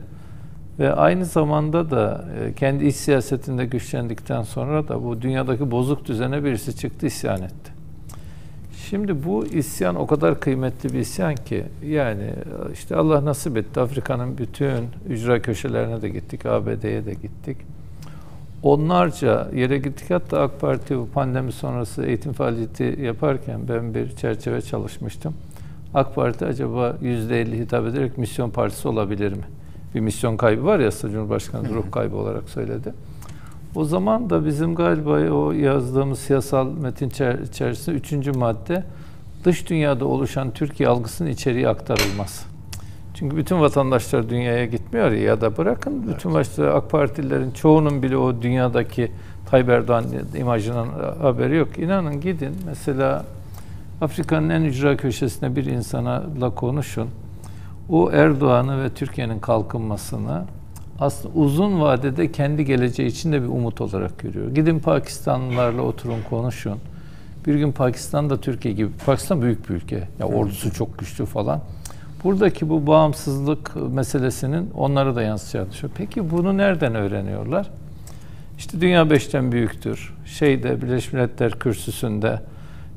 ve aynı zamanda da e, kendi iç siyasetinde güçlendikten sonra da bu dünyadaki bozuk düzene birisi çıktı, isyan etti. Şimdi bu isyan o kadar kıymetli bir isyan ki yani işte Allah nasip etti Afrika'nın bütün ücra köşelerine de gittik, ABD'ye de gittik. Onlarca yere gittik hatta AK Parti bu pandemi sonrası eğitim faaliyeti yaparken ben bir çerçeve çalışmıştım. AK Parti acaba %50 hitap ederek misyon partisi olabilir mi? Bir misyon kaybı var ya Cumhurbaşkanı ruh kaybı olarak söyledi. O zaman da bizim galiba o yazdığımız siyasal metin içerisinde üçüncü madde dış dünyada oluşan Türkiye algısının içeriye aktarılması. Çünkü bütün vatandaşlar dünyaya gitmiyor ya, ya da bırakın bütün evet. başta AK Partililerin çoğunun bile o dünyadaki Tayyip Erdoğan imajının haberi yok. İnanın gidin mesela Afrika'nın en ücra köşesinde bir insanla konuşun. O Erdoğan'ı ve Türkiye'nin kalkınmasını aslında uzun vadede kendi geleceği için de bir umut olarak görüyor. Gidin Pakistanlılarla oturun konuşun. Bir gün Pakistan da Türkiye gibi. Pakistan büyük bir ülke. Ya ordusu çok güçlü falan. Buradaki bu bağımsızlık meselesinin onlara da yansıyacağını düşünüyorum. Peki bunu nereden öğreniyorlar? İşte dünya beşten büyüktür. Şeyde Birleşmiş Milletler kürsüsünde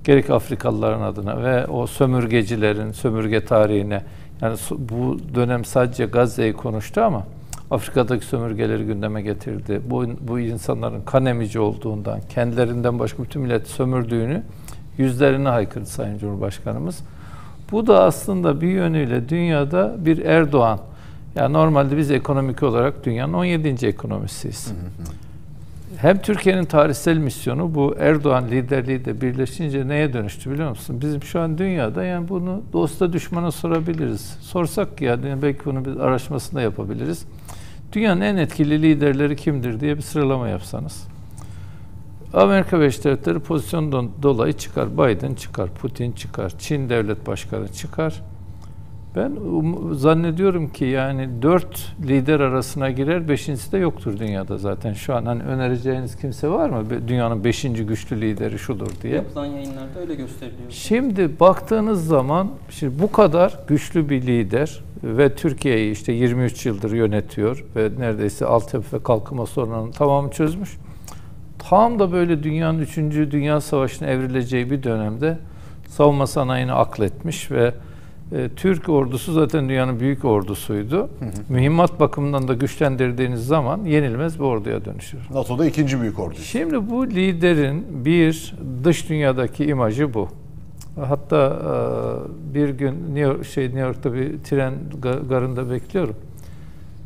gerek Afrikalıların adına ve o sömürgecilerin sömürge tarihine yani bu dönem sadece Gazze'yi konuştu ama Afrika'daki sömürgeleri gündeme getirdi. Bu, bu insanların kan emici olduğundan, kendilerinden başka bütün milleti sömürdüğünü yüzlerine haykırdı Sayın Cumhurbaşkanımız. Bu da aslında bir yönüyle dünyada bir Erdoğan. Yani normalde biz ekonomik olarak dünyanın 17. ekonomisiyiz. Hem Türkiye'nin tarihsel misyonu bu Erdoğan liderliği de birleşince neye dönüştü biliyor musun? Bizim şu an dünyada yani bunu dosta düşmana sorabiliriz. Sorsak ya yani belki bunu bir araştırmasında yapabiliriz. Dünyanın en etkili liderleri kimdir diye bir sıralama yapsanız. Amerika Birleşik Devletleri pozisyondan dolayı çıkar. Biden çıkar, Putin çıkar, Çin devlet başkanı çıkar. Ben um- zannediyorum ki yani dört lider arasına girer, beşincisi de yoktur dünyada zaten. Şu an hani önereceğiniz kimse var mı? Dünyanın beşinci güçlü lideri şudur diye. Yapılan yayınlarda öyle gösteriliyor. Şimdi baktığınız zaman şimdi bu kadar güçlü bir lider ve Türkiye'yi işte 23 yıldır yönetiyor ve neredeyse altyapı ve kalkınma sorunlarının tamamını çözmüş. Tam da böyle dünyanın 3. Dünya Savaşı'na evrileceği bir dönemde savunma sanayini akletmiş ve e, Türk ordusu zaten dünyanın büyük ordusuydu. Mühimmat bakımından da güçlendirdiğiniz zaman yenilmez bir orduya dönüşür. NATO'da ikinci büyük ordu. Şimdi bu liderin bir dış dünyadaki imajı bu. Hatta e, bir gün New York, şey New York'ta bir tren ga- garında bekliyorum.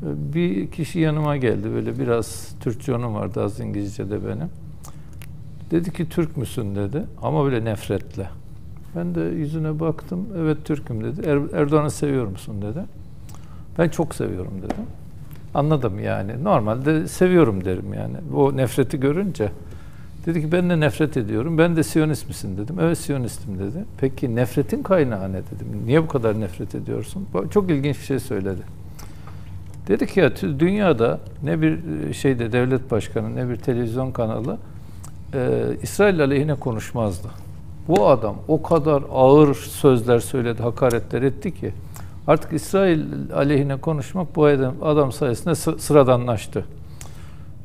E, Bir kişi yanıma geldi böyle biraz Türkçe onun vardı az İngilizce de benim. Dedi ki Türk müsün dedi ama böyle nefretle. Ben de yüzüne baktım evet Türk'üm dedi. Er- Erdoğan'ı seviyor musun dedi. Ben çok seviyorum dedim. Anladım yani. Normalde seviyorum derim yani. O nefreti görünce. Dedi ki ben de nefret ediyorum. Ben de Siyonist misin dedim. Evet Siyonistim dedi. Peki nefretin kaynağı ne dedim. Niye bu kadar nefret ediyorsun? Bu- Çok ilginç bir şey söyledi. Dedi ki ya dünyada ne bir e, şeyde devlet başkanı ne bir televizyon kanalı e, İsrail aleyhine konuşmazdı. Bu adam o kadar ağır sözler söyledi, hakaretler etti ki artık İsrail aleyhine konuşmak bu adam, sayesinde sı- sıradanlaştı.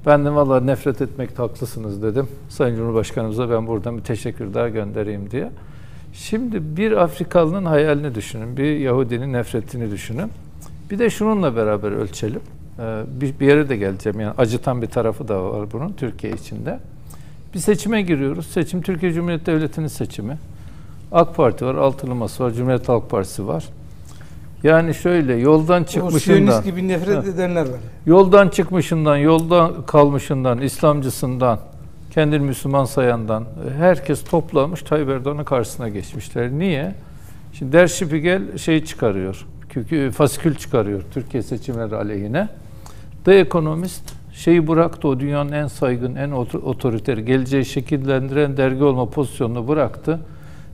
Ben de valla nefret etmekte haklısınız dedim. Sayın Cumhurbaşkanımıza ben buradan bir teşekkür daha göndereyim diye. Şimdi bir Afrikalının hayalini düşünün, bir Yahudinin nefretini düşünün. Bir de şununla beraber ölçelim. Ee, bir yere de geleceğim yani acıtan bir tarafı da var bunun Türkiye içinde. Bir seçime giriyoruz. Seçim Türkiye Cumhuriyeti Devleti'nin seçimi. AK Parti var, Altılı Masa var, Cumhuriyet Halk Partisi var. Yani şöyle yoldan O çıkmışından, Siyonist gibi nefret Ha. edenler var. yoldan çıkmışından, yoldan kalmışından, İslamcısından, kendini Müslüman sayandan herkes toplamış Tayyip Erdoğan'ın karşısına geçmişler. Niye? Şimdi Der Spiegel şey çıkarıyor, kükü- fasikül çıkarıyor Türkiye seçimleri aleyhine. The Economist şeyi bıraktı o dünyanın en saygın, en otor- otoriter, geleceği şekillendiren dergi olma pozisyonunu bıraktı.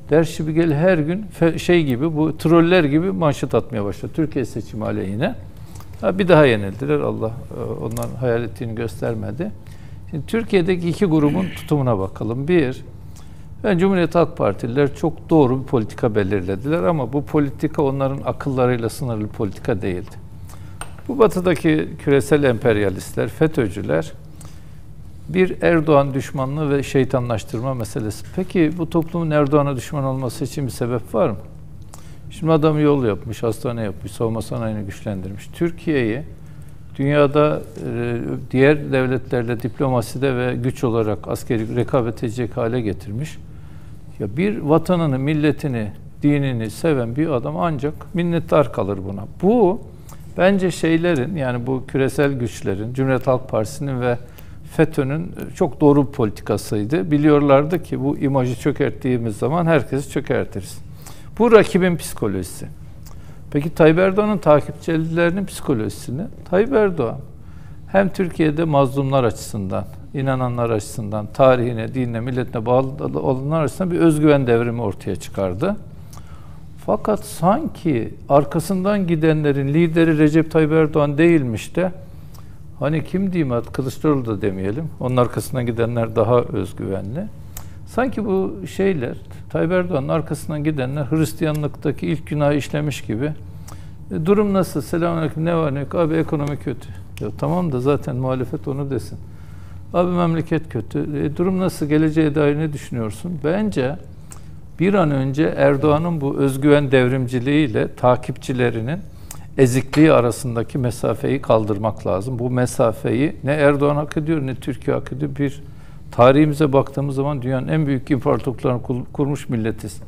Der Spiegel her gün şey gibi bu troller gibi manşet atmaya başladı Türkiye seçimi aleyhine. Ha, bir daha yenildiler. Allah e, onların hayal ettiğini göstermedi. Şimdi Türkiye'deki iki grubun tutumuna bakalım. Bir, ben Cumhuriyet Halk Partililer çok doğru bir politika belirlediler ama bu politika onların akıllarıyla sınırlı politika değildi. Bu batıdaki küresel emperyalistler, FETÖ'cüler bir Erdoğan düşmanlığı ve şeytanlaştırma meselesi. Peki bu toplumun Erdoğan'a düşman olması için bir sebep var mı? Şimdi adam yol yapmış, hastane yapmış, savunma sanayini güçlendirmiş. Türkiye'yi dünyada e, diğer devletlerle diplomaside ve güç olarak askeri rekabet edecek hale getirmiş. Ya bir vatanını, milletini, dinini seven bir adam ancak minnettar kalır buna. Bu bence şeylerin yani bu küresel güçlerin, Cumhuriyet Halk Partisi'nin ve FETÖ'nün çok doğru bir politikasıydı. Biliyorlardı ki bu imajı çökerttiğimiz zaman herkesi çökertiriz. Bu rakibin psikolojisi. Peki Tayyip Erdoğan'ın takipçilerinin psikolojisini? Tayyip Erdoğan hem Türkiye'de mazlumlar açısından, inananlar açısından, tarihine, dinine, milletine bağlı olanlar açısından bir özgüven devrimi ortaya çıkardı. Fakat sanki arkasından gidenlerin lideri Recep Tayyip Erdoğan değilmiş de hani kim diyeyim artık Kılıçdaroğlu da demeyelim. Onun arkasından gidenler daha özgüvenli. Sanki bu şeyler Tayyip Erdoğan'ın arkasından gidenler Hristiyanlıktaki ilk günahı işlemiş gibi. E, durum nasıl? Selamünaleyküm. Ne var ne yok? Abi ekonomi kötü. Ya tamam da zaten muhalefet onu desin. Abi memleket kötü. E, durum nasıl? Geleceğe dair ne düşünüyorsun? Bence bir an önce Erdoğan'ın bu özgüven devrimciliğiyle takipçilerinin ezikliği arasındaki mesafeyi kaldırmak lazım. Bu mesafeyi ne Erdoğan hak ediyor ne Türkiye hak ediyor. Bir tarihimize baktığımız zaman dünyanın en büyük imparatorluklarını kur- kurmuş milletiz.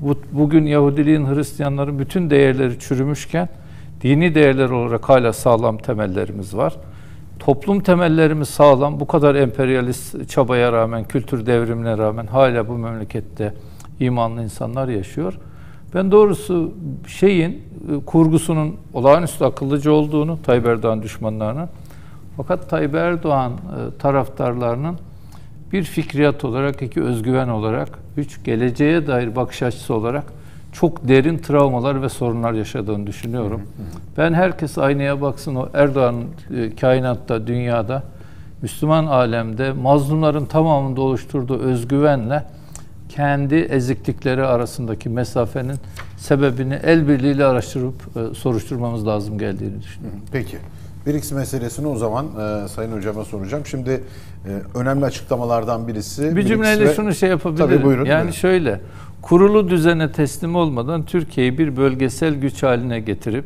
Bu, bugün Yahudiliğin, Hristiyanların bütün değerleri çürümüşken dini değerler olarak hala sağlam temellerimiz var. Toplum temellerimiz sağlam. Bu kadar emperyalist çabaya rağmen, kültür devrimine rağmen hala bu memlekette imanlı insanlar yaşıyor. Ben doğrusu şeyin e, kurgusunun olağanüstü akıllıca olduğunu Tayyip Erdoğan düşmanlarının fakat Tayyip Erdoğan e, taraftarlarının bir fikriyat olarak, iki özgüven olarak, üç geleceğe dair bakış açısı olarak çok derin travmalar ve sorunlar yaşadığını düşünüyorum. Ben herkes aynaya baksın o Erdoğan'ın e, kainatta, dünyada, Müslüman alemde mazlumların tamamında oluşturduğu özgüvenle kendi eziklikleri arasındaki mesafenin sebebini el birliğiyle araştırıp e, soruşturmamız lazım geldiğini düşünüyorum. Peki. BRICS meselesini o zaman e, Sayın Hocama soracağım. Şimdi e, önemli açıklamalardan birisi... Bir cümleyle ve- şunu şey yapabilirim. Tabii buyurun. yani buyurun. şöyle, kurulu düzene teslim olmadan Türkiye'yi bir bölgesel güç haline getirip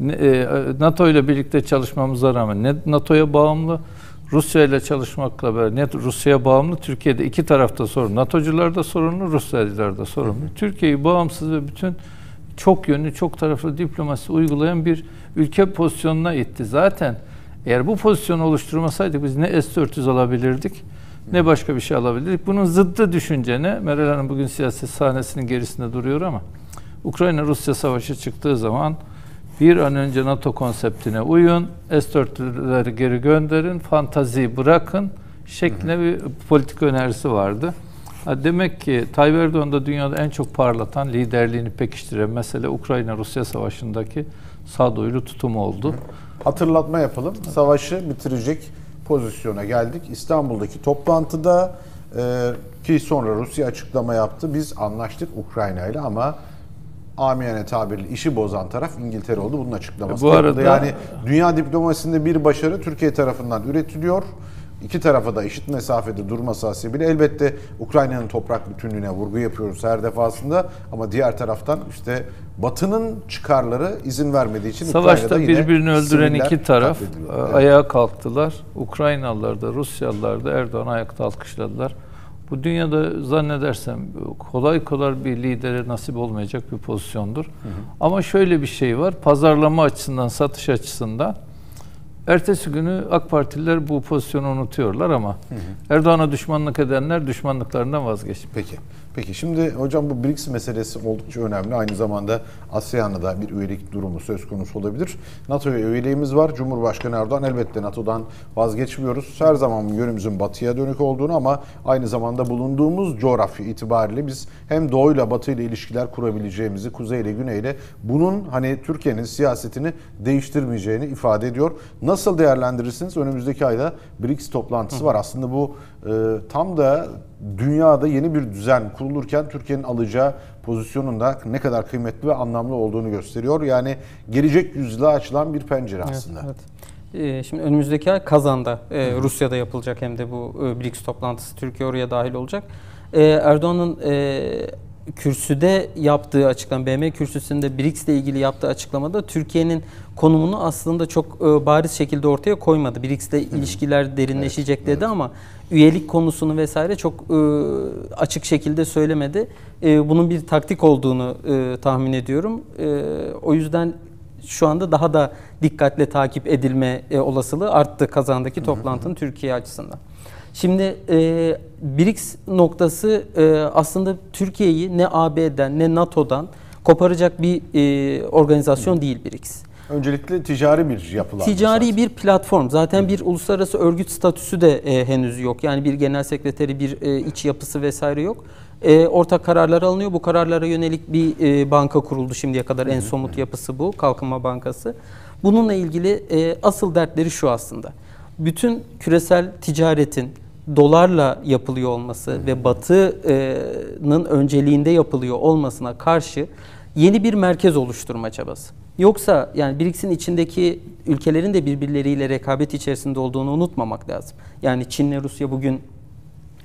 ne- e, NATO ile birlikte çalışmamıza rağmen ne NATO'ya bağımlı, Rusya ile çalışmakla beraber ne Rusya'ya bağımlı, Türkiye'de iki tarafta sorun. NATO'cular da sorunlu, Rusyalılar da sorunlu. Türkiye'yi bağımsız ve bütün çok yönlü, çok taraflı diplomasi uygulayan bir ülke pozisyonuna itti. Zaten eğer bu pozisyonu oluşturmasaydık biz ne S-400 alabilirdik ne başka bir şey alabilirdik. Bunun zıddı düşünce ne? Meral Hanım bugün siyaset sahnesinin gerisinde duruyor ama Ukrayna-Rusya savaşı çıktığı zaman bir an önce NATO konseptine uyun, S-400'leri geri gönderin, fantaziyi bırakın şeklinde bir politik önerisi vardı. Demek ki Tayyip Erdoğan da dünyada en çok parlatan, liderliğini pekiştiren mesele Ukrayna-Rusya savaşındaki sağduyulu tutumu oldu. Hatırlatma yapalım. Savaşı bitirecek pozisyona geldik. İstanbul'daki toplantıda e, ki sonra Rusya açıklama yaptı. Biz anlaştık Ukrayna ile ama amiyane tabirle işi bozan taraf İngiltere oldu. Bunun açıklaması Bu da yapıldı. arada- yani dünya diplomasisinde bir başarı Türkiye tarafından üretiliyor. İki tarafa da eşit mesafede durması hasebiyle elbette Ukrayna'nın toprak bütünlüğüne vurgu yapıyoruz her defasında ama diğer taraftan işte Batı'nın çıkarları izin vermediği için Savaşta Ukrayna'da yine birbirini öldüren iki taraf e, Evet. ayağa kalktılar. Ukraynalılar da Rusyalılar da Erdoğan'ı ayakta alkışladılar. Bu dünyada zannedersem kolay kolay bir lidere nasip olmayacak bir pozisyondur. Ama şöyle bir şey var. Pazarlama açısından, satış açısından ertesi günü AK Partililer bu pozisyonu unutuyorlar ama Erdoğan'a düşmanlık edenler düşmanlıklarından vazgeçmiyor. Peki. Peki şimdi hocam bu BRICS meselesi oldukça önemli. Aynı zamanda ASEAN'da da bir üyelik durumu söz konusu olabilir. NATO'ya üyeliğimiz var. Cumhurbaşkanı Erdoğan elbette NATO'dan vazgeçmiyoruz. Her zaman yönümüzün batıya dönük olduğunu ama aynı zamanda bulunduğumuz coğrafya itibariyle biz hem doğuyla batıyla ilişkiler kurabileceğimizi, kuzeyle güneyle bunun hani Türkiye'nin siyasetini değiştirmeyeceğini ifade ediyor. Nasıl değerlendirirsiniz? Önümüzdeki ayda BRICS toplantısı var. Aslında bu tam da dünyada yeni bir düzen kurulurken Türkiye'nin alacağı pozisyonun da ne kadar kıymetli ve anlamlı olduğunu gösteriyor. Yani gelecek yüzyıla açılan bir pencere aslında. Evet. Ee, Şimdi önümüzdeki ay Kazan'da, e, Rusya'da yapılacak hem de bu e, BRICS toplantısı. Türkiye oraya dahil olacak. Ee, Erdoğan'ın e, kürsüde yaptığı açıklama, BM kürsüsünde BRICS ile ilgili yaptığı açıklamada Türkiye'nin konumunu aslında çok bariz şekilde ortaya koymadı. BRICS ile ilişkiler derinleşecek dedi ama üyelik konusunu vesaire çok e, açık şekilde söylemedi. E, bunun bir taktik olduğunu e, tahmin ediyorum. E, o yüzden şu anda daha da dikkatle takip edilme e, olasılığı arttı kazandaki toplantının Türkiye açısından. Şimdi e, BRICS noktası e, aslında Türkiye'yi ne AB'den ne NATO'dan koparacak bir e, organizasyon değil BRICS. Öncelikle ticari bir yapılanma. Ticari zaten. bir platform. Zaten bir uluslararası örgüt statüsü de e, henüz yok. Yani bir genel sekreteri, bir e, iç yapısı vesaire yok. E, ortak kararlar alınıyor. Bu kararlara yönelik bir e, banka kuruldu şimdiye kadar. En somut yapısı bu. Kalkınma Bankası. Bununla ilgili e, asıl dertleri şu aslında. Bütün küresel ticaretin dolarla yapılıyor olması ve Batı'nın önceliğinde yapılıyor olmasına karşı yeni bir merkez oluşturma çabası. Yoksa yani BRICS'in içindeki ülkelerin de birbirleriyle rekabet içerisinde olduğunu unutmamak lazım. Yani Çin'le Rusya bugün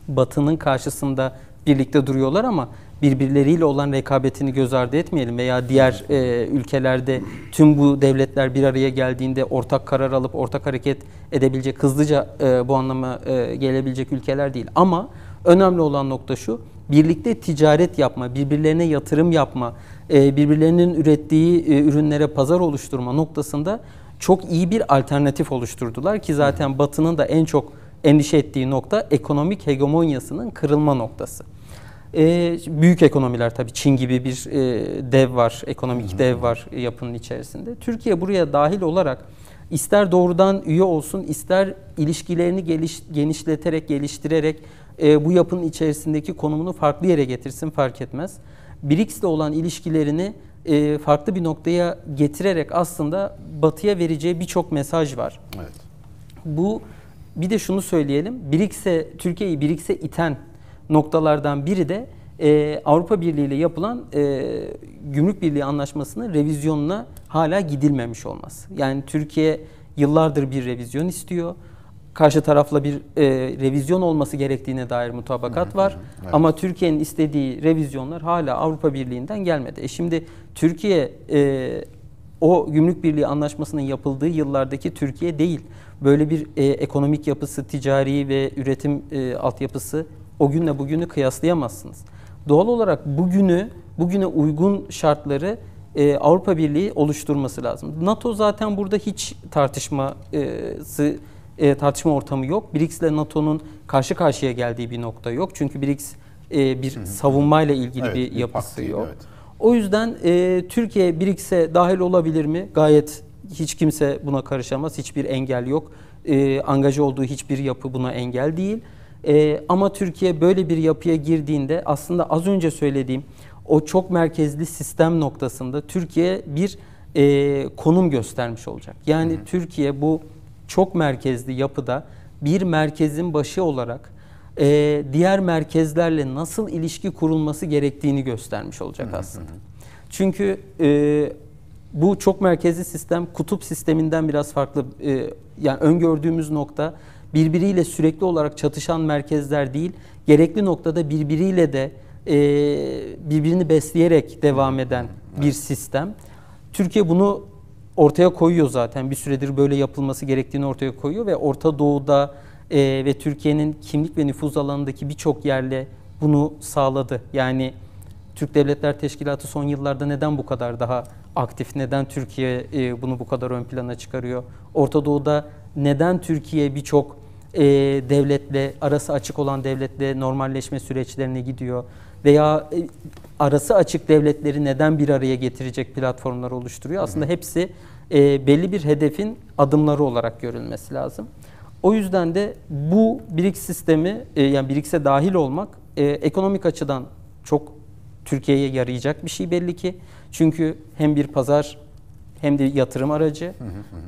Batı'nın karşısında birlikte duruyorlar ama birbirleriyle olan rekabetini göz ardı etmeyelim veya diğer e, ülkelerde tüm bu devletler bir araya geldiğinde ortak karar alıp ortak hareket edebilecek hızlıca e, bu anlama e, gelebilecek ülkeler değil. Ama önemli olan nokta şu birlikte ticaret yapma, birbirlerine yatırım yapma, birbirlerinin ürettiği e, ürünlere pazar oluşturma noktasında çok iyi bir alternatif oluşturdular ki zaten Batı'nın da en çok endişe ettiği nokta ekonomik hegemonyasının kırılma noktası. Ee, büyük ekonomiler tabii Çin gibi bir e, dev var, ekonomik dev var yapının içerisinde. Türkiye buraya dahil olarak ister doğrudan üye olsun, ister ilişkilerini geliş, genişleterek, geliştirerek e, bu yapının içerisindeki konumunu farklı yere getirsin fark etmez. BRICS'le olan ilişkilerini e, farklı bir noktaya getirerek aslında Batı'ya vereceği birçok mesaj var. Evet. Bu bir de şunu söyleyelim. BRICS'e Türkiye'yi BRICS'e iten noktalardan biri de e, Avrupa Birliği ile yapılan e, Gümrük Birliği Anlaşması'nın revizyonuna hala gidilmemiş olması. Yani Türkiye yıllardır bir revizyon istiyor. Karşı tarafla bir e, revizyon olması gerektiğine dair mutabakat var. Evet. Ama Türkiye'nin istediği revizyonlar hala Avrupa Birliği'nden gelmedi. E şimdi Türkiye e, o Gümrük Birliği Anlaşması'nın yapıldığı yıllardaki Türkiye değil. Böyle bir e, ekonomik yapısı, ticari ve üretim e, altyapısı o günle bugünü kıyaslayamazsınız. Doğal olarak bugünü, bugüne uygun şartları e, Avrupa Birliği oluşturması lazım. NATO zaten burada hiç tartışması e, tartışma ortamı yok. BRICS ile NATO'nun karşı karşıya geldiği bir nokta yok. Çünkü BRICS e, bir savunmayla ilgili Evet, bir bir yapısı değil, yok. evet. O yüzden e, Türkiye BRICS'e dahil olabilir mi? Gayet hiç kimse buna karışamaz. Hiçbir engel yok. E, angaja olduğu hiçbir yapı buna engel değil. E, ama Türkiye böyle bir yapıya girdiğinde aslında az önce söylediğim o çok merkezli sistem noktasında Türkiye bir e, konum göstermiş olacak. Yani Türkiye bu çok merkezli yapıda bir merkezin başı olarak e, diğer merkezlerle nasıl ilişki kurulması gerektiğini göstermiş olacak aslında. Çünkü e, bu çok merkezli sistem kutup sisteminden biraz farklı. E, yani öngördüğümüz nokta birbiriyle sürekli olarak çatışan merkezler değil, gerekli noktada birbiriyle de e, birbirini besleyerek devam eden bir sistem. Türkiye bunu ortaya koyuyor zaten. Bir süredir böyle yapılması gerektiğini ortaya koyuyor ve Orta Doğu'da e, ve Türkiye'nin kimlik ve nüfuz alanındaki birçok yerle bunu sağladı. Yani Türk Devletler Teşkilatı son yıllarda neden bu kadar daha aktif? Neden Türkiye e, bunu bu kadar ön plana çıkarıyor? Orta Doğu'da neden Türkiye birçok e, devletle, arası açık olan devletle normalleşme süreçlerine gidiyor? Veya e, arası açık devletleri neden bir araya getirecek platformlar oluşturuyor? Aslında hepsi e, belli bir hedefin adımları olarak görülmesi lazım. O yüzden de bu BRICS sistemi, e, yani BRICS'e dahil olmak e, ekonomik açıdan çok Türkiye'ye yarayacak bir şey belli ki. Çünkü hem bir pazar hem de yatırım aracı.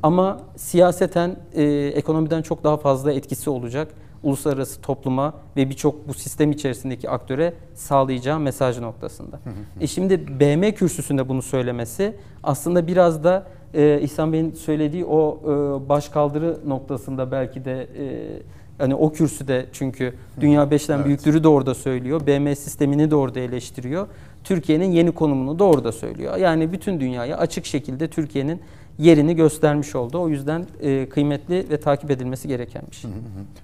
Ama siyaseten e, ekonomiden çok daha fazla etkisi olacak. Uluslararası topluma ve birçok bu sistem içerisindeki aktöre sağlayacağı mesaj noktasında. e şimdi BM kürsüsünde bunu söylemesi aslında biraz da e, İhsan Bey'in söylediği o e, başkaldırı noktasında belki de e, hani o kürsüde çünkü Dünya Beş'ten Evet. büyüktürü de orada söylüyor. BM sistemini de orada eleştiriyor. Türkiye'nin yeni konumunu da orada söylüyor. Yani bütün dünyaya açık şekilde Türkiye'nin yerini göstermiş oldu. O yüzden e, kıymetli ve takip edilmesi gereken bir şey.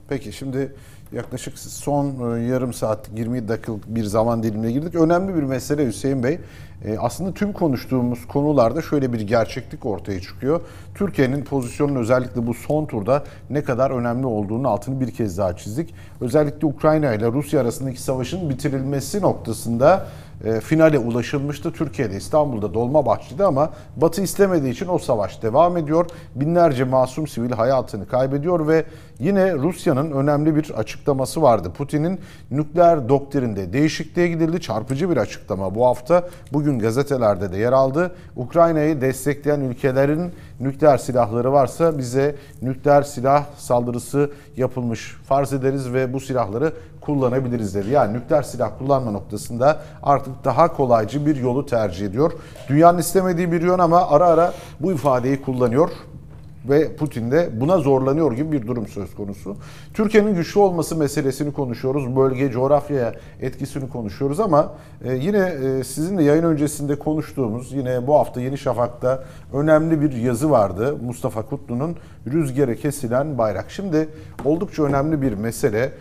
Peki şimdi yaklaşık son e, yarım saat 20 dakikalık bir zaman dilimine girdik. Önemli bir mesele Hüseyin Bey. E, Aslında tüm konuştuğumuz konularda şöyle bir gerçeklik ortaya çıkıyor. Türkiye'nin pozisyonunun özellikle bu son turda ne kadar önemli olduğunun altını bir kez daha çizdik. Özellikle Ukrayna ile Rusya arasındaki savaşın bitirilmesi noktasında e, finale ulaşılmıştı. Türkiye'de İstanbul'da Dolmabahçe'de ama Batı istemediği için o savaş devam ediyor. Binlerce masum sivil hayatını kaybediyor ve yine Rusya'nın önemli bir açıklaması vardı. Putin'in nükleer doktrinde değişikliğe gidildi. Çarpıcı bir açıklama bu hafta. Bugün gazetelerde de yer aldı. Ukrayna'yı destekleyen ülkelerin nükleer silahları varsa bize nükleer silah saldırısı yapılmış farz ederiz ve bu silahları kullanabiliriz dedi. Yani nükleer silah kullanma noktasında artık daha kolaycı bir yolu tercih ediyor. Dünyanın istemediği bir yön ama ara ara bu ifadeyi kullanıyor ve Putin de buna zorlanıyor gibi bir durum söz konusu. Türkiye'nin güçlü olması meselesini konuşuyoruz. Bölge, coğrafyaya etkisini konuşuyoruz ama e, yine e, sizinle yayın öncesinde konuştuğumuz yine bu hafta Yeni Şafak'ta önemli bir yazı vardı. Mustafa Kutlu'nun Rüzgarı Kesilen Bayrak. Şimdi oldukça önemli bir mesele.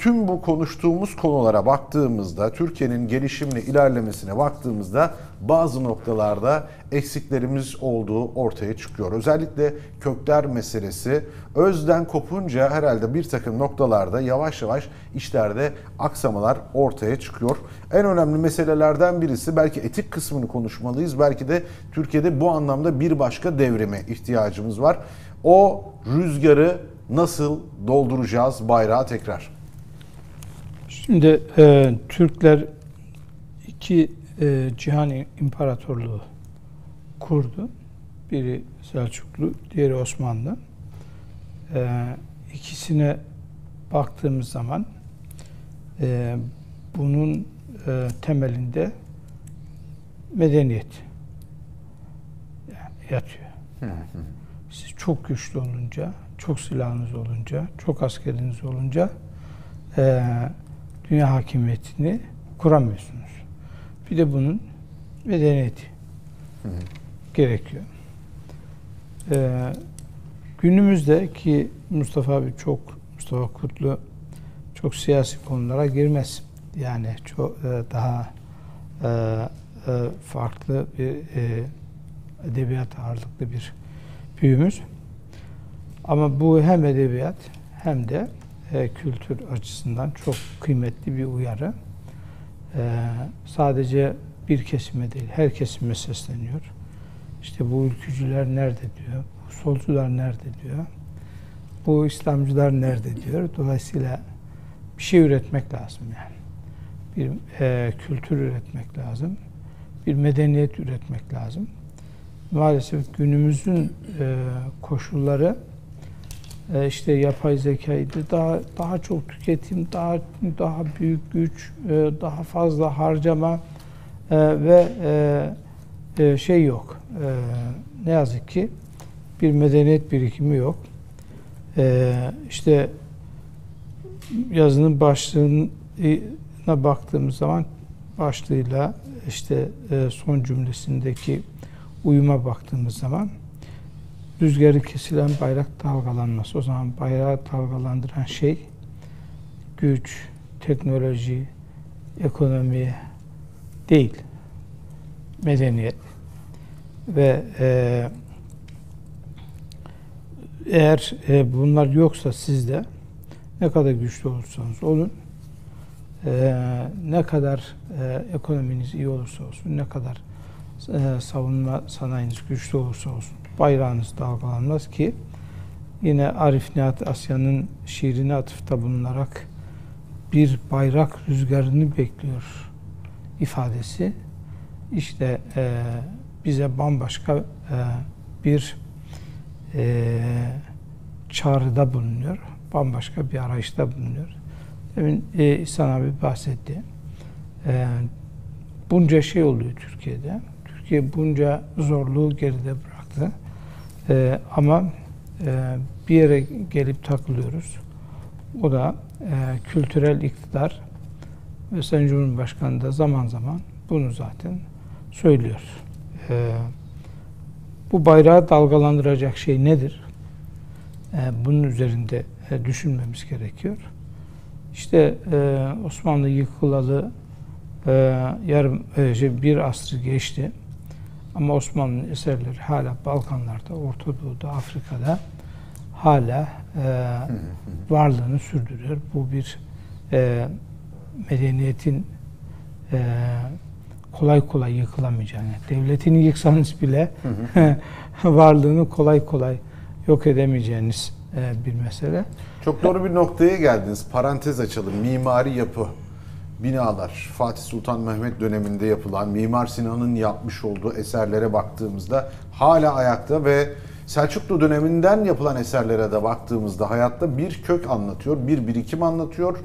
Tüm bu konuştuğumuz konulara baktığımızda, Türkiye'nin gelişimine, ilerlemesine baktığımızda bazı noktalarda eksiklerimiz olduğu ortaya çıkıyor. Özellikle kökler meselesi özden kopunca herhalde bir takım noktalarda yavaş yavaş işlerde aksamalar ortaya çıkıyor. En önemli meselelerden birisi belki etik kısmını konuşmalıyız. Belki de Türkiye'de bu anlamda bir başka devrime ihtiyacımız var. O rüzgarı nasıl dolduracağız bayrağı tekrar? Şimdi e, Türkler iki e, Cihan İmparatorluğu kurdu. Biri Selçuklu, diğeri Osmanlı. E, ikisine baktığımız zaman e, bunun e, temelinde medeniyet yani yatıyor. Siz çok güçlü olunca, çok silahınız olunca, çok askeriniz olunca e, dünya hakimiyetini kuramıyorsunuz. Bir de bunun medeniyeti gerekiyor. E, günümüzde ki Mustafa abi çok, Mustafa Kutlu çok siyasi konulara girmez. Yani çok e, daha e, e, farklı bir e, edebiyat ağırlıklı bir büyüğümüz. Ama bu hem edebiyat hem de e, kültür açısından çok kıymetli bir uyarı. E, sadece bir kesime değil, her kesime sesleniyor. İşte bu ülkücüler nerede diyor, bu solcular nerede diyor, bu İslamcılar nerede diyor. Dolayısıyla bir şey üretmek lazım yani. Bir e, kültür üretmek lazım, bir medeniyet üretmek lazım. Maalesef günümüzün e, koşulları işte yapay zekaydı daha daha çok tüketim, daha daha büyük güç, e, daha fazla harcama e, ve e, e, şey yok. E, ne yazık ki bir medeniyet birikimi yok. E, işte yazının başlığına baktığımız zaman başlığıyla işte e, son cümlesindeki uyuma baktığımız zaman rüzgarı kesilen bayrak dalgalanması. O zaman bayrağı dalgalandıran şey güç, teknoloji, ekonomi değil. Medeniyet. Ve e, eğer e, bunlar yoksa sizde ne kadar güçlü olursanız olun, e, ne kadar e, ekonominiz iyi olursa olsun, ne kadar e, savunma sanayiniz güçlü olursa olsun bayrağınız dalgalanmaz ki yine Arif Nihat Asya'nın şiirine atıfta bulunarak bir bayrak rüzgarını bekliyor ifadesi işte e, bize bambaşka e, bir e, çağrıda bulunuyor. Bambaşka bir arayışta bulunuyor. Demin e, İhsan abi bahsetti. E, bunca şey oluyor Türkiye'de. Türkiye bunca zorluğu geride bıraktı. E, ama e, bir yere gelip takılıyoruz. O da e, kültürel iktidar ve Sayın Cumhurbaşkanı da zaman zaman bunu zaten söylüyor. E, bu bayrağı dalgalandıracak şey nedir? E, bunun üzerinde e, düşünmemiz gerekiyor. İşte e, Osmanlı yıkılalı e, yarım e, şey, bir asrı geçti. Ama Osmanlı'nın eserleri hala Balkanlarda, Orta Doğu'da, Afrika'da hala e, varlığını sürdürüyor. Bu bir e, medeniyetin e, kolay kolay yıkılamayacağını, devletini yıksanız bile varlığını kolay kolay yok edemeyeceğiniz e, bir mesele. Çok doğru bir noktaya geldiniz. Parantez açalım. Mimari yapı, binalar, Fatih Sultan Mehmet döneminde yapılan, Mimar Sinan'ın yapmış olduğu eserlere baktığımızda hala ayakta ve Selçuklu döneminden yapılan eserlere de baktığımızda hayatta bir kök anlatıyor, bir birikim anlatıyor,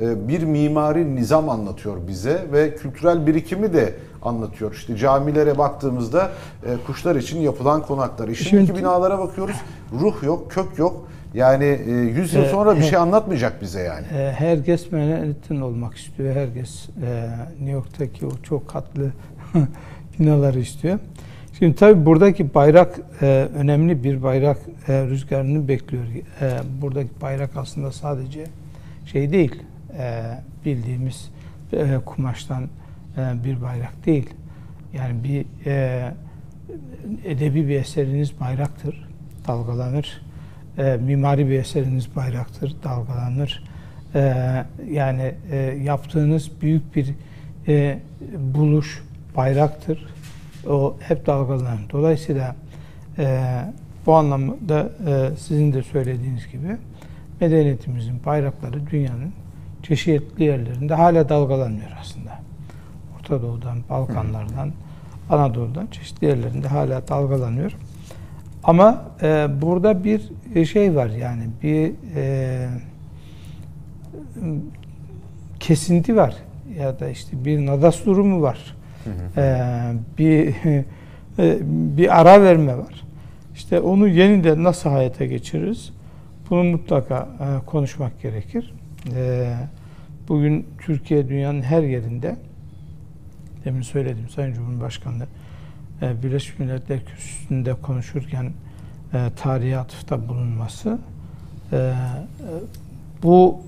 e, bir mimari nizam anlatıyor bize ve kültürel birikimi de anlatıyor. İşte camilere baktığımızda e, kuşlar için yapılan konaklar. Şimdiki Şimdi- binalara bakıyoruz, ruh yok, kök yok. Yani e, 100 yıl E, sonra bir şey anlatmayacak bize yani. E, herkes Manhattan olmak istiyor. Herkes e, New York'taki o çok katlı binaları istiyor. Şimdi tabii buradaki bayrak e, önemli bir bayrak e, rüzgarını bekliyor. E, buradaki bayrak aslında sadece şey değil, e, bildiğimiz e, kumaştan e, bir bayrak değil. Yani bir e, edebi bir eseriniz bayraktır, dalgalanır. E, mimari bir eseriniz bayraktır, dalgalanır. E, yani e, yaptığınız büyük bir e, buluş bayraktır. O hep dalgalanır. Dolayısıyla e, bu anlamda e, sizin de söylediğiniz gibi medeniyetimizin bayrakları dünyanın çeşitli yerlerinde hala dalgalanıyor aslında. Orta Doğu'dan, Balkanlardan, Anadolu'dan çeşitli yerlerinde hala dalgalanıyor. Ama e, burada bir şey var yani bir e, kesinti var ya da işte bir nadas durumu var. E, bir e, bir ara verme var. İşte onu yeniden nasıl hayata geçiririz? Bunu mutlaka e, konuşmak gerekir. E, bugün Türkiye dünyanın her yerinde demin söyledim Sayın Cumhurbaşkanı e, Birleşmiş Milletler Kürsüsü'nde konuşurken e, tarihe atıfta bulunması e, e, bu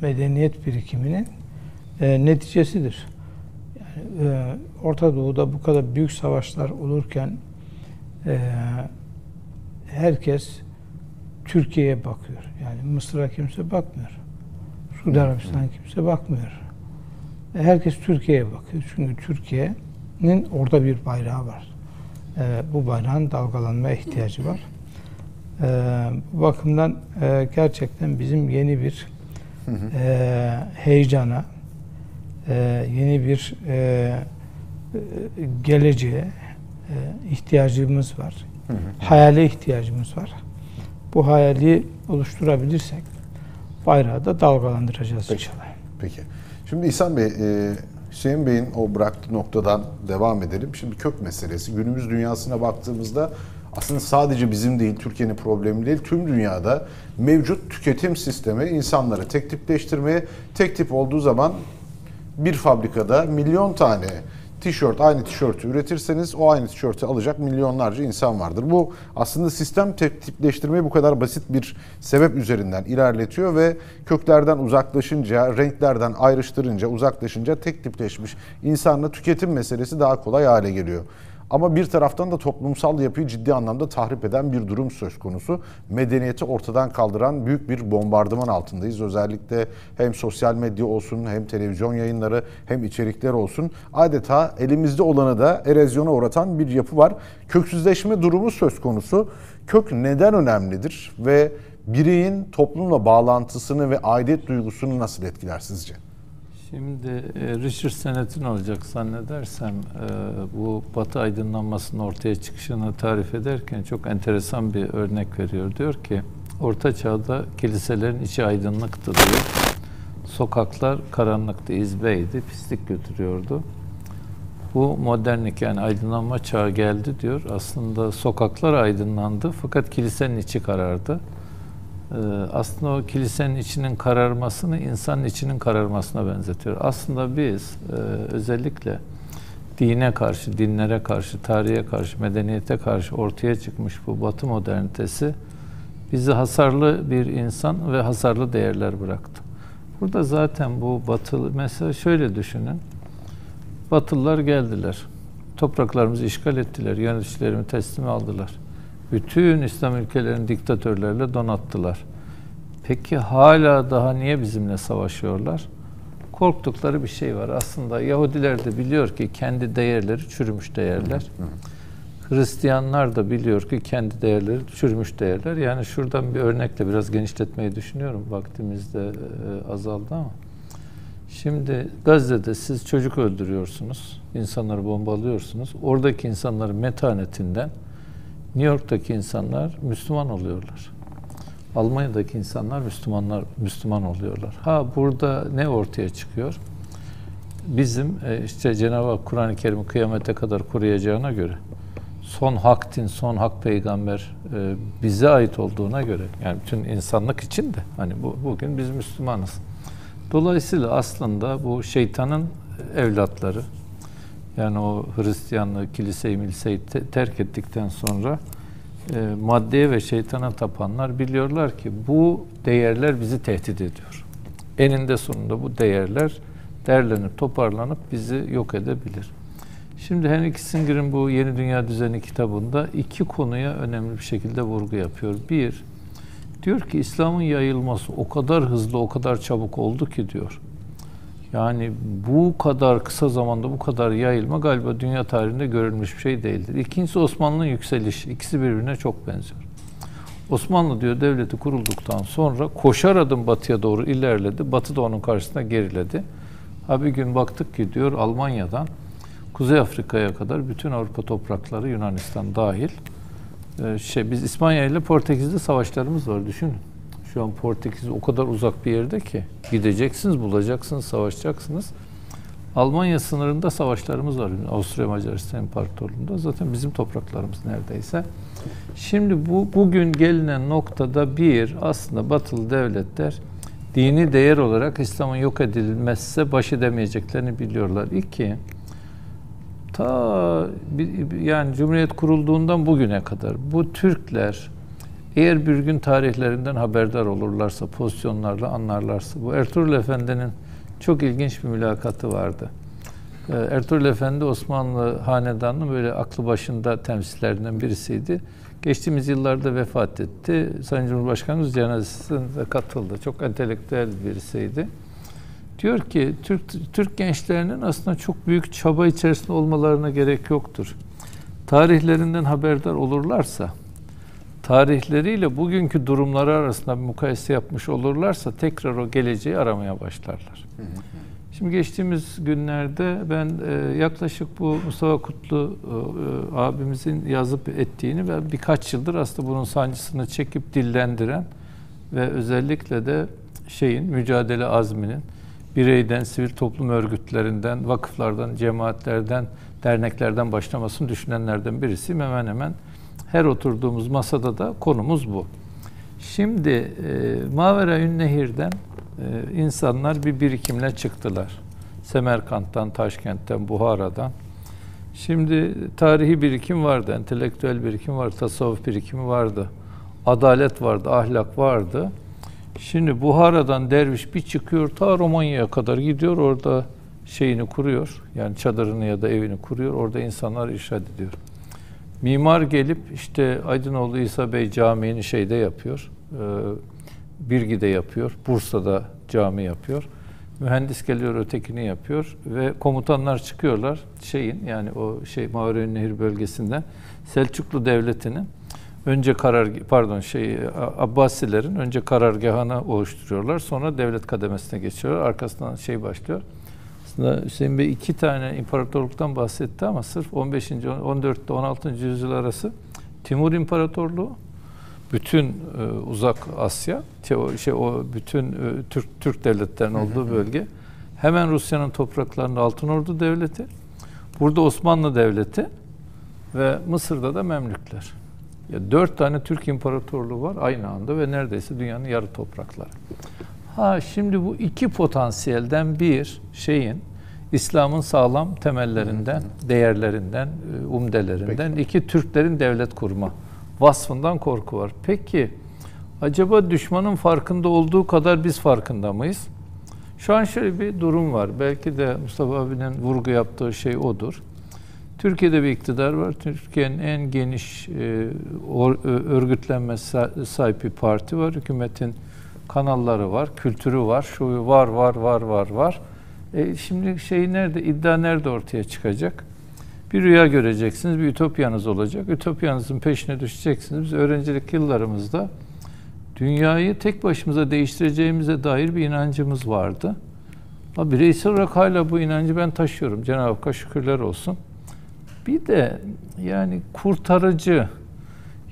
medeniyet birikiminin e, neticesidir. Yani, e, Orta Doğu'da bu kadar büyük savaşlar olurken e, herkes Türkiye'ye bakıyor. Yani Mısır'a kimse bakmıyor. Suudi Arabistan'a kimse bakmıyor. E, Herkes Türkiye'ye bakıyor. Çünkü Türkiye'nin orada bir bayrağı var. E, bu bayrağın dalgalanmaya ihtiyacı var. E, bu bakımdan e, gerçekten bizim yeni bir e, heyecana, e, yeni bir e, e, geleceğe e, ihtiyacımız var. Hayale ihtiyacımız var. Bu hayali oluşturabilirsek bayrağı da dalgalandıracağız Peki. inşallah. Peki. Şimdi İhsan Bey, e, Hüseyin Bey'in o bıraktığı noktadan devam edelim. Şimdi kök meselesi. Günümüz dünyasına baktığımızda aslında sadece bizim değil, Türkiye'nin problemi değil, tüm dünyada mevcut tüketim sistemi insanları tek tipleştirmeye, tek tip olduğu zaman bir fabrikada milyon tane tişört, aynı tişörtü üretirseniz o aynı tişörtü alacak milyonlarca insan vardır. Bu aslında sistem tipleştirmeyi bu kadar basit bir sebep üzerinden ilerletiyor ve köklerden uzaklaşınca, renklerden ayrıştırınca, uzaklaşınca tek tipleşmiş insanla tüketim meselesi daha kolay hale geliyor. Ama bir taraftan da toplumsal yapıyı ciddi anlamda tahrip eden bir durum söz konusu. Medeniyeti ortadan kaldıran büyük bir bombardıman altındayız. Özellikle hem sosyal medya olsun, hem televizyon yayınları, hem içerikler olsun. Adeta elimizde olanı da erozyona uğratan bir yapı var. Köksüzleşme durumu söz konusu. Kök neden önemlidir ve bireyin toplumla bağlantısını ve aidiyet duygusunu nasıl etkiler sizce? Şimdi e, Richard Sennett'in olacak zannedersem e, bu Batı aydınlanmasının ortaya çıkışını tarif ederken çok enteresan bir örnek veriyor. Diyor ki Orta Çağ'da kiliselerin içi aydınlıktı diyor. Sokaklar karanlıktı, izbeydi, pislik götürüyordu. Bu modernlik yani aydınlanma çağı geldi diyor. Aslında sokaklar aydınlandı fakat kilisenin içi karardı. Ee, aslında o kilisenin içinin kararmasını insanın içinin kararmasına benzetiyor. Aslında biz e, özellikle dine karşı, dinlere karşı, tarihe karşı, medeniyete karşı ortaya çıkmış bu Batı modernitesi bizi hasarlı bir insan ve hasarlı değerler bıraktı. Burada zaten bu batılı, mesela şöyle düşünün. Batılılar geldiler. Topraklarımızı işgal ettiler. Yöneticilerimi teslim aldılar. Bütün İslam ülkelerini diktatörlerle donattılar. Peki hala daha niye bizimle savaşıyorlar? Korktukları bir şey var. Aslında Yahudiler de biliyor ki kendi değerleri çürümüş değerler. Hristiyanlar da biliyor ki kendi değerleri çürümüş değerler. Yani şuradan bir örnekle biraz genişletmeyi düşünüyorum. Vaktimiz de e, azaldı ama. Şimdi Gazze'de siz çocuk öldürüyorsunuz, insanları bombalıyorsunuz. Oradaki insanların metanetinden New York'taki insanlar Müslüman oluyorlar. Almanya'daki insanlar Müslümanlar Müslüman oluyorlar. Ha burada ne ortaya çıkıyor? Bizim e, işte Cenab-ı Hak Kur'an-ı Kerim'i kıyamete kadar koruyacağına göre son hak din, son hak peygamber e, bize ait olduğuna göre yani bütün insanlık için de hani bu bugün biz Müslümanız. Dolayısıyla aslında bu şeytanın evlatları yani o Hristiyanlığı, kiliseyi, miliseyi te- terk ettikten sonra e, maddeye ve şeytana tapanlar biliyorlar ki bu değerler bizi tehdit ediyor. Eninde sonunda bu değerler derlenip toparlanıp bizi yok edebilir. Şimdi Henry Kissinger'in bu Yeni Dünya Düzeni kitabında iki konuya önemli bir şekilde vurgu yapıyor. Bir, diyor ki İslam'ın yayılması o kadar hızlı, o kadar çabuk oldu ki diyor. Yani bu kadar kısa zamanda bu kadar yayılma galiba dünya tarihinde görülmüş bir şey değildir. İkincisi Osmanlı'nın yükselişi. İkisi birbirine çok benziyor. Osmanlı diyor devleti kurulduktan sonra koşar adım batıya doğru ilerledi. Batı da onun karşısında geriledi. Ha bir gün baktık ki diyor Almanya'dan Kuzey Afrika'ya kadar bütün Avrupa toprakları Yunanistan dahil. Ee, şey biz İspanya ile Portekiz'de savaşlarımız var düşünün. Şu an Portekiz o kadar uzak bir yerde ki gideceksiniz, bulacaksınız, savaşacaksınız. Almanya sınırında savaşlarımız var. Avusturya Macaristan İmparatorluğu'nda zaten bizim topraklarımız neredeyse. Şimdi bu bugün gelinen noktada bir aslında batılı devletler dini değer olarak İslam'ın yok edilmezse baş edemeyeceklerini biliyorlar. İki, ta yani Cumhuriyet kurulduğundan bugüne kadar bu Türkler eğer bir gün tarihlerinden haberdar olurlarsa, pozisyonlarla anlarlarsa, bu Ertuğrul Efendi'nin çok ilginç bir mülakatı vardı. Ee, Ertuğrul Efendi Osmanlı hanedanının böyle aklı başında temsillerinden birisiydi. Geçtiğimiz yıllarda vefat etti. Sayın Cumhurbaşkanımız cenazesine katıldı. Çok entelektüel birisiydi. Diyor ki Türk Türk gençlerinin aslında çok büyük çaba içerisinde olmalarına gerek yoktur. Tarihlerinden haberdar olurlarsa, tarihleriyle bugünkü durumları arasında bir mukayese yapmış olurlarsa tekrar o geleceği aramaya başlarlar. Şimdi geçtiğimiz günlerde ben e, yaklaşık bu Mustafa Kutlu e, e, abimizin yazıp ettiğini ve birkaç yıldır aslında bunun sancısını çekip dillendiren ve özellikle de şeyin mücadele azminin bireyden, sivil toplum örgütlerinden, vakıflardan, cemaatlerden, derneklerden başlamasını düşünenlerden birisi. Hemen hemen her oturduğumuz masada da konumuz bu. Şimdi e, Mavera Ünnehir'den e, insanlar bir birikimle çıktılar. Semerkant'tan, Taşkent'ten, Buhara'dan. Şimdi tarihi birikim vardı, entelektüel birikim vardı, tasavvuf birikimi vardı, adalet vardı, ahlak vardı. Şimdi Buhara'dan derviş bir çıkıyor ta Romanya'ya kadar gidiyor orada şeyini kuruyor. Yani çadırını ya da evini kuruyor. Orada insanlar irşad ediyor. Mimar gelip işte Aydınoğlu İsa Bey Camii'ni şeyde yapıyor. E, Birgi'de yapıyor. Bursa'da cami yapıyor. Mühendis geliyor ötekini yapıyor ve komutanlar çıkıyorlar şeyin yani o şey Mağara Nehir bölgesinden Selçuklu Devleti'nin önce karar pardon şey Abbasilerin önce karargahını oluşturuyorlar. Sonra devlet kademesine geçiyorlar. Arkasından şey başlıyor. Aslında Hüseyin Bey iki tane imparatorluktan bahsetti ama sırf 15. 14. 16. yüzyıl arası Timur İmparatorluğu bütün e, uzak Asya, şey, o, bütün e, Türk Türk devletlerinin olduğu bölge. Hemen Rusya'nın topraklarında Altınordu Devleti, burada Osmanlı Devleti ve Mısır'da da Memlükler. Ya dört tane Türk İmparatorluğu var aynı anda ve neredeyse dünyanın yarı toprakları. Ha şimdi bu iki potansiyelden bir şeyin İslam'ın sağlam temellerinden, değerlerinden, e, umdelerinden, iki Türklerin devlet kurma vasfından korku var. Peki acaba düşmanın farkında olduğu kadar biz farkında mıyız? Şu an şöyle bir durum var. Belki de Mustafa abinin vurgu yaptığı şey odur. Türkiye'de bir iktidar var. Türkiye'nin en geniş e, or, örgütlenme sahip bir parti var. Hükümetin kanalları var, kültürü var, şu var, var, var, var, var. E, şimdi şey nerede, iddia nerede ortaya çıkacak? Bir rüya göreceksiniz, bir ütopyanız olacak. Ütopyanızın peşine düşeceksiniz. Biz öğrencilik yıllarımızda dünyayı tek başımıza değiştireceğimize dair bir inancımız vardı. Ama bireysel olarak hala bu inancı ben taşıyorum. Cenab-ı Hakk'a şükürler olsun. Bir de yani kurtarıcı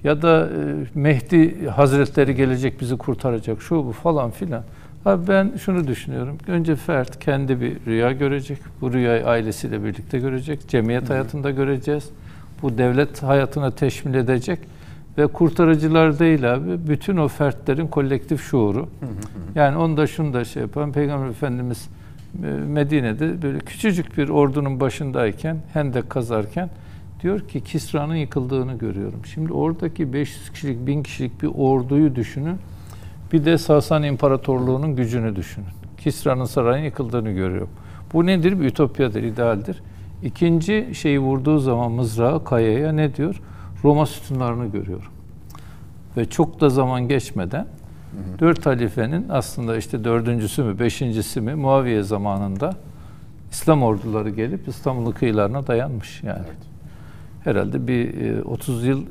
ya da e, Mehdi Hazretleri gelecek bizi kurtaracak şu bu falan filan. Abi ben şunu düşünüyorum. Önce fert kendi bir rüya görecek. Bu rüyayı ailesiyle birlikte görecek. Cemiyet hayatında göreceğiz. Bu devlet hayatına teşmil edecek. Ve kurtarıcılar değil abi. Bütün o fertlerin kolektif şuuru. Yani onu da şunu da şey yapan Peygamber Efendimiz e, Medine'de böyle küçücük bir ordunun başındayken, hendek kazarken diyor ki Kisra'nın yıkıldığını görüyorum. Şimdi oradaki 500 kişilik, 1000 kişilik bir orduyu düşünün. Bir de Sasani İmparatorluğu'nun gücünü düşünün. Kisra'nın sarayının yıkıldığını görüyorum. Bu nedir? Bir ütopyadır, idealdir. İkinci şeyi vurduğu zaman mızrağı kayaya ne diyor? Roma sütunlarını görüyorum. Ve çok da zaman geçmeden dört halifenin aslında işte dördüncüsü mü, beşincisi mi Muaviye zamanında İslam orduları gelip İstanbul'un kıyılarına dayanmış yani. Evet. Herhalde bir 30 yıl,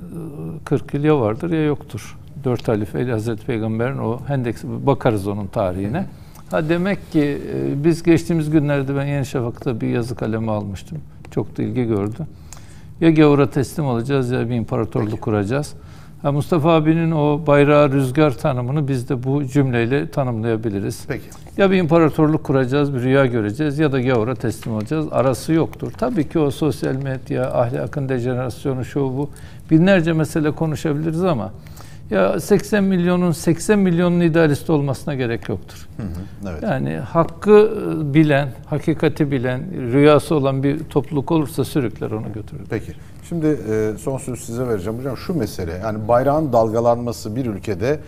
40 yıl ya vardır ya yoktur dört halife Hazreti Peygamber'in o Hendek bakarız onun tarihine. Ha demek ki e, biz geçtiğimiz günlerde ben Yeni Şafak'ta bir yazı kalemi almıştım. Çok da ilgi gördü. Ya gavura teslim olacağız ya bir imparatorluk kuracağız. Mustafa abinin o bayrağı rüzgar tanımını biz de bu cümleyle tanımlayabiliriz. Peki. Ya bir imparatorluk kuracağız, bir rüya göreceğiz ya da gavura teslim olacağız. Arası yoktur. Tabii ki o sosyal medya, ahlakın dejenerasyonu, şu bu binlerce mesele konuşabiliriz ama ya 80 milyonun 80 milyonun idealist olmasına gerek yoktur. Hı hı, evet. Yani hakkı e, bilen, hakikati bilen, rüyası olan bir topluluk olursa sürükler onu götürür. Peki. Şimdi e, son sözü size vereceğim hocam. Şu mesele yani bayrağın dalgalanması bir ülkede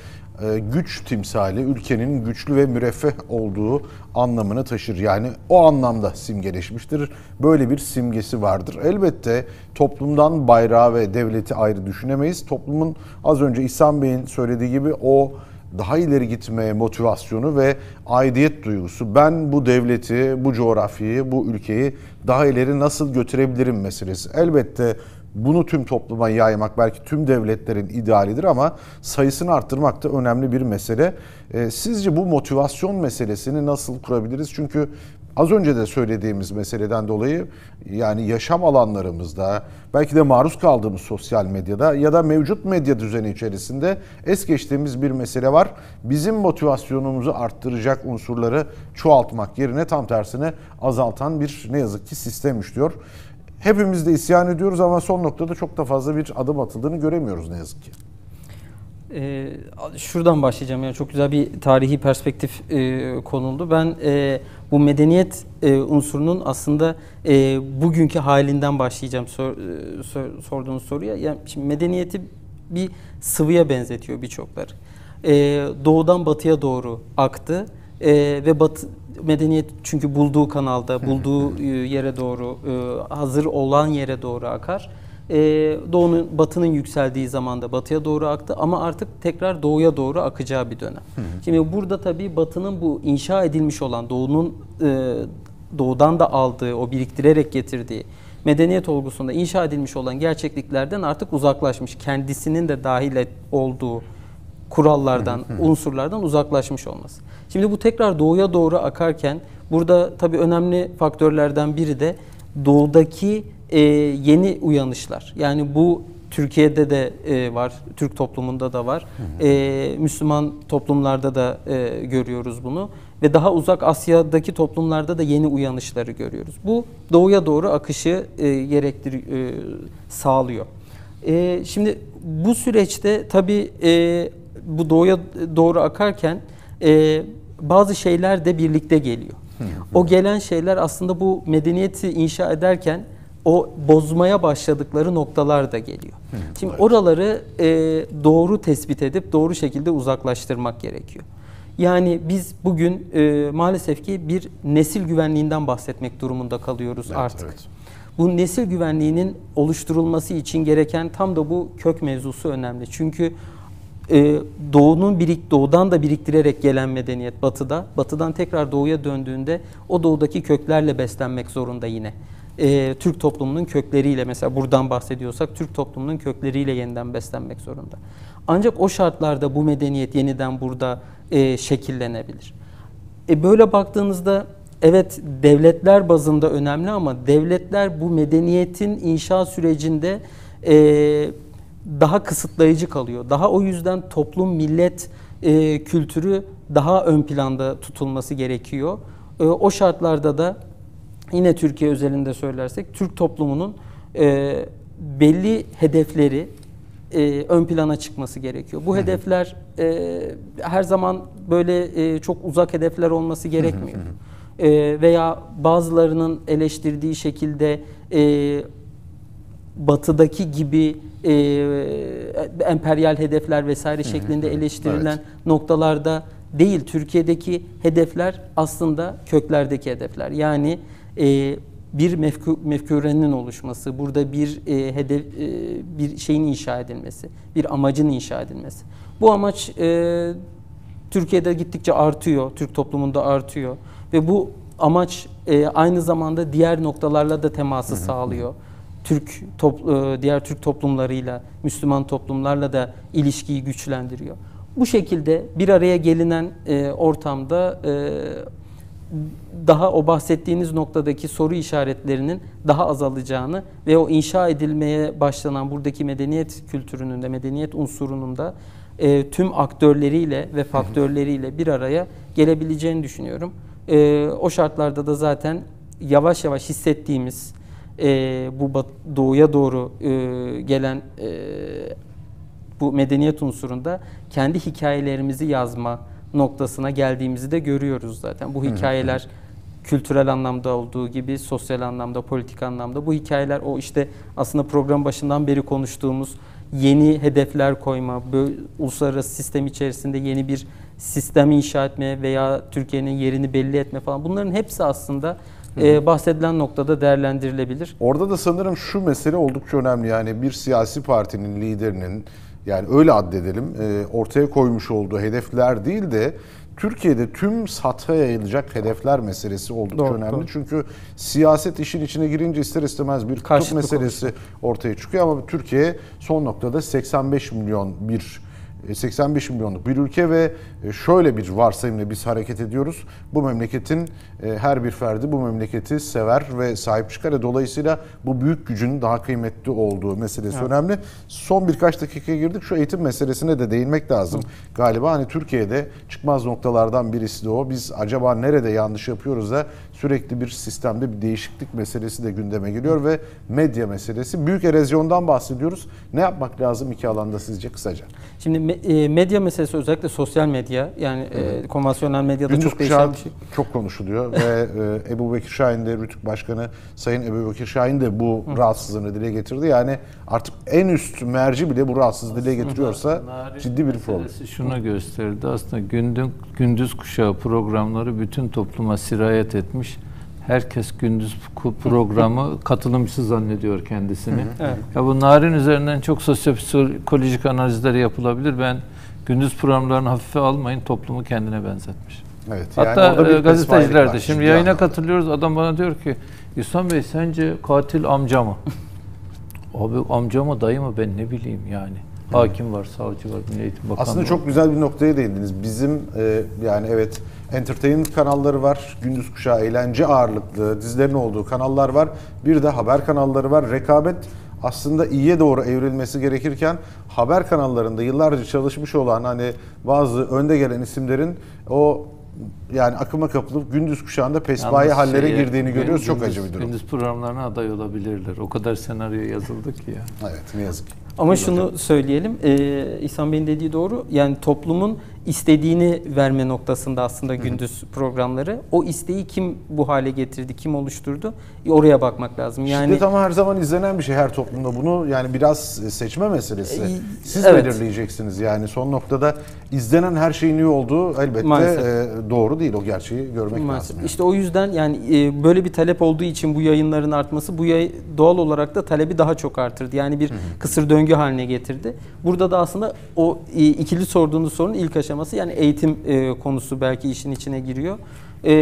e, güç timsali ülkenin güçlü ve müreffeh olduğu anlamını taşır. Yani o anlamda simgeleşmiştir. Böyle bir simgesi vardır. Elbette toplumdan bayrağı ve devleti ayrı düşünemeyiz. Toplumun az önce İhsan Bey'in söylediği gibi o daha ileri gitme motivasyonu ve aidiyet duygusu. Ben bu devleti, bu coğrafyayı, bu ülkeyi daha ileri nasıl götürebilirim meselesi. Elbette bunu tüm topluma yaymak belki tüm devletlerin idealidir ama sayısını arttırmak da önemli bir mesele. Ee, sizce bu motivasyon meselesini nasıl kurabiliriz? Çünkü Az önce de söylediğimiz meseleden dolayı yani yaşam alanlarımızda belki de maruz kaldığımız sosyal medyada ya da mevcut medya düzeni içerisinde es geçtiğimiz bir mesele var. Bizim motivasyonumuzu arttıracak unsurları çoğaltmak yerine tam tersine azaltan bir ne yazık ki sistem işliyor. Hepimiz de isyan ediyoruz ama son noktada çok da fazla bir adım atıldığını göremiyoruz ne yazık ki. Ee, şuradan başlayacağım yani çok güzel bir tarihi perspektif e, konuldu. Ben e, bu medeniyet e, unsurunun aslında e, bugünkü halinden başlayacağım sor, e, sor, sorduğunuz soruya. Yani şimdi medeniyeti bir sıvıya benzetiyor birçokları. E, doğudan batıya doğru aktı e, ve batı medeniyet çünkü bulduğu kanalda, bulduğu e, yere doğru, e, hazır olan yere doğru akar. Ee, doğunun batının yükseldiği zamanda batıya doğru aktı ama artık tekrar doğuya doğru akacağı bir dönem. Şimdi burada tabii batının bu inşa edilmiş olan doğunun e, doğudan da aldığı o biriktirerek getirdiği medeniyet olgusunda inşa edilmiş olan gerçekliklerden artık uzaklaşmış. Kendisinin de dahil et- olduğu kurallardan, unsurlardan uzaklaşmış olması. Şimdi bu tekrar doğuya doğru akarken burada tabii önemli faktörlerden biri de doğudaki e, yeni uyanışlar. Yani bu Türkiye'de de e, var, Türk toplumunda da var, E, Müslüman toplumlarda da e, görüyoruz bunu ve daha uzak Asya'daki toplumlarda da yeni uyanışları görüyoruz. Bu doğuya doğru akışı e, gerektir e, sağlıyor. E, şimdi bu süreçte tabii e, bu doğuya doğru akarken e, bazı şeyler de birlikte geliyor. O gelen şeyler aslında bu medeniyeti inşa ederken o bozmaya başladıkları noktalar da geliyor. Şimdi oraları e, doğru tespit edip doğru şekilde uzaklaştırmak gerekiyor. Yani biz bugün e, maalesef ki bir nesil güvenliğinden bahsetmek durumunda kalıyoruz Evet, artık. evet. Bu nesil güvenliğinin oluşturulması için gereken tam da bu kök mevzusu önemli. Çünkü e, doğunun birik doğudan da biriktirerek gelen medeniyet batıda, batıdan tekrar doğuya döndüğünde o doğudaki köklerle beslenmek zorunda yine. E, Türk toplumunun kökleriyle mesela buradan bahsediyorsak Türk toplumunun kökleriyle yeniden beslenmek zorunda. Ancak o şartlarda bu medeniyet yeniden burada e, şekillenebilir. E böyle baktığınızda evet devletler bazında önemli ama devletler bu medeniyetin inşa sürecinde e, daha kısıtlayıcı kalıyor. Daha o yüzden toplum, millet e, kültürü daha ön planda tutulması gerekiyor. E, o şartlarda da yine Türkiye özelinde söylersek Türk toplumunun e, belli hedefleri e, ön plana çıkması gerekiyor. Bu hedefler e, her zaman böyle e, çok uzak hedefler olması gerekmiyor. E, veya bazılarının eleştirdiği şekilde e, batıdaki gibi e, emperyal hedefler vesaire şeklinde eleştirilen noktalarda değil. Türkiye'deki hedefler aslında köklerdeki hedefler. Yani e, bir mefku, mefkurenin oluşması, burada bir e, hedef, e, bir şeyin inşa edilmesi, bir amacın inşa edilmesi. Bu amaç e, Türkiye'de gittikçe artıyor, Türk toplumunda artıyor ve bu amaç e, aynı zamanda diğer noktalarla da teması sağlıyor. Türk top, e, diğer Türk toplumlarıyla, Müslüman toplumlarla da ilişkiyi güçlendiriyor. Bu şekilde bir araya gelinen e, ortamda e, daha o bahsettiğiniz noktadaki soru işaretlerinin daha azalacağını ve o inşa edilmeye başlanan buradaki medeniyet kültürünün de medeniyet unsurunun da e, tüm aktörleriyle ve faktörleriyle bir araya gelebileceğini düşünüyorum. E, o şartlarda da zaten yavaş yavaş hissettiğimiz e, bu doğuya doğru e, gelen e, bu medeniyet unsurunda kendi hikayelerimizi yazma noktasına geldiğimizi de görüyoruz zaten. Bu hikayeler kültürel anlamda olduğu gibi sosyal anlamda, politik anlamda bu hikayeler o işte aslında program başından beri konuştuğumuz yeni hedefler koyma, uluslararası sistem içerisinde yeni bir sistem inşa etme veya Türkiye'nin yerini belli etme falan bunların hepsi aslında e, bahsedilen noktada değerlendirilebilir. Orada da sanırım şu mesele oldukça önemli. Yani bir siyasi partinin liderinin yani öyle addedelim e, ortaya koymuş olduğu hedefler değil de Türkiye'de tüm satha yayılacak hedefler meselesi oldukça Doğru, önemli. doğru. Çünkü siyaset işin içine girince ister istemez bir Karşıtlık meselesi ortaya çıkıyor ama Türkiye son noktada 85 milyon bir 85 milyonluk bir ülke ve e, şöyle bir varsayımla biz hareket ediyoruz. Bu memleketin e, her bir ferdi bu memleketi sever ve sahip çıkar. E, Dolayısıyla bu büyük gücün daha kıymetli olduğu meselesi önemli. Son birkaç dakika girdik. Şu eğitim meselesine de değinmek lazım. Galiba hani Türkiye'de çıkmaz noktalardan birisi de o. Biz acaba nerede yanlış yapıyoruz da sürekli bir sistemde bir değişiklik meselesi de gündeme geliyor ve medya meselesi. Büyük erozyondan bahsediyoruz. Ne yapmak lazım iki alanda sizce kısaca? Şimdi e, medya meselesi özellikle sosyal medya yani e, konvansiyonel medyada Gündüz çok değişen kuşağı bir şey. çok konuşuluyor ve e, Ebu Bekir Şahin de Rütük Başkanı Sayın Ebu Bekir Şahin de bu rahatsızlığını dile getirdi. Yani artık en üst merci bile bu rahatsızlığı dile getiriyorsa Narin ciddi bir problem. şunu gösterdi. Aslında gündüz, gündüz kuşağı programları bütün topluma sirayet etmiş. Herkes gündüz ku- programı katılımcısı zannediyor kendisini. Evet. Ya bu narin üzerinden çok sosyopsikolojik analizler yapılabilir. Ben gündüz programlarını hafife almayın. Toplumu kendine benzetmiş. Evet. yani Hatta orada bir e, gazeteciler de şimdi yayına anlamda. katılıyoruz. Adam bana diyor ki İhsan Bey sence katil amca mı? Abi amca mı dayı mı ben ne bileyim yani. Hakim var, savcı var, Milli Eğitim Bakanlığı Aslında var. çok güzel bir noktaya değindiniz. Bizim e, yani evet entertainment kanalları var, gündüz kuşağı eğlence ağırlıklı dizilerin olduğu kanallar var. Bir de haber kanalları var. Rekabet aslında iyiye doğru evrilmesi gerekirken haber kanallarında yıllarca çalışmış olan hani bazı önde gelen isimlerin o yani akıma kapılıp gündüz kuşağında pespaye Yalnız hallere şeye, girdiğini görüyoruz. Çok gündüz- acı bir durum. Gündüz programlarına aday olabilirler. O kadar senaryo yazıldı ki ya. Evet ne yazık ki. Ama şunu söyleyelim, e, İhsan Bey'in dediği doğru. Yani toplumun istediğini verme noktasında aslında gündüz programları. O isteği kim bu hale getirdi, kim oluşturdu? E, oraya bakmak lazım. Yani Şiddet ama her zaman izlenen bir şey her toplumda. Bunu yani biraz seçme meselesi. E, Siz evet. belirleyeceksiniz yani son noktada izlenen her şeyin iyi olduğu elbette Maalesef. e, doğru değil. O gerçeği görmek Maalesef. lazım. yani. İşte o yüzden yani e, böyle bir talep olduğu için bu yayınların artması bu yay, doğal olarak da talebi daha çok artırdı. Yani bir kısır döngü haline getirdi. Burada da aslında o e, ikili sorduğunuz sorunun ilk aşaması yani eğitim e, konusu belki işin içine giriyor. E,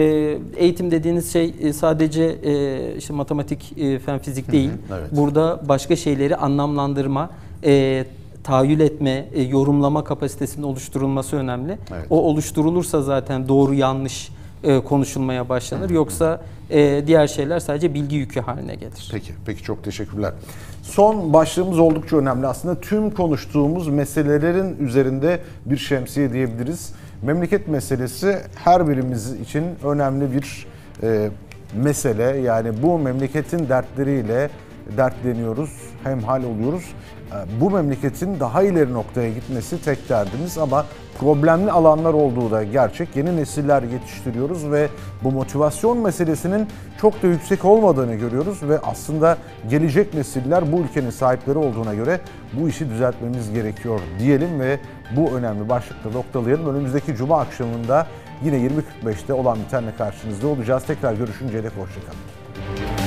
eğitim dediğiniz şey e, sadece e, işte matematik, e, fen, fizik değil. evet. Burada başka şeyleri anlamlandırma, e, tahayyül etme, e, yorumlama kapasitesinin oluşturulması önemli. Evet. O oluşturulursa zaten doğru yanlış e, konuşulmaya başlanır. Yoksa e, diğer şeyler sadece bilgi yükü haline gelir. Peki, peki çok teşekkürler. Son başlığımız oldukça önemli. Aslında tüm konuştuğumuz meselelerin üzerinde bir şemsiye diyebiliriz. Memleket meselesi her birimiz için önemli bir e, mesele. Yani bu memleketin dertleriyle dertleniyoruz, hemhal oluyoruz. E, Bu memleketin daha ileri noktaya gitmesi tek derdimiz ama problemli alanlar olduğu da gerçek. Yeni nesiller yetiştiriyoruz ve bu motivasyon meselesinin çok da yüksek olmadığını görüyoruz ve aslında gelecek nesiller bu ülkenin sahipleri olduğuna göre bu işi düzeltmemiz gerekiyor diyelim ve bu önemli başlıkla noktalayalım. Önümüzdeki cuma akşamında yine 20.45'te olan bitenle karşınızda olacağız. Tekrar görüşünceye dek hoşçakalın.